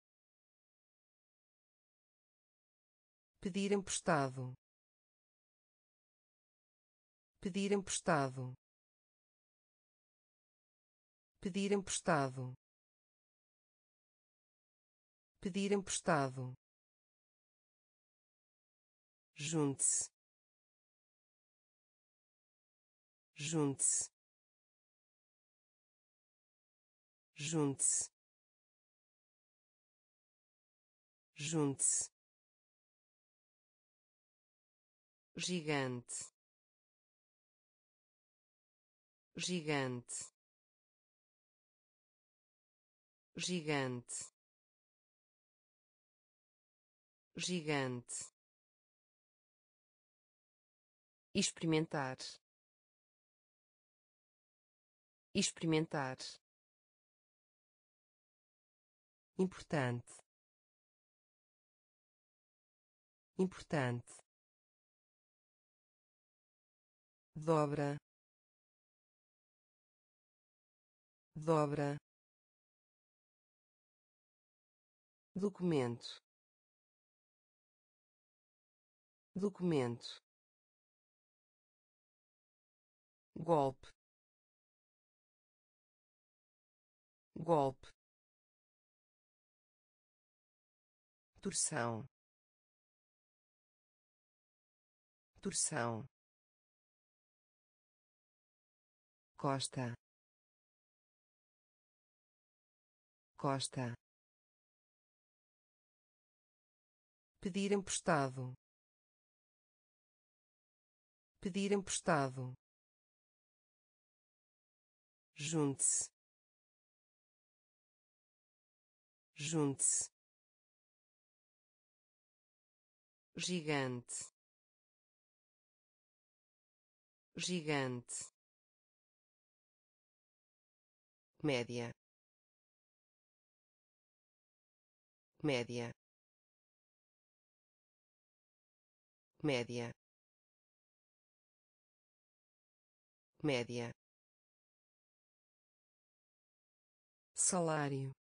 Pedir emprestado. Pedir emprestado. Pedir emprestado. Pedir emprestado junte-se. Junte-se. Junte-se. Junte-se. Gigante. Gigante. Gigante. Gigante experimentar. Experimentar. Importante. Importante. Dobra. Dobra. Documento. Documento golpe. Golpe. Torção. Torção. Costa. Costa. Pedir emprestado. Pedir emprestado junte-se. Junte-se. Gigante. Gigante. Média. Média. Média. Média salário.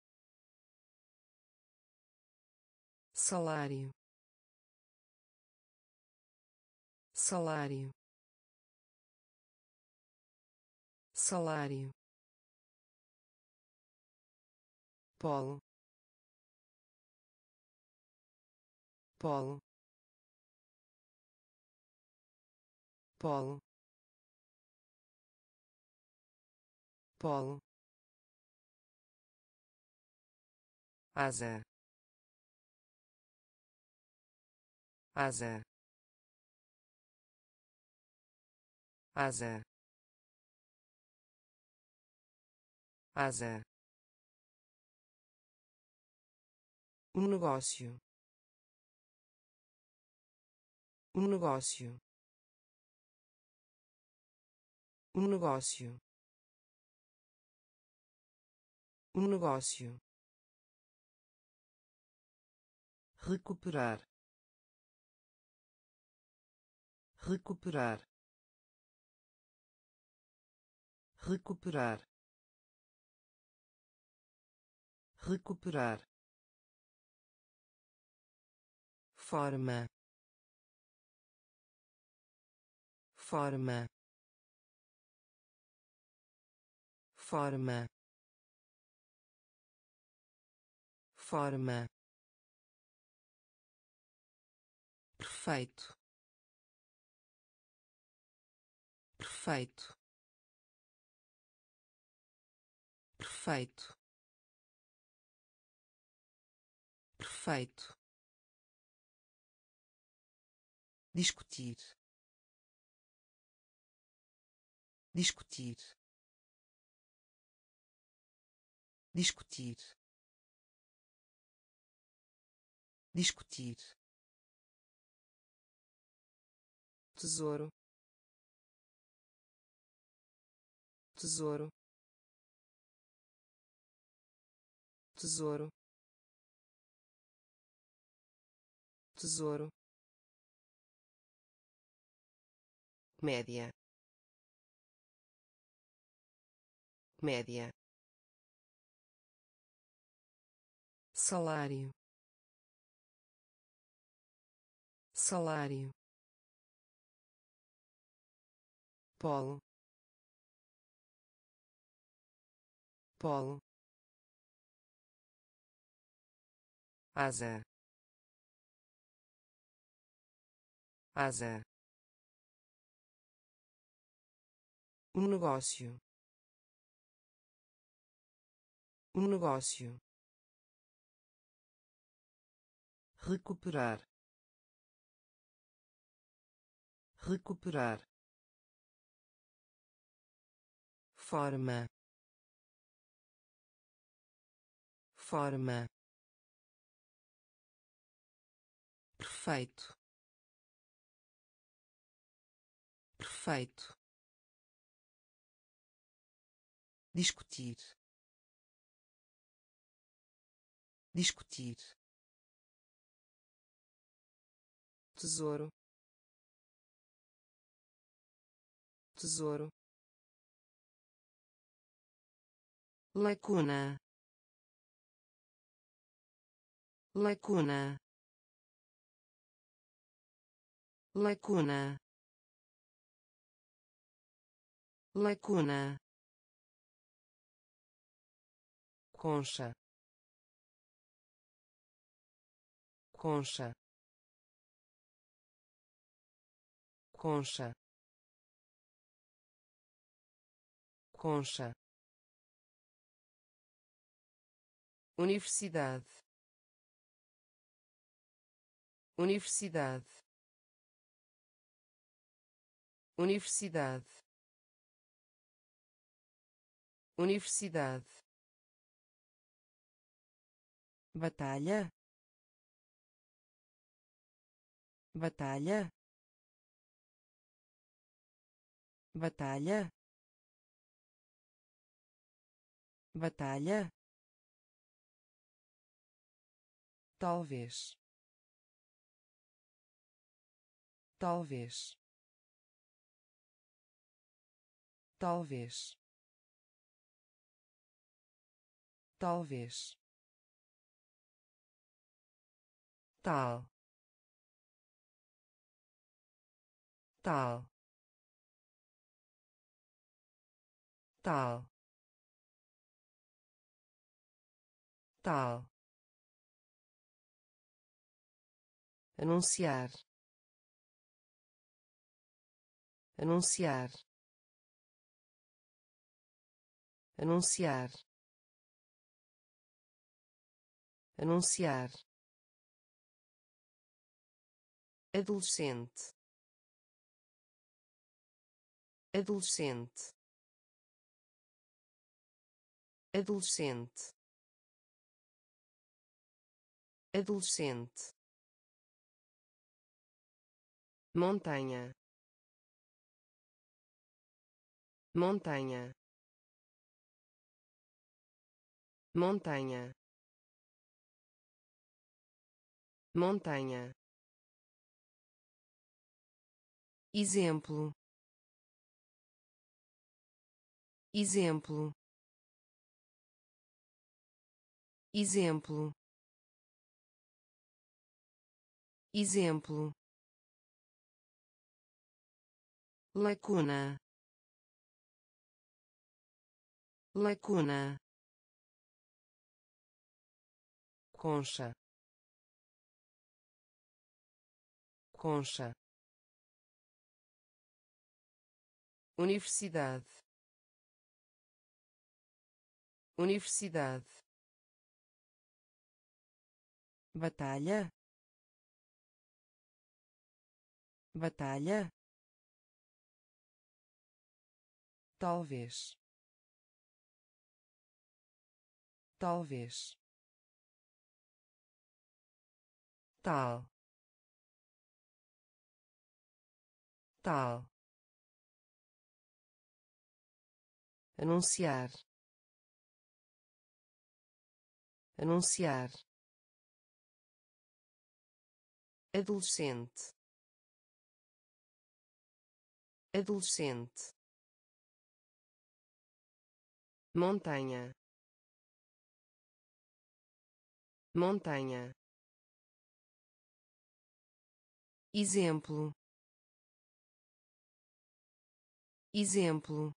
Salário. Salário. Salário. Polo. Polo. Polo. Polo asa. Asa. Asa. Asa. Um negócio. Um negócio. Um negócio. Um negócio recuperar recuperar recuperar recuperar. Forma forma forma. Forma perfeito. Perfeito. Perfeito. Perfeito. Discutir. Discutir. Discutir. Discutir tesouro. Tesouro. Tesouro. Tesouro. Média. Média. Salário. Salário polo. Polo. Asa. Asa. Um negócio. Um negócio. Recuperar. Recuperar forma. Forma. Perfeito. Perfeito. Discutir. Discutir. Tesouro. Tesouro lacuna. Lacuna. Lacuna. Lacuna. Concha. Concha. Concha. Concha Universidade. Universidade. Universidade. Universidade. Batalha. Batalha. Batalha. Batalha talvez. Talvez. Talvez. Talvez. Tal. Tal. Tal. Tal anunciar. Anunciar. Anunciar. Anunciar. Adolescente. Adolescente. Adolescente. Adolescente montanha. Montanha. Montanha. Montanha. Exemplo. Exemplo. Exemplo. Exemplo lacuna. Lacuna. Concha. Concha. Universidade. Universidade. Batalha. Batalha talvez. Talvez. Tal. Tal. Anunciar. Anunciar. Adolescente. Adolescente montanha. Montanha. Exemplo. Exemplo.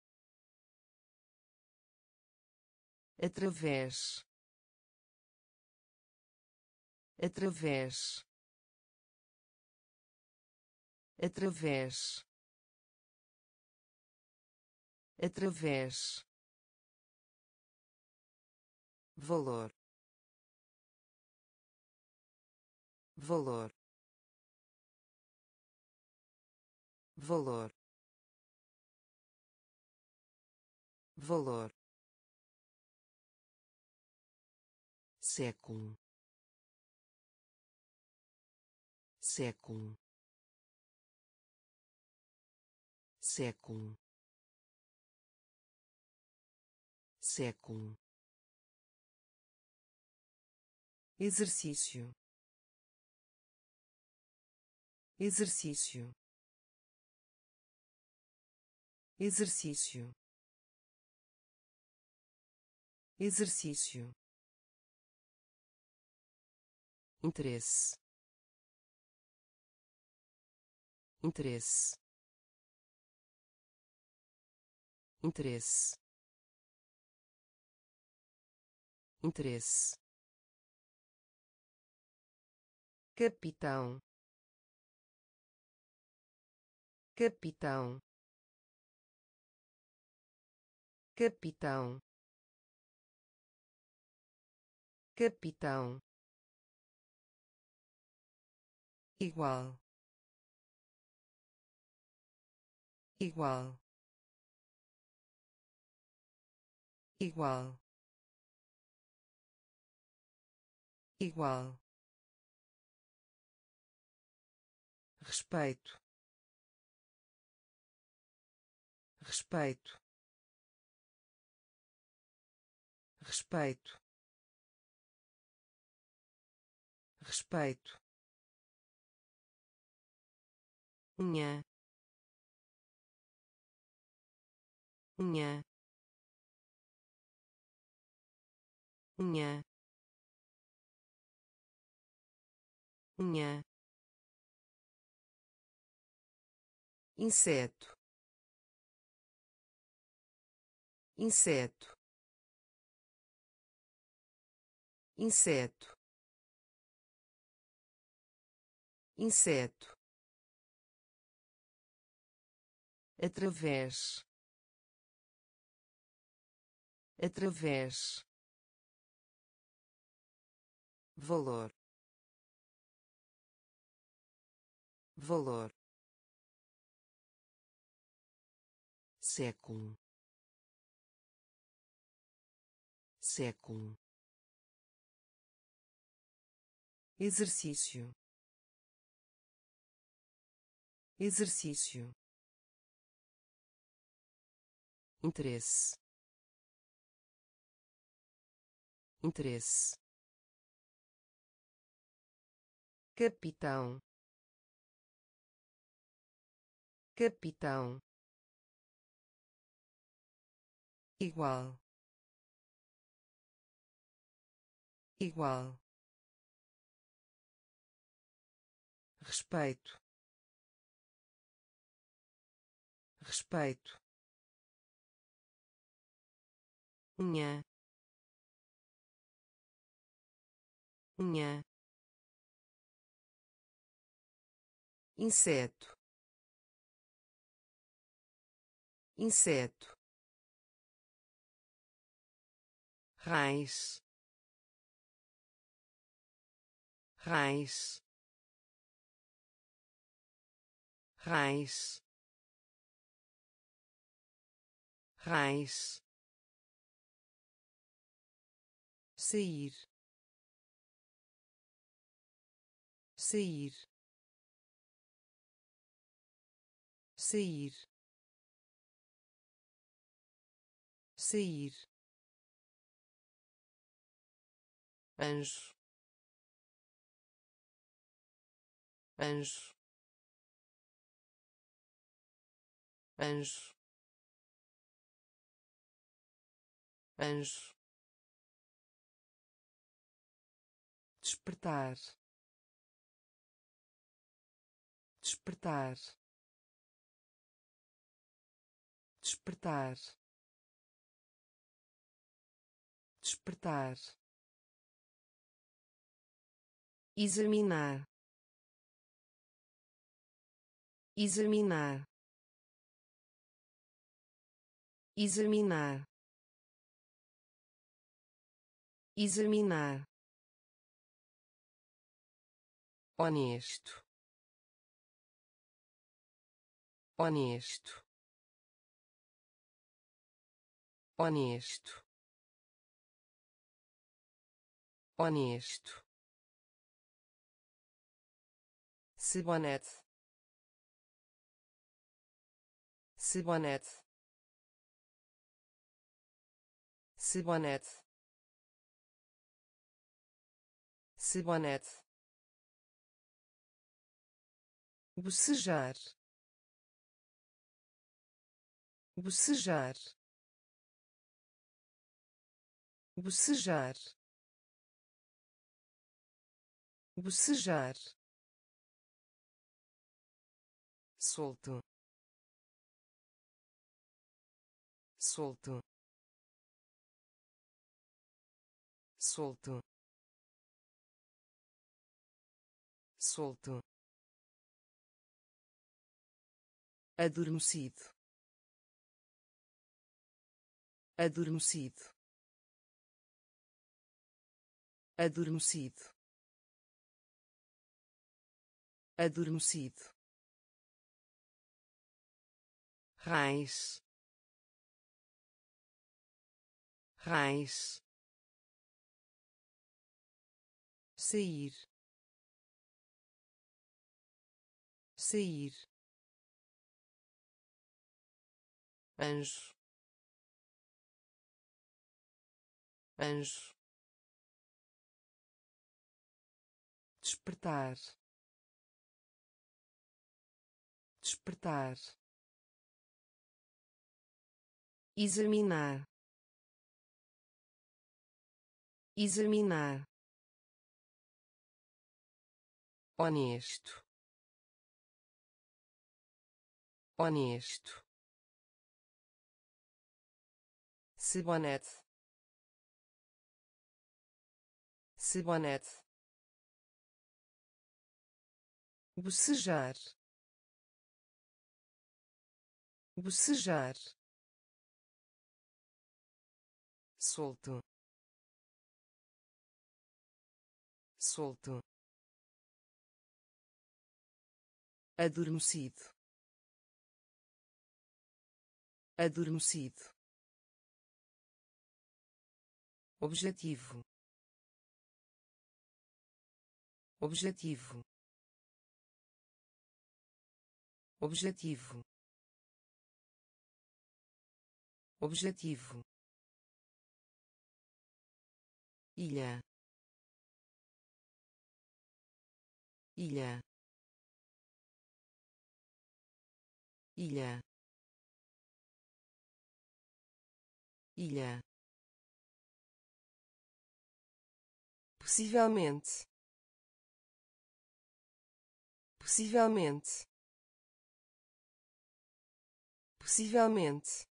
Através. Através. Através. Através valor. Valor. Valor. Valor. Século. Século. Século. Século exercício. Exercício. Exercício. Exercício. Interesse. Interesse. Interesse. Interesse capitão. Capitão. Capitão. Capitão. Igual. Igual. Igual. Igual respeito. Respeito. Respeito. Respeito. Unha. Unha. Unha. Unha inseto. Inseto. Inseto. Inseto. Através. Através. Valor. Valor século. Século. Exercício. Exercício. Interesse. Interesse. Capitão. Capitão igual. Igual. Respeito. Respeito. Unha. Unha. Inseto. Inseto raiz raiz raiz raiz sair sair sair sair anjo. Anjo. Anjo. Anjo. Despertar. Despertar. Despertar. Despertar examinar. Examinar. Examinar. Examinar. Honesto. Honesto. Honesto. Honesto Cibonete. Cibonete. Cibonete. Cibonete. bocejar bocejar bocejar bocejar solto. Solto. Solto. Solto. Adormecido. Adormecido. Adormecido. Adormecido raiz. Raiz. Sair. Sair. Anjo. Anjo. Despertar. Despertar examinar. Examinar. Honesto. Honesto. Cibonete. Cibonete. bocejar. Bocejar solto. Solto. Adormecido. Adormecido. Objetivo. Objetivo. Objetivo. Objetivo ilha. Ilha. Ilha. Ilha. Possivelmente. Possivelmente. Possivelmente.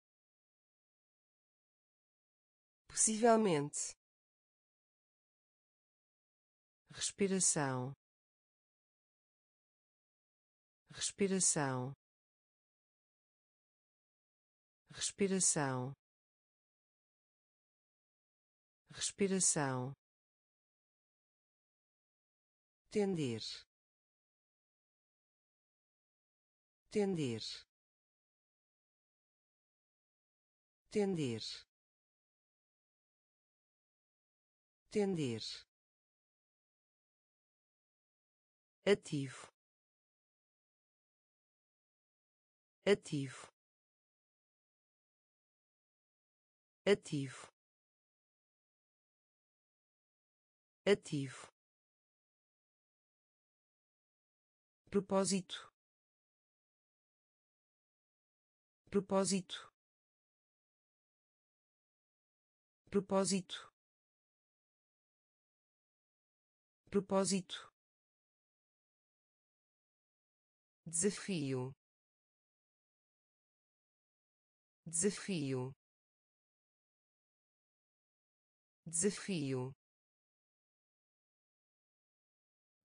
Possivelmente respiração respiração respiração respiração tender tender tender tender ativo. Ativo. Ativo. Ativo. Propósito. Propósito. Propósito. Propósito desafio. Desafio. Desafio.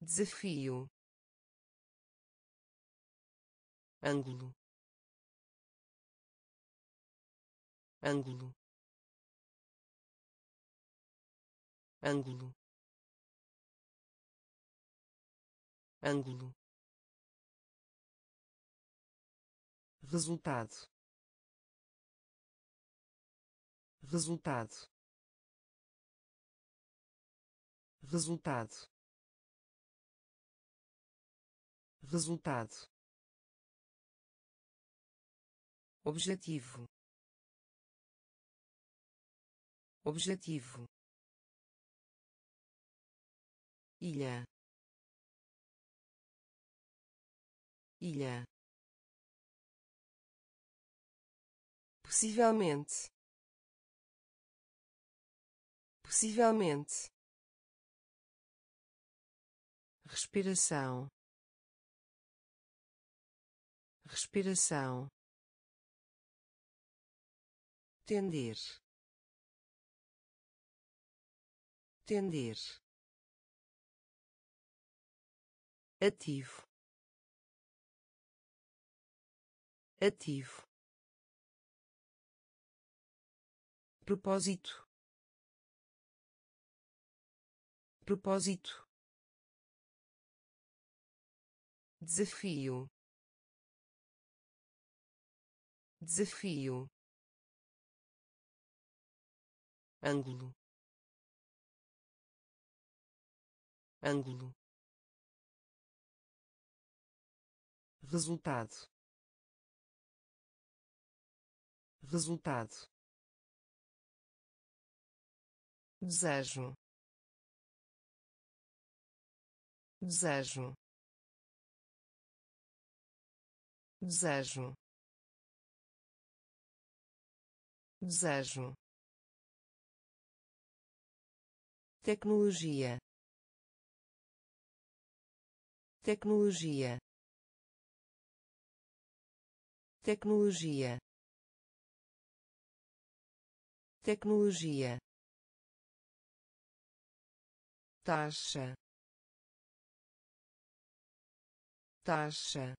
Desafio. Ângulo. Ângulo. Ângulo. Ângulo resultado. Resultado. Resultado. Resultado. Objetivo. Objetivo. Ilha. Ilha possivelmente. Possivelmente. Respiração. Respiração. Tender. Tender. Ativo. Ativo propósito. Propósito. Desafio. Desafio. Ângulo. Ângulo. Resultado. Resultado desejo. Desejo. Desejo. Desejo. Tecnologia. Tecnologia. Tecnologia. Tecnologia taxa taxa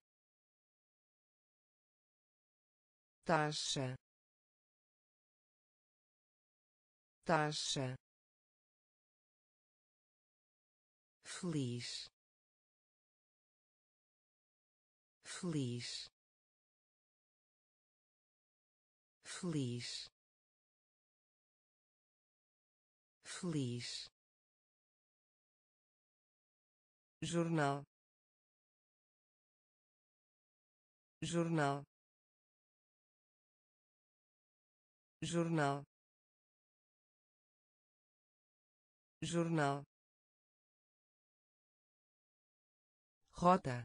taxa taxa. Feliz. Feliz. Feliz. Feliz jornal jornal jornal jornal rota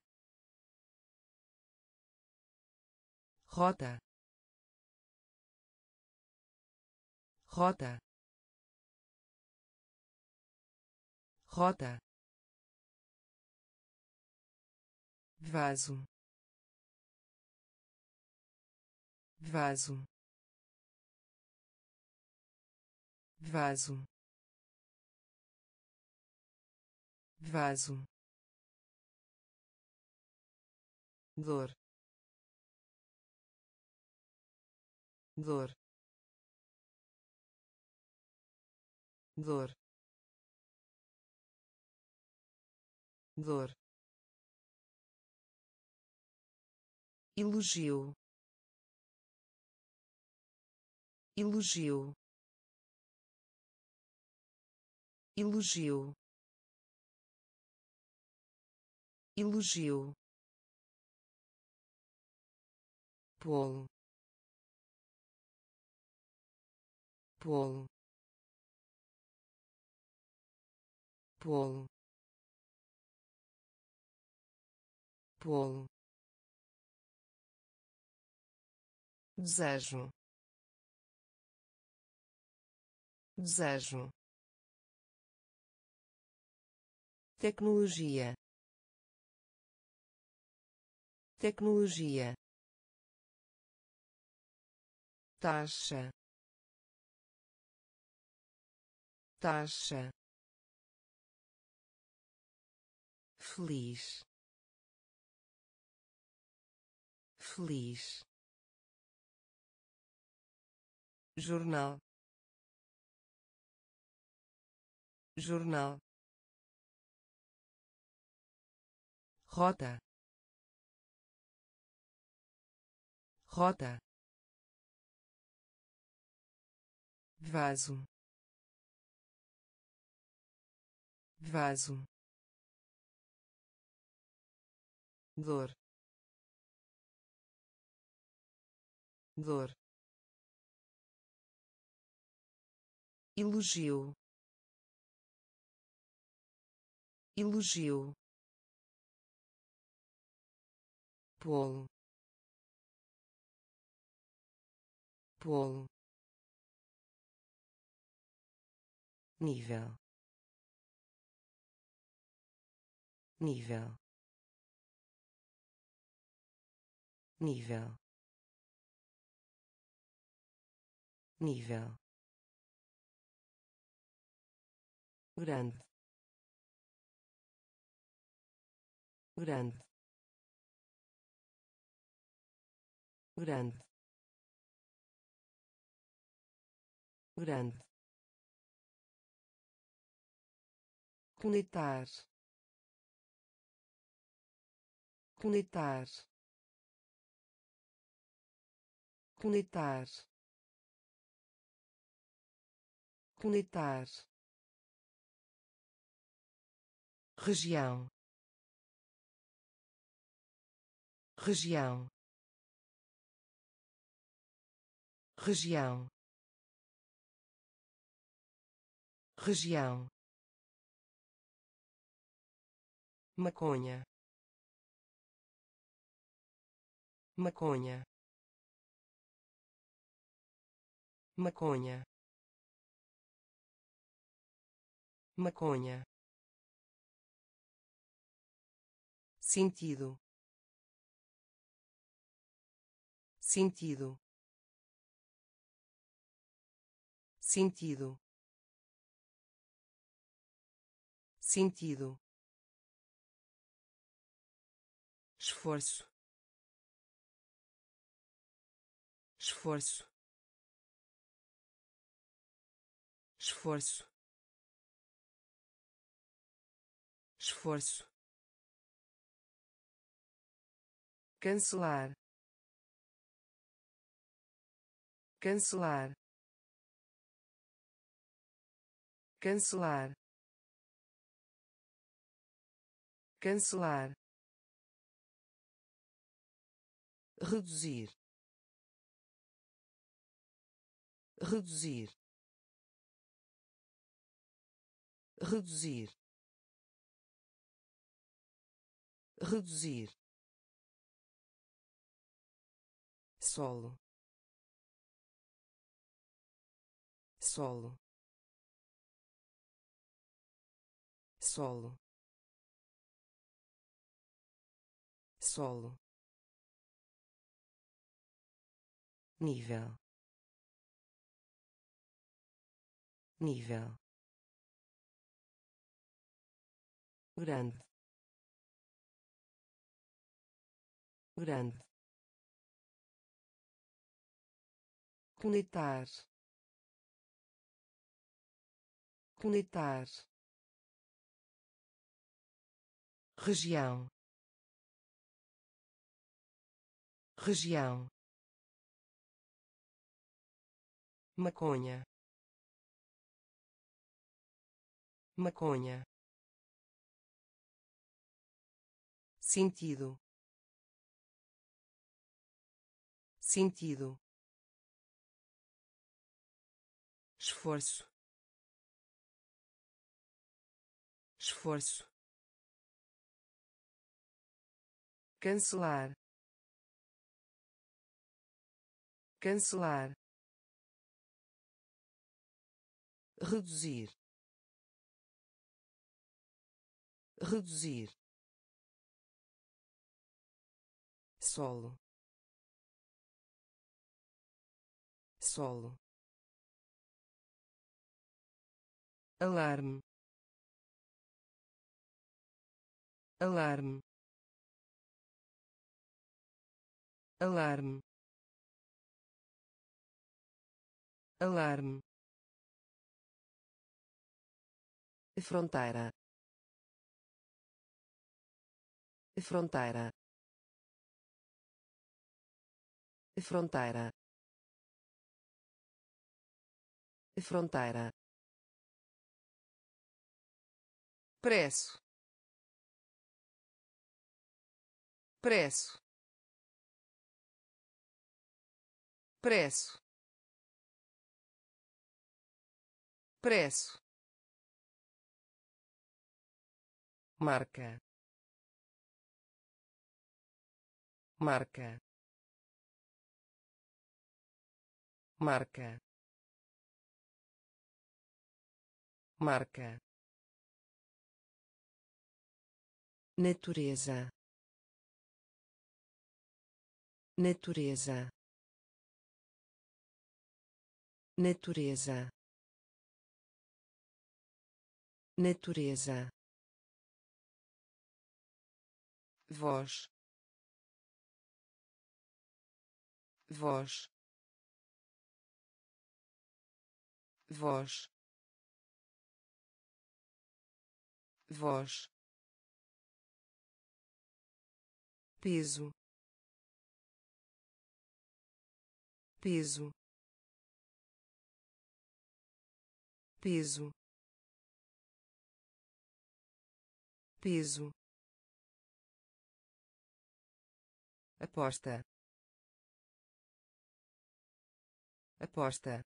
rota rota rota vaso. Vaso. Vaso. Vaso. Dor. Dor. Dor. Dor elogio. Elogio. Elogio. Elogio. Polo polo polo polo desejo. Desejo. Tecnologia. Tecnologia. Taxa. Taxa. Feliz. Feliz jornal jornal rota rota vaso vaso dor dor elogio. Elogio. Polo polo nível. Nível. Nível. Nível grande. Grande. Grande. Grande. Conectar conectar conectar conectar região. Região. Região. Região. Maconha. Maconha. Maconha. Maconha sentido. Sentido. Sentido. Sentido. Esforço. Esforço. Esforço. Esforço cancelar. Cancelar. Cancelar. Cancelar. Reduzir. Reduzir. Reduzir. Reduzir solo. Solo. Solo. Solo. Nível. Nível. Grande. Grande conectar conectar região. Região. Maconha. Maconha. Sentido. Sentido esforço. Esforço. Cancelar. Cancelar. Reduzir. Reduzir. Solo. Solo alarme. Alarme. Alarme. Alarme. Fronteira. Fronteira. Fronteira. Fronteira preço. Preço. Preço. Preço. Marca. Marca. Marca. Marca natureza. Natureza. Natureza. Natureza. Voz. Voz. Voz. Voz peso. Peso. Peso. Peso. Aposta. Aposta.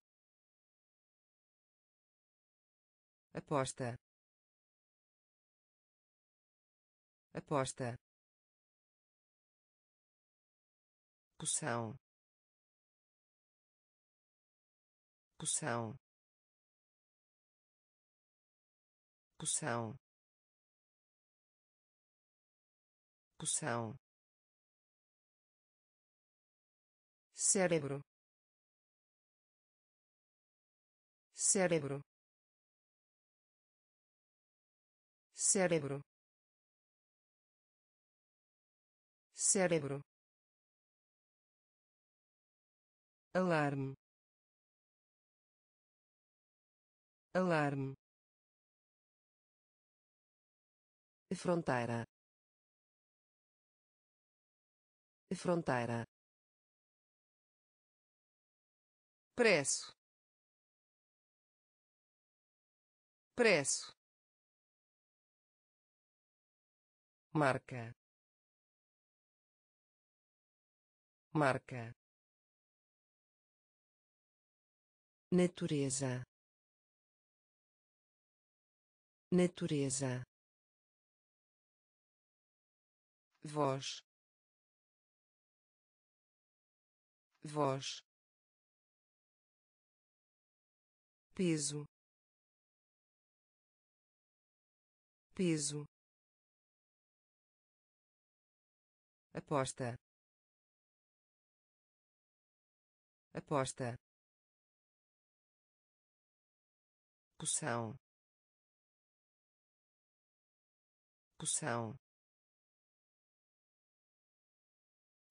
Aposta. Aposta poção. Poção. Poção. Poção. Cérebro. Cérebro. Cérebro. Cérebro alarme. Alarme. Fronteira. Fronteira. Preço. Preço. Marca. Marca natureza. Natureza. Voz. Voz. Peso. Peso. Aposta. Aposta poção. Poção.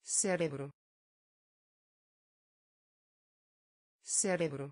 Cérebro. Cérebro